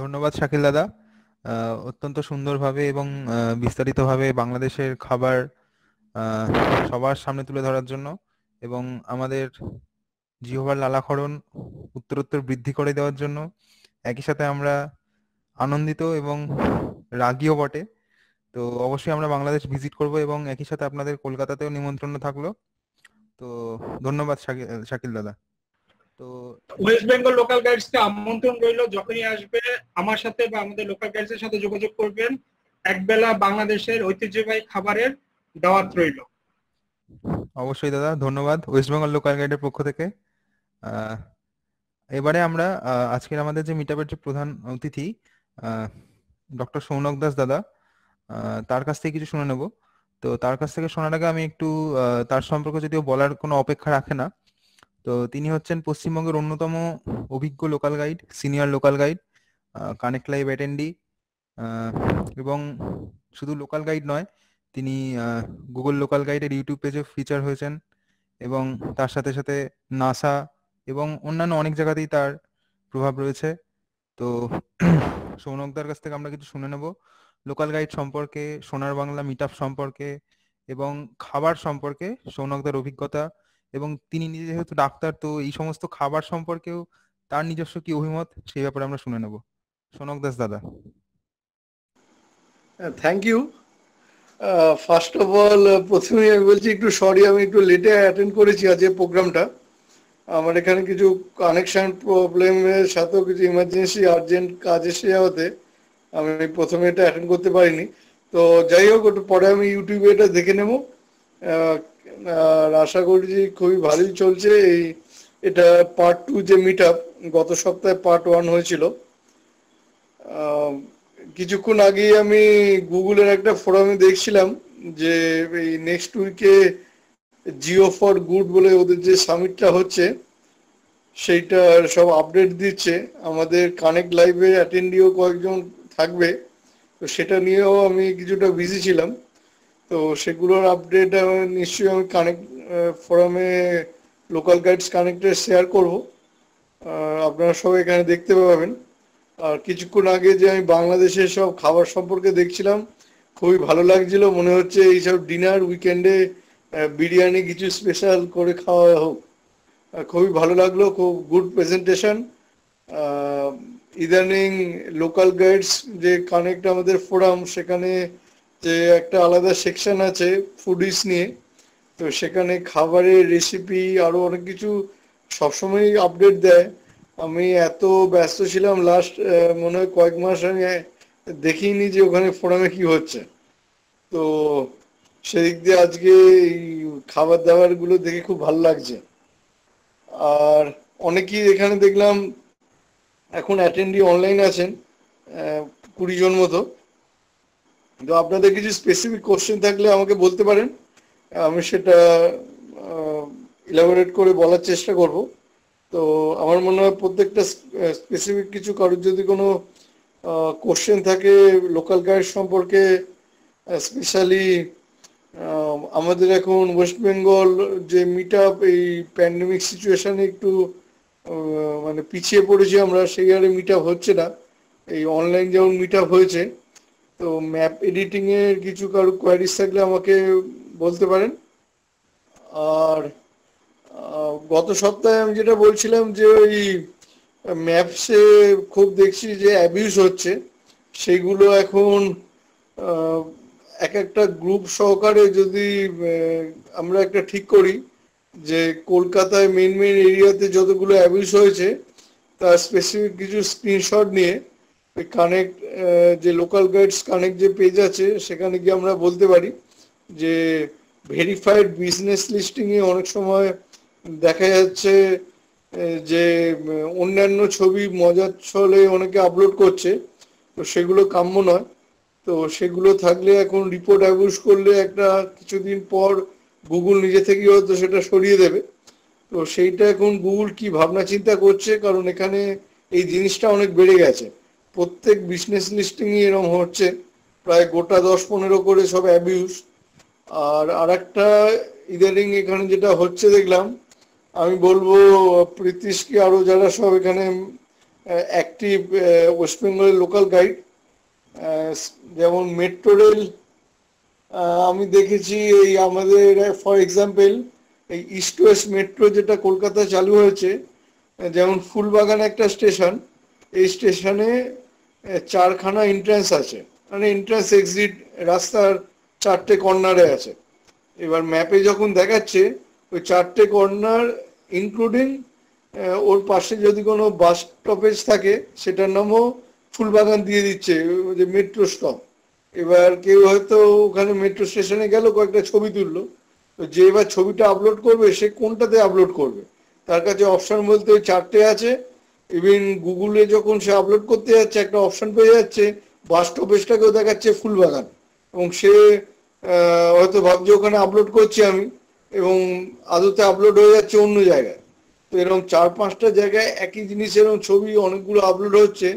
ধন্যবাদ শাকিল দাদা। অত্যন্ত সুন্দরভাবে এবং বিস্তারিতভাবে বাংলাদেশের খাবার সবার সামনে তুলে ধরার জন্য এবং আমাদের জিহবার লালাখরণ উত্তরোত্তর বৃদ্ধি করে দেওয়ার জন্য একই সাথে আমরা আনন্দিত এবং রাগীও বটে। তো অবশ্যই আমরা বাংলাদেশ ভিজিট করব এবং একই সাথে আপনাদের কলকাতাতেও নিমন্ত্রণ থাকল। তো ধন্যবাদ শাকিল দাদা। তো ওয়েস্ট বেঙ্গল লোকাল গাইডস কে আমন্ত্রণ রইল যখনই আসবে। আমার সাথে বা আমাদের লোকাল গাইডস এর সাথে যোগাযোগ করবেন। একবেলা বাংলাদেশের ঐতিহ্যবাহী খাবারের দাওয়াত রইল। অবশ্যই দাদা ধন্যবাদ। ওয়েস্ট বেঙ্গল লোকাল গাইডের পক্ষ থেকে। এবারে আমরা আজকের আমাদের যে মিটাপের যে প্রধান অতিথি ডক্টর সৌনক দাস দাদা তার কাছ থেকে কিছু শুনে নেব। তো তার কাছ থেকে শোনার আগে আমি একটু তার সম্পর্কে যদিও বলার কোনো অপেক্ষা রাখে না, তো তিনি হচ্ছেন পশ্চিমবঙ্গের অন্যতম অভিজ্ঞ local guide senior local guide connect live attendee এবং শুধু লোকাল গাইড নয়, তিনি গুগল লোকাল গাইডের ইউটিউব পেজে ফিচার হয়েছেন, এবং তার সাথে সাথে নাসা এবং অন্যান্য অনেক জায়গাতেই তার প্রভাব রয়েছে। তো সৌনকদার কাছ থেকে আমরা কিছু শুনে নেব। লোকাল গাইড সম্পর্কে, সোনার বাংলা মিট সম্পর্কে এবং খাবার সম্পর্কে, সৌনকদার অভিজ্ঞতা এবং তিনি নিজে যেহেতু ডাক্তার, তো এই সমস্ত খাবার সম্পর্কেও তার নিজস্ব কি অভিমত সেই ব্যাপারে আমরা শুনে নেব। সোনক দাস দাদা thank you first of all প্রথমেই আমি বলছি একটু সরি আমি একটু লেটে অ্যাটেন্ড করেছি আজকে প্রোগ্রামটা আমার এখানে কিছু কানেকশন প্রবলেমের সাথেও কিছু ইমার্জেন্সি আর্জেন্ট কাজ এসে যাওয়াতে। আমি প্রথমে এটা অ্যাটেন্ড করতে পারিনি। তো যাই হোক, একটু পরে আমি ইউটিউবে এটা দেখে নেব। আর আশা করি যে খুবই ভালোই চলছে এই এটা পার্ট টু যে মিট গত সপ্তাহে পার্ট ওয়ান হয়েছিল। কিছুক্ষণ আগে আমি গুগলের একটা ফোরামে দেখছিলাম যে এই নেক্সট উইকে জিও ফর গুড বলে ওদের যে সামিটটা হচ্ছে সেইটা সব আপডেট দিচ্ছে। আমাদের কানেক্ট লাইভে অ্যাটেন্ডিও কয়েকজন থাকবে। তো সেটা নিয়েও আমি কিছুটা বিজি ছিলাম। তো সেগুলোর আপডেট নিশ্চয়ই আমি কানেক্ট ফোরামে লোকাল গাইডস কানেক্টে শেয়ার করব। আপনারা সবাই এখানে দেখতে পাবেন। আর কিছুক্ষণ আগে যে আমি বাংলাদেশের সব খাবার সম্পর্কে দেখছিলাম, খুবই ভালো লাগছিল। মনে হচ্ছে এইসব ডিনার উইকেন্ডে বিরিয়ানি কিছু স্পেশাল করে খাওয়া হোক। খুবই ভালো লাগল। খুব গুড প্রেজেন্টেশন ইদানিং লোকাল গাইডস যে কানেক্ট আমাদের ফোরাম, সেখানে যে একটা আলাদা সেকশন আছে ফুডিস নিয়ে, তো সেখানে খাবারের রেসিপি আরও অনেক কিছু সবসময় আপডেট দেয়। আমি এত ব্যস্ত ছিলাম লাস্ট মনে হয় কয়েক মাস আমি দেখিনি যে ওখানে ফোরামে কি হচ্ছে। তো সেদিক দিয়ে আজকে এই খাবার দাবারগুলো দেখে খুব ভালো লাগছে। আর অনেকেই এখানে দেখলাম এখন অ্যাটেন্ডি অনলাইন আছেন কুড়ি জন মতো। তো আপনাদের কিছু স্পেসিফিক কোশ্চেন থাকলে আমাকে বলতে পারেন। আমি সেটা ইলাবোরেট করে বলার চেষ্টা করব। তো আমার মনে হয় প্রত্যেকটা স্পেসিফিক কিছু কারোর যদি কোনো কোশ্চেন থাকে লোকাল গাইড সম্পর্কে স্পেশালি আমাদের এখন ওয়েস্ট বেঙ্গল যে মিট আপ এই প্যান্ডেমিক সিচুয়েশানে একটু মানে পিছিয়ে পড়েছি আমরা, সেই হারে মিট আপ হচ্ছে না। এই অনলাইন যেমন মিট আপ হয়েছে, তো ম্যাপ এডিটিং এর কিছু কারও কোয়ারিজ থাকলে আমাকে বলতে পারেন। আর গত সপ্তাহে আমি যেটা বলছিলাম যে ওই ম্যাপসে খুব দেখছি যে অ্যাবিউজ হচ্ছে। সেইগুলো এখন এক একটা গ্রুপ সহকারে যদি আমরা একটা ঠিক করি যে কলকাতায় মেন মেন এরিয়াতে যতগুলো অ্যাবিউজ হয়েছে, তার স্পেসিফিক কিছু স্ক্রিনশট নিয়ে কানেক্ট যে লোকাল গাইডস কানেক্ট যে পেজ আছে, সেখানে গিয়ে আমরা বলতে পারি যে ভেরিফাইড বিজনেস লিস্টিংয়ে অনেক সময় দেখা যাচ্ছে যে অন্যান্য ছবি মজার ছলে অনেকে আপলোড করছে, তো সেগুলো কাম্য নয়। তো সেগুলো থাকলে এখন রিপোর্ট অ্যাবিউজ করলে একটা কিছুদিন পর গুগল নিজে থেকেই হয়তো সেটা সরিয়ে দেবে। তো সেইটা এখন গুগল কি ভাবনা চিন্তা করছে? কারণ এখানে এই জিনিসটা অনেক বেড়ে গেছে। প্রত্যেক বিজনেস লিস্টিং এরকম হচ্ছে। প্রায় গোটা দশ পনেরো করে সব অ্যাবিউজ আর আরেকটা ইদানিং এখানে যেটা হচ্ছে দেখলাম, আমি বলব প্রীতিশকে আরও যারা সব এখানে অ্যাক্টিভ ওয়েস্ট বেঙ্গলের লোকাল গাইড যেমন মেট্রো রেল আমি দেখেছি এই আমাদের ফর এক্সাম্পল এই ইস্ট ওয়েস্ট মেট্রো যেটা কলকাতায় চালু হয়েছে, যেমন ফুলবাগান একটা স্টেশন এই স্টেশনে চারখানা এন্ট্রান্স আছে। মানে এন্ট্রান্স এক্সিট রাস্তার চারটে কর্নারে আছে। এবার ম্যাপে যখন দেখাচ্ছে, ওই চারটে কর্নার ইনক্লুডিং ওর পাশে যদি কোনো বাস স্টপেজ থাকে, সেটার নামও ফুলবাগান দিয়ে দিচ্ছে, ওই যে মেট্রো স্টপ এবার কেউ হয়তো ওখানে মেট্রো স্টেশনে গেল, কয়েকটা ছবি তুললো। তো যে এবার ছবিটা আপলোড করবে, সে কোনটাতে আপলোড করবে? তার কাছে অপশন বলতে ওই চারটে আছে। ইভেন গুগলে যখন সে আপলোড করতে যাচ্ছে, একটা অপশন পেয়ে যাচ্ছে বাস স্টপেজটাকেও দেখাচ্ছে ফুলবাগান। এবং সে হয়তো ভাবছে ওখানে আপলোড করছি আমি, এবং আদতে আপলোড হয়ে যাচ্ছে অন্য জায়গায়। তো এরকম চার পাঁচটা জায়গায় একই জিনিস এরকম ছবি অনেকগুলো আপলোড হচ্ছে।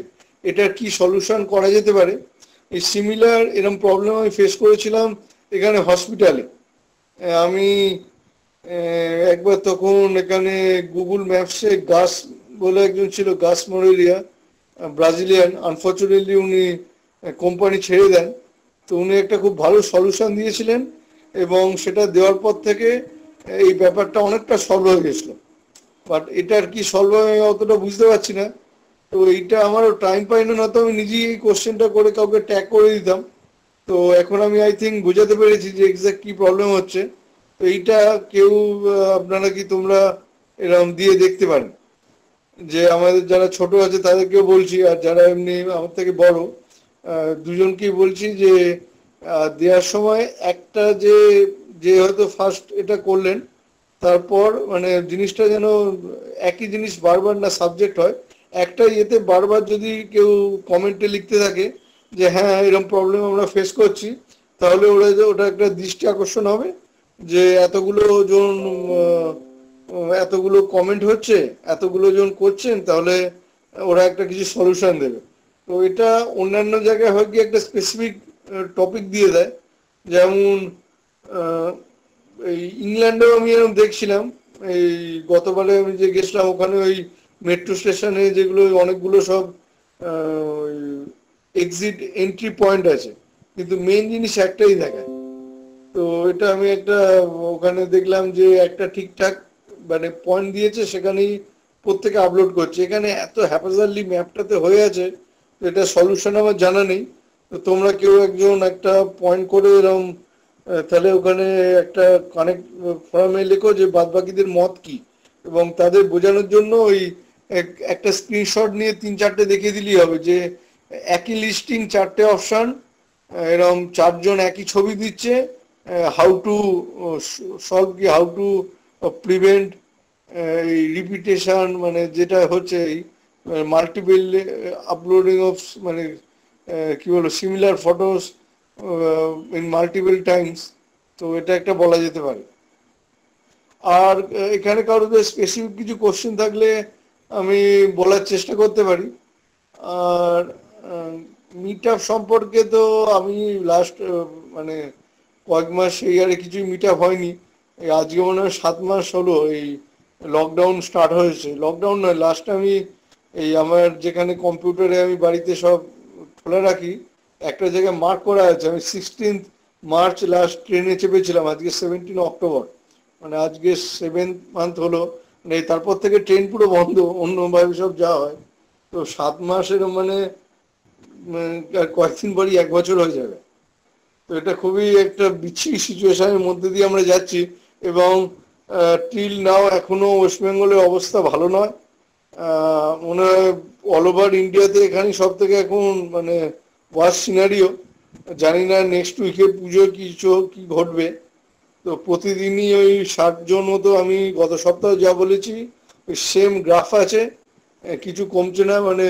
এটার কি সলিউশন করা যেতে পারে? এই সিমিলার এরকম প্রবলেম আমি ফেস করেছিলাম এখানে হসপিটালে আমি একবার তখন এখানে গুগল ম্যাপসে গাছ বলে একজন ছিল, গাছ মরেলিয়া, ব্রাজিলিয়ান। আনফর্চুনেটলি উনি কোম্পানি ছেড়ে দেন। তো উনি একটা খুব ভালো সলিউশন দিয়েছিলেন এবং সেটা দেওয়ার পর থেকে এই ব্যাপারটা অনেকটা সলভ হয়ে গেছিল। বাট এটার কি সলভ আমি অতটা বুঝতে পারছি না। তো এইটা আমারও টাইম পাই না নয়তো আমি নিজেই এই কোশ্চেনটা করে কাউকে ট্যাগ করে দিতাম। তো এখন আমি আই থিঙ্ক বোঝাতে পেরেছি যে এক্সাক্ট কি প্রবলেম হচ্ছে। তো এইটা কেউ আপনারা কি তোমরা এরকম দিয়ে দেখতে পারেন। যে আমাদের যারা ছোট আছে, তাদেরকেও বলছি, আর যারা এমনি আমার থেকে বড় দুজনকেই বলছি যে দেওয়ার সময় একটা যে যে হয়তো ফার্স্ট এটা করলেন, তারপর মানে জিনিসটা যেন একই জিনিস বারবার না সাবজেক্ট হয় একটা ইয়েতে বারবার যদি কেউ কমেন্টে লিখতে থাকে যে হ্যাঁ এরকম প্রবলেম আমরা ফেস করছি, তাহলে ওরা যে, ওটা একটা দৃষ্টি আকর্ষণ হবে যে, এতগুলো জন এতগুলো কমেন্ট হচ্ছে, এতগুলো জন করছেন, তাহলে ওরা একটা কিছু সলিউশন দেবে। তো এটা অন্যান্য জায়গায় হয় কি, একটা স্পেসিফিক টপিক দিয়ে দেয়। যেমন এই ইংল্যান্ডেও আমি এরকম দেখছিলাম। এই গতবারে আমি যে গেছিলাম, ওখানে ওই মেট্রো স্টেশনে যেগুলো অনেকগুলো সব এক্সিট এন্ট্রি পয়েন্ট আছে। কিন্তু মেইন জিনিস একটাই দেখায়। তো এটা আমি একটা, ওখানে দেখলাম যে একটা ঠিকঠাক মানে পয়েন্ট দিয়েছে, সেখানেই প্রত্যেকে আপলোড করছে। এখানে এত হ্যাপাজারলি ম্যাপটাতে হয়ে আছে, এটা সলিউশন আমার জানা নেই। তো তোমরা কেউ একজন একটা পয়েন্ট করে এরকম তাহলে ওখানে একটা কানেক্ট ফর্মে লেখো যে বাদ বাকিদের মত কি? এবং তাদের বোঝানোর জন্য ওই একটা স্ক্রিনশট নিয়ে তিন চারটে দেখিয়ে দিলেই হবে যে, একই লিস্টিং চারটে অপশন এরকম চারজন একই ছবি দিচ্ছে হাউ টু সব কি হাউ টু প্রিভেন্ট এই রিপিটেশন মানে যেটা হচ্ছে এই মাল্টিপল আপলোডিং অফ মানে কি বলব similar photos in multiple times তো এটা একটা বলা যেতে পারে। আর এখানে কারোর স্পেসিফিক কিছু কোশ্চেন থাকলে আমি বলার চেষ্টা করতে পারি। আর মিট আপ সম্পর্কে তো আমি লাস্ট মানে কয়েক মাস এই আরে কিছুই মিট আপ হয়নি। এই আজকে মনে হয় সাত মাস হলো এই লকডাউন স্টার্ট হয়েছে। লকডাউন নয় লাস্ট আমি এই আমার যেখানে কম্পিউটারে আমি বাড়িতে সব খোলা রাখি, একটা জায়গায় মার্ক করা আছে। আমি সিক্সটিন্থ মার্চ লাস্ট ট্রেনে চেপেছিলাম, আজকে সেভেন্টিন অক্টোবর মানে আজকে সেভেন্থ মান্থ হলো। তারপর থেকে ট্রেন পুরো বন্ধ অন্যভাবে সব যাওয়া হয়। তো সাত মাসের মানে কয়েকদিন পরই এক বছর হয়ে যাবে। তো এটা খুবই একটা বিচ্ছিরি সিচুয়েশনের মধ্যে দিয়ে আমরা যাচ্ছি এবং টিল নাও এখনও ওয়েস্ট বেঙ্গলের অবস্থা ভালো নয়। মনে হয় অল ওভার ইন্ডিয়াতে এখানে সব থেকে এখন মানে ওয়ার্স সিনারিও জানি না নেক্সট উইকে পুজো কিছু কি ঘটবে। তো প্রতিদিনই ওই ষাট জন মতো আমি গত সপ্তাহে যা বলেছি, ওই সেম গ্রাফ আছে। কিছু কমছে না মানে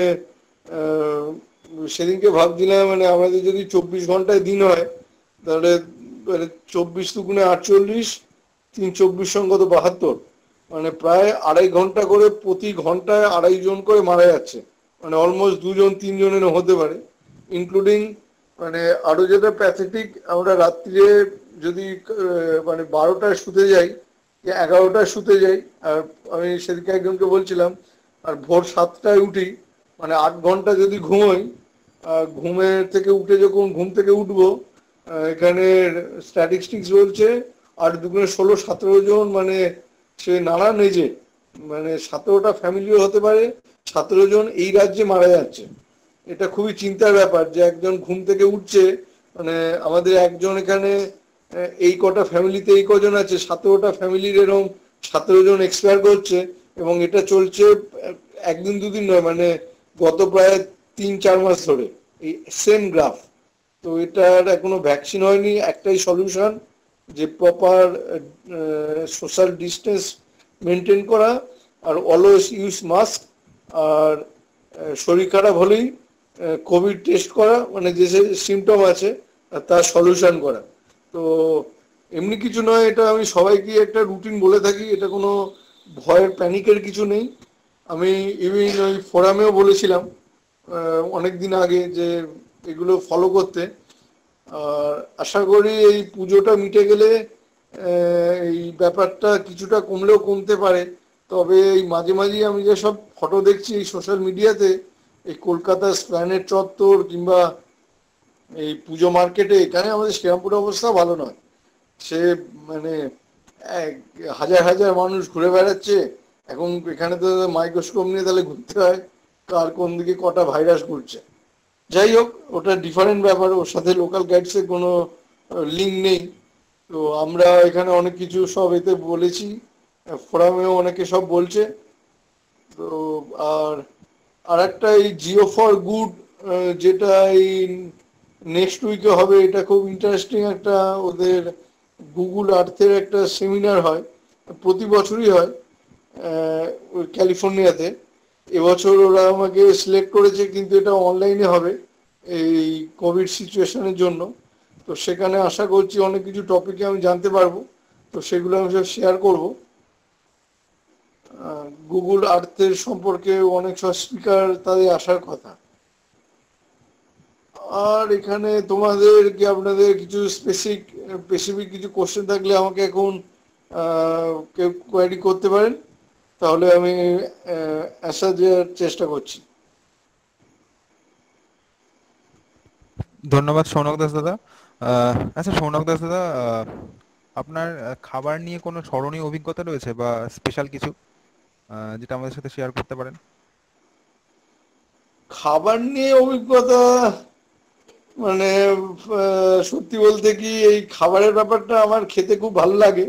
সেদিনকে ভাবছিলাম মানে আমাদের যদি চব্বিশ ঘন্টায় দিন হয়, তাহলে মানে চব্বিশ দুগুণে আটচল্লিশ, তিন চব্বিশ সঙ্গত বাহাত্তর। মানে প্রায় আড়াই ঘণ্টা করে প্রতি ঘন্টায় আড়াই জন করে মারা যাচ্ছে। মানে অলমোস্ট দুজন, তিনজনের হতে পারে ইনক্লুডিং মানে আরও যেটা প্যাথেটিক আমরা রাত্রিরে যদি মানে বারোটায় শুতে যাই এগারোটায় শুতে যাই, আর আমি সেদিকে একজনকে বলছিলাম, আর ভোর সাতটায় উঠি মানে আট ঘণ্টা যদি ঘুমোই ঘুমের থেকে উঠে যখন ঘুম থেকে উঠবো এখানে স্ট্যাটিস্টিক্স বলছে আর দুগুণে ষোলো, সতেরো জন মানে সে নানা নেজে মানে সতেরোটা ফ্যামিলিও হতে পারে, সতেরো জন এই রাজ্যে মারা যাচ্ছে। এটা খুবই চিন্তার ব্যাপার যে একজন ঘুম থেকে উঠছে মানে আমাদের একজন এখানে এই কটা ফ্যামিলিতে এই কজন আছে, সতেরোটা ফ্যামিলির এরকম সতেরো জন এক্সপায়ার করছে এবং এটা চলছে একদিন দুদিন নয় মানে গত প্রায় তিন, চার মাস ধরে, এই সেম গ্রাফ তো এটার এখনও ভ্যাকসিন হয়নি, একটাই সলিউশন যে প্রপার সোশ্যাল ডিস্টেন্স মেনটেন করা, আর অলওয়েজ ইউজ মাস্ক আর শরীর খারাপ হলেই কোভিড টেস্ট করা মানে যে সিমটম আছে তার সলিউশন করা। তো এমনি কিছু নয়, এটা আমি সবাইকে একটা রুটিন বলে থাকি, এটা কোনো ভয়ের প্যানিকের কিছু নেই। আমি ইভিন ওই ফোরামেও বলেছিলাম অনেক দিন আগে যে এগুলো ফলো করতে। আর আশা করি এই পুজোটা মিটে গেলে এই ব্যাপারটা কিছুটা কমলেও কমতে পারে। তবে এই মাঝে মাঝে আমি যে সব ফটো দেখছি এই সোশ্যাল মিডিয়াতে এই কলকাতার স্প্ল্যানেট চত্বর কিংবা এই পুজো মার্কেটে এখানে আমাদের শ্রীরামপুরের অবস্থা ভালো নয়। সে মানে হাজার হাজার মানুষ ঘুরে বেড়াচ্ছে। এখন এখানে তো মাইক্রোস্কোপ নিয়ে তাহলে ঘুরতে হয়। কার কোন দিকে কটা ভাইরাস ঘুরছে। যাই হোক, ওটা ডিফারেন্ট ব্যাপার। ওর সাথে লোকাল গাইডসের কোনো লিঙ্ক নেই। তো আমরা এখানে অনেক কিছু সব এতে বলেছি। ফোরামেও অনেকে সব বলছে। তো আর আর একটা এই জিও ফর গুড যেটা এই নেক্সট উইকে হবে, এটা খুব ইন্টারেস্টিং একটা ওদের গুগল আর্থের একটা সেমিনার হয়, প্রতি বছরই হয় ক্যালিফোর্নিয়াতে এবছর ওরা আমাকে সিলেক্ট করেছে, কিন্তু এটা অনলাইনে হবে এই কোভিড সিচুয়েশনের জন্য। তো সেখানে আশা করছি অনেক কিছু টপিকে আমি জানতে পারব, তো সেগুলো আমি সব শেয়ার করব। গুগল আর্থের সম্পর্কে অনেক সব তাদের আসার কথা। আর এখানে তোমাদের কি আপনাদের কিছু স্পেসিফিক স্পেসিফিক কিছু কোশ্চেন থাকলে আমাকে এখন কেউ কোয়ারি করতে পারেন? তাহলে আমি অ্যান্সার দেওয়ার চেষ্টা করছি। ধন্যবাদ সৌনক দাস দাদা। আচ্ছা সৌনক দাস দাদা আপনার খাবার নিয়ে কোনো স্মরণীয় অভিজ্ঞতা রয়েছে বা স্পেশাল কিছু? যেটা আমাদের সাথে শেয়ার করতে পারেন। খাবার নিয়ে অভিজ্ঞতা মানে সত্যি বলতে কি এই খাবারের ব্যাপারটা আমার খেতে খুব ভালো লাগে।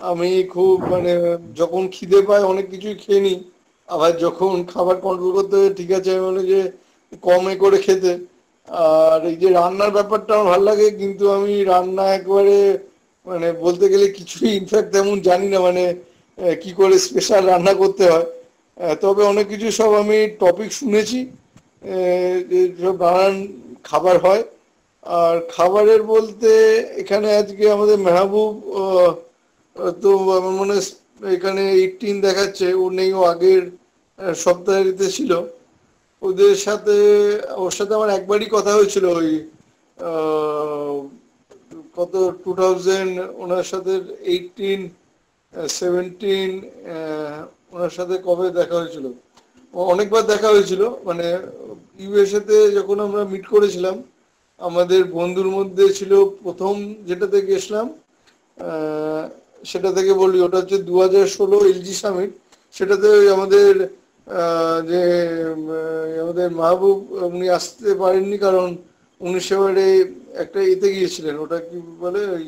আমি খুব মানে যখন খিদে পাই অনেক কিছুই খেয়ে নিই। আবার যখন খাবার কন্ট্রোল করতে ঠিক আছে, আমি যে কমে করে খেতে। আর এই যে রান্নার ব্যাপারটা আমার ভালো লাগে, কিন্তু আমি রান্না একবারে মানে বলতে গেলে কিছুই ইনফ্যাক্ট তেমন জানি না। মানে কি করে স্পেশাল রান্না করতে হয়? তবে অনেক কিছু সব আমি টপিক শুনেছি। নানান খাবার হয়। আর খাবারের বলতে এখানে আজকে আমাদের মেহবুব তো আমার মনে এখানে এইটিন দেখাচ্ছে। ও নেই, ও আগের সপ্তাহেতে ছিল। ওদের সাথে, ওর সাথে আমার একবারই কথা হয়েছিল ওই কত টু থাউজেন্ড ওনার সাথে এইটিন সেভেন্টিন ওনার সাথে কবে দেখা হয়েছিল? অনেকবার দেখা হয়েছিল মানে ইউএসএতে যখন আমরা মিট করেছিলাম, আমাদের বন্ধুর মধ্যে ছিল প্রথম যেটাতে গেছিলাম সেটা থেকে বলি ওটা হচ্ছে দু হাজার ষোলো এলজি সামিট। সেটাতে আমাদের যে আমাদের মাহবুব, উনি আসতে পারেননি কারণ উনি সেবারে একটা এতে গিয়েছিলেন, ওটা কি বলে ওই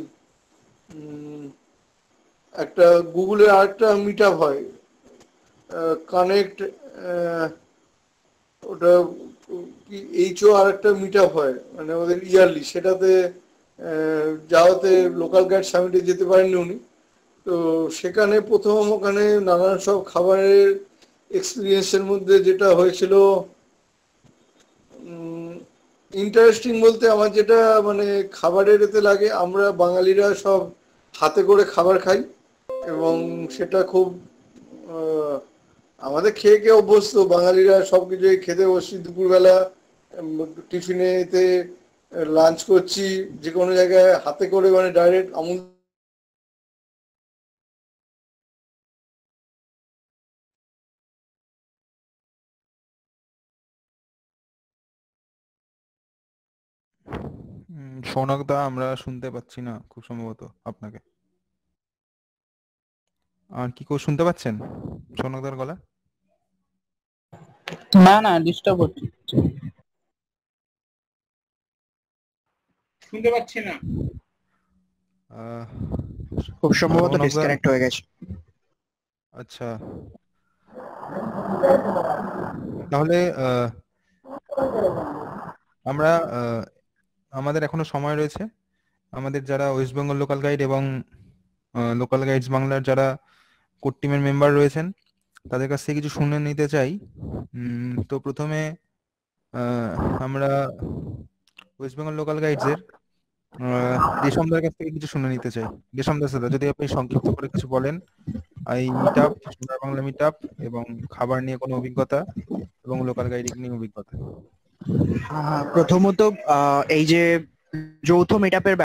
একটা গুগলের আরেকটা মিট আপ হয় কানেক্ট ওটা এইচও আর একটা মিট আপ হয় মানে আমাদের ইয়ারলি সেটাতে যাওয়াতে লোকাল গাইড সামিটে যেতে পারেননি উনি। তো সেখানে প্রথম ওখানে নানান সব খাবারের এক্সপিরিয়েন্সের মধ্যে যেটা হয়েছিল ইন্টারেস্টিং বলতে আমার যেটা মানে খাবারের এতে লাগে, আমরা বাঙালিরা সব হাতে করে খাবার খাই। এবং সেটা খুব আমাদের খেয়ে খেয়ে অভ্যস্ত। বাঙালিরা সব কিছুই খেতে বসছি দুপুরবেলা টিফিনে এতে লাঞ্চ করছি, যে কোনো জায়গায় হাতে করে মানে ডাইরেক্ট আমুল সৌনক আমরা শুনতে পাচ্ছি না খুব সম্ভবত আপনাকে। আর কি কেউ শুনতে পাচ্ছেন? সৌনক দার গলা? না না ডিস্টার্ব হচ্ছে। শুনতে পাচ্ছি না। খুব সম্ভবত ডিসকানেক্ট হয়ে গেছে। আচ্ছা। তাহলে আমরা আমাদের এখনও সময় রয়েছে। আমাদের যারা ওয়েস্ট বেঙ্গল লোকাল গাইড এবং লোকাল গাইডস বাংলার যারা কোর টিমের মেম্বার রয়েছেন, তাদের কাছ থেকে কিছু শুনে নিতে চাই। তো প্রথমে আমরা ওয়েস্ট বেঙ্গল লোকাল গাইডসের রেশমদার কাছ থেকে কিছু শুনে নিতে চাই। রেশমদার সাথে যদি আপনি সংক্ষিপ্ত করে কিছু বলেন। এই মিটআপ সোনার বাংলা মিটআপ এবং খাবার নিয়ে কোনো অভিজ্ঞতা এবং লোকাল গাইডিং নিয়ে অভিজ্ঞতা। প্রথমত এই যে যৌথ মিটআপের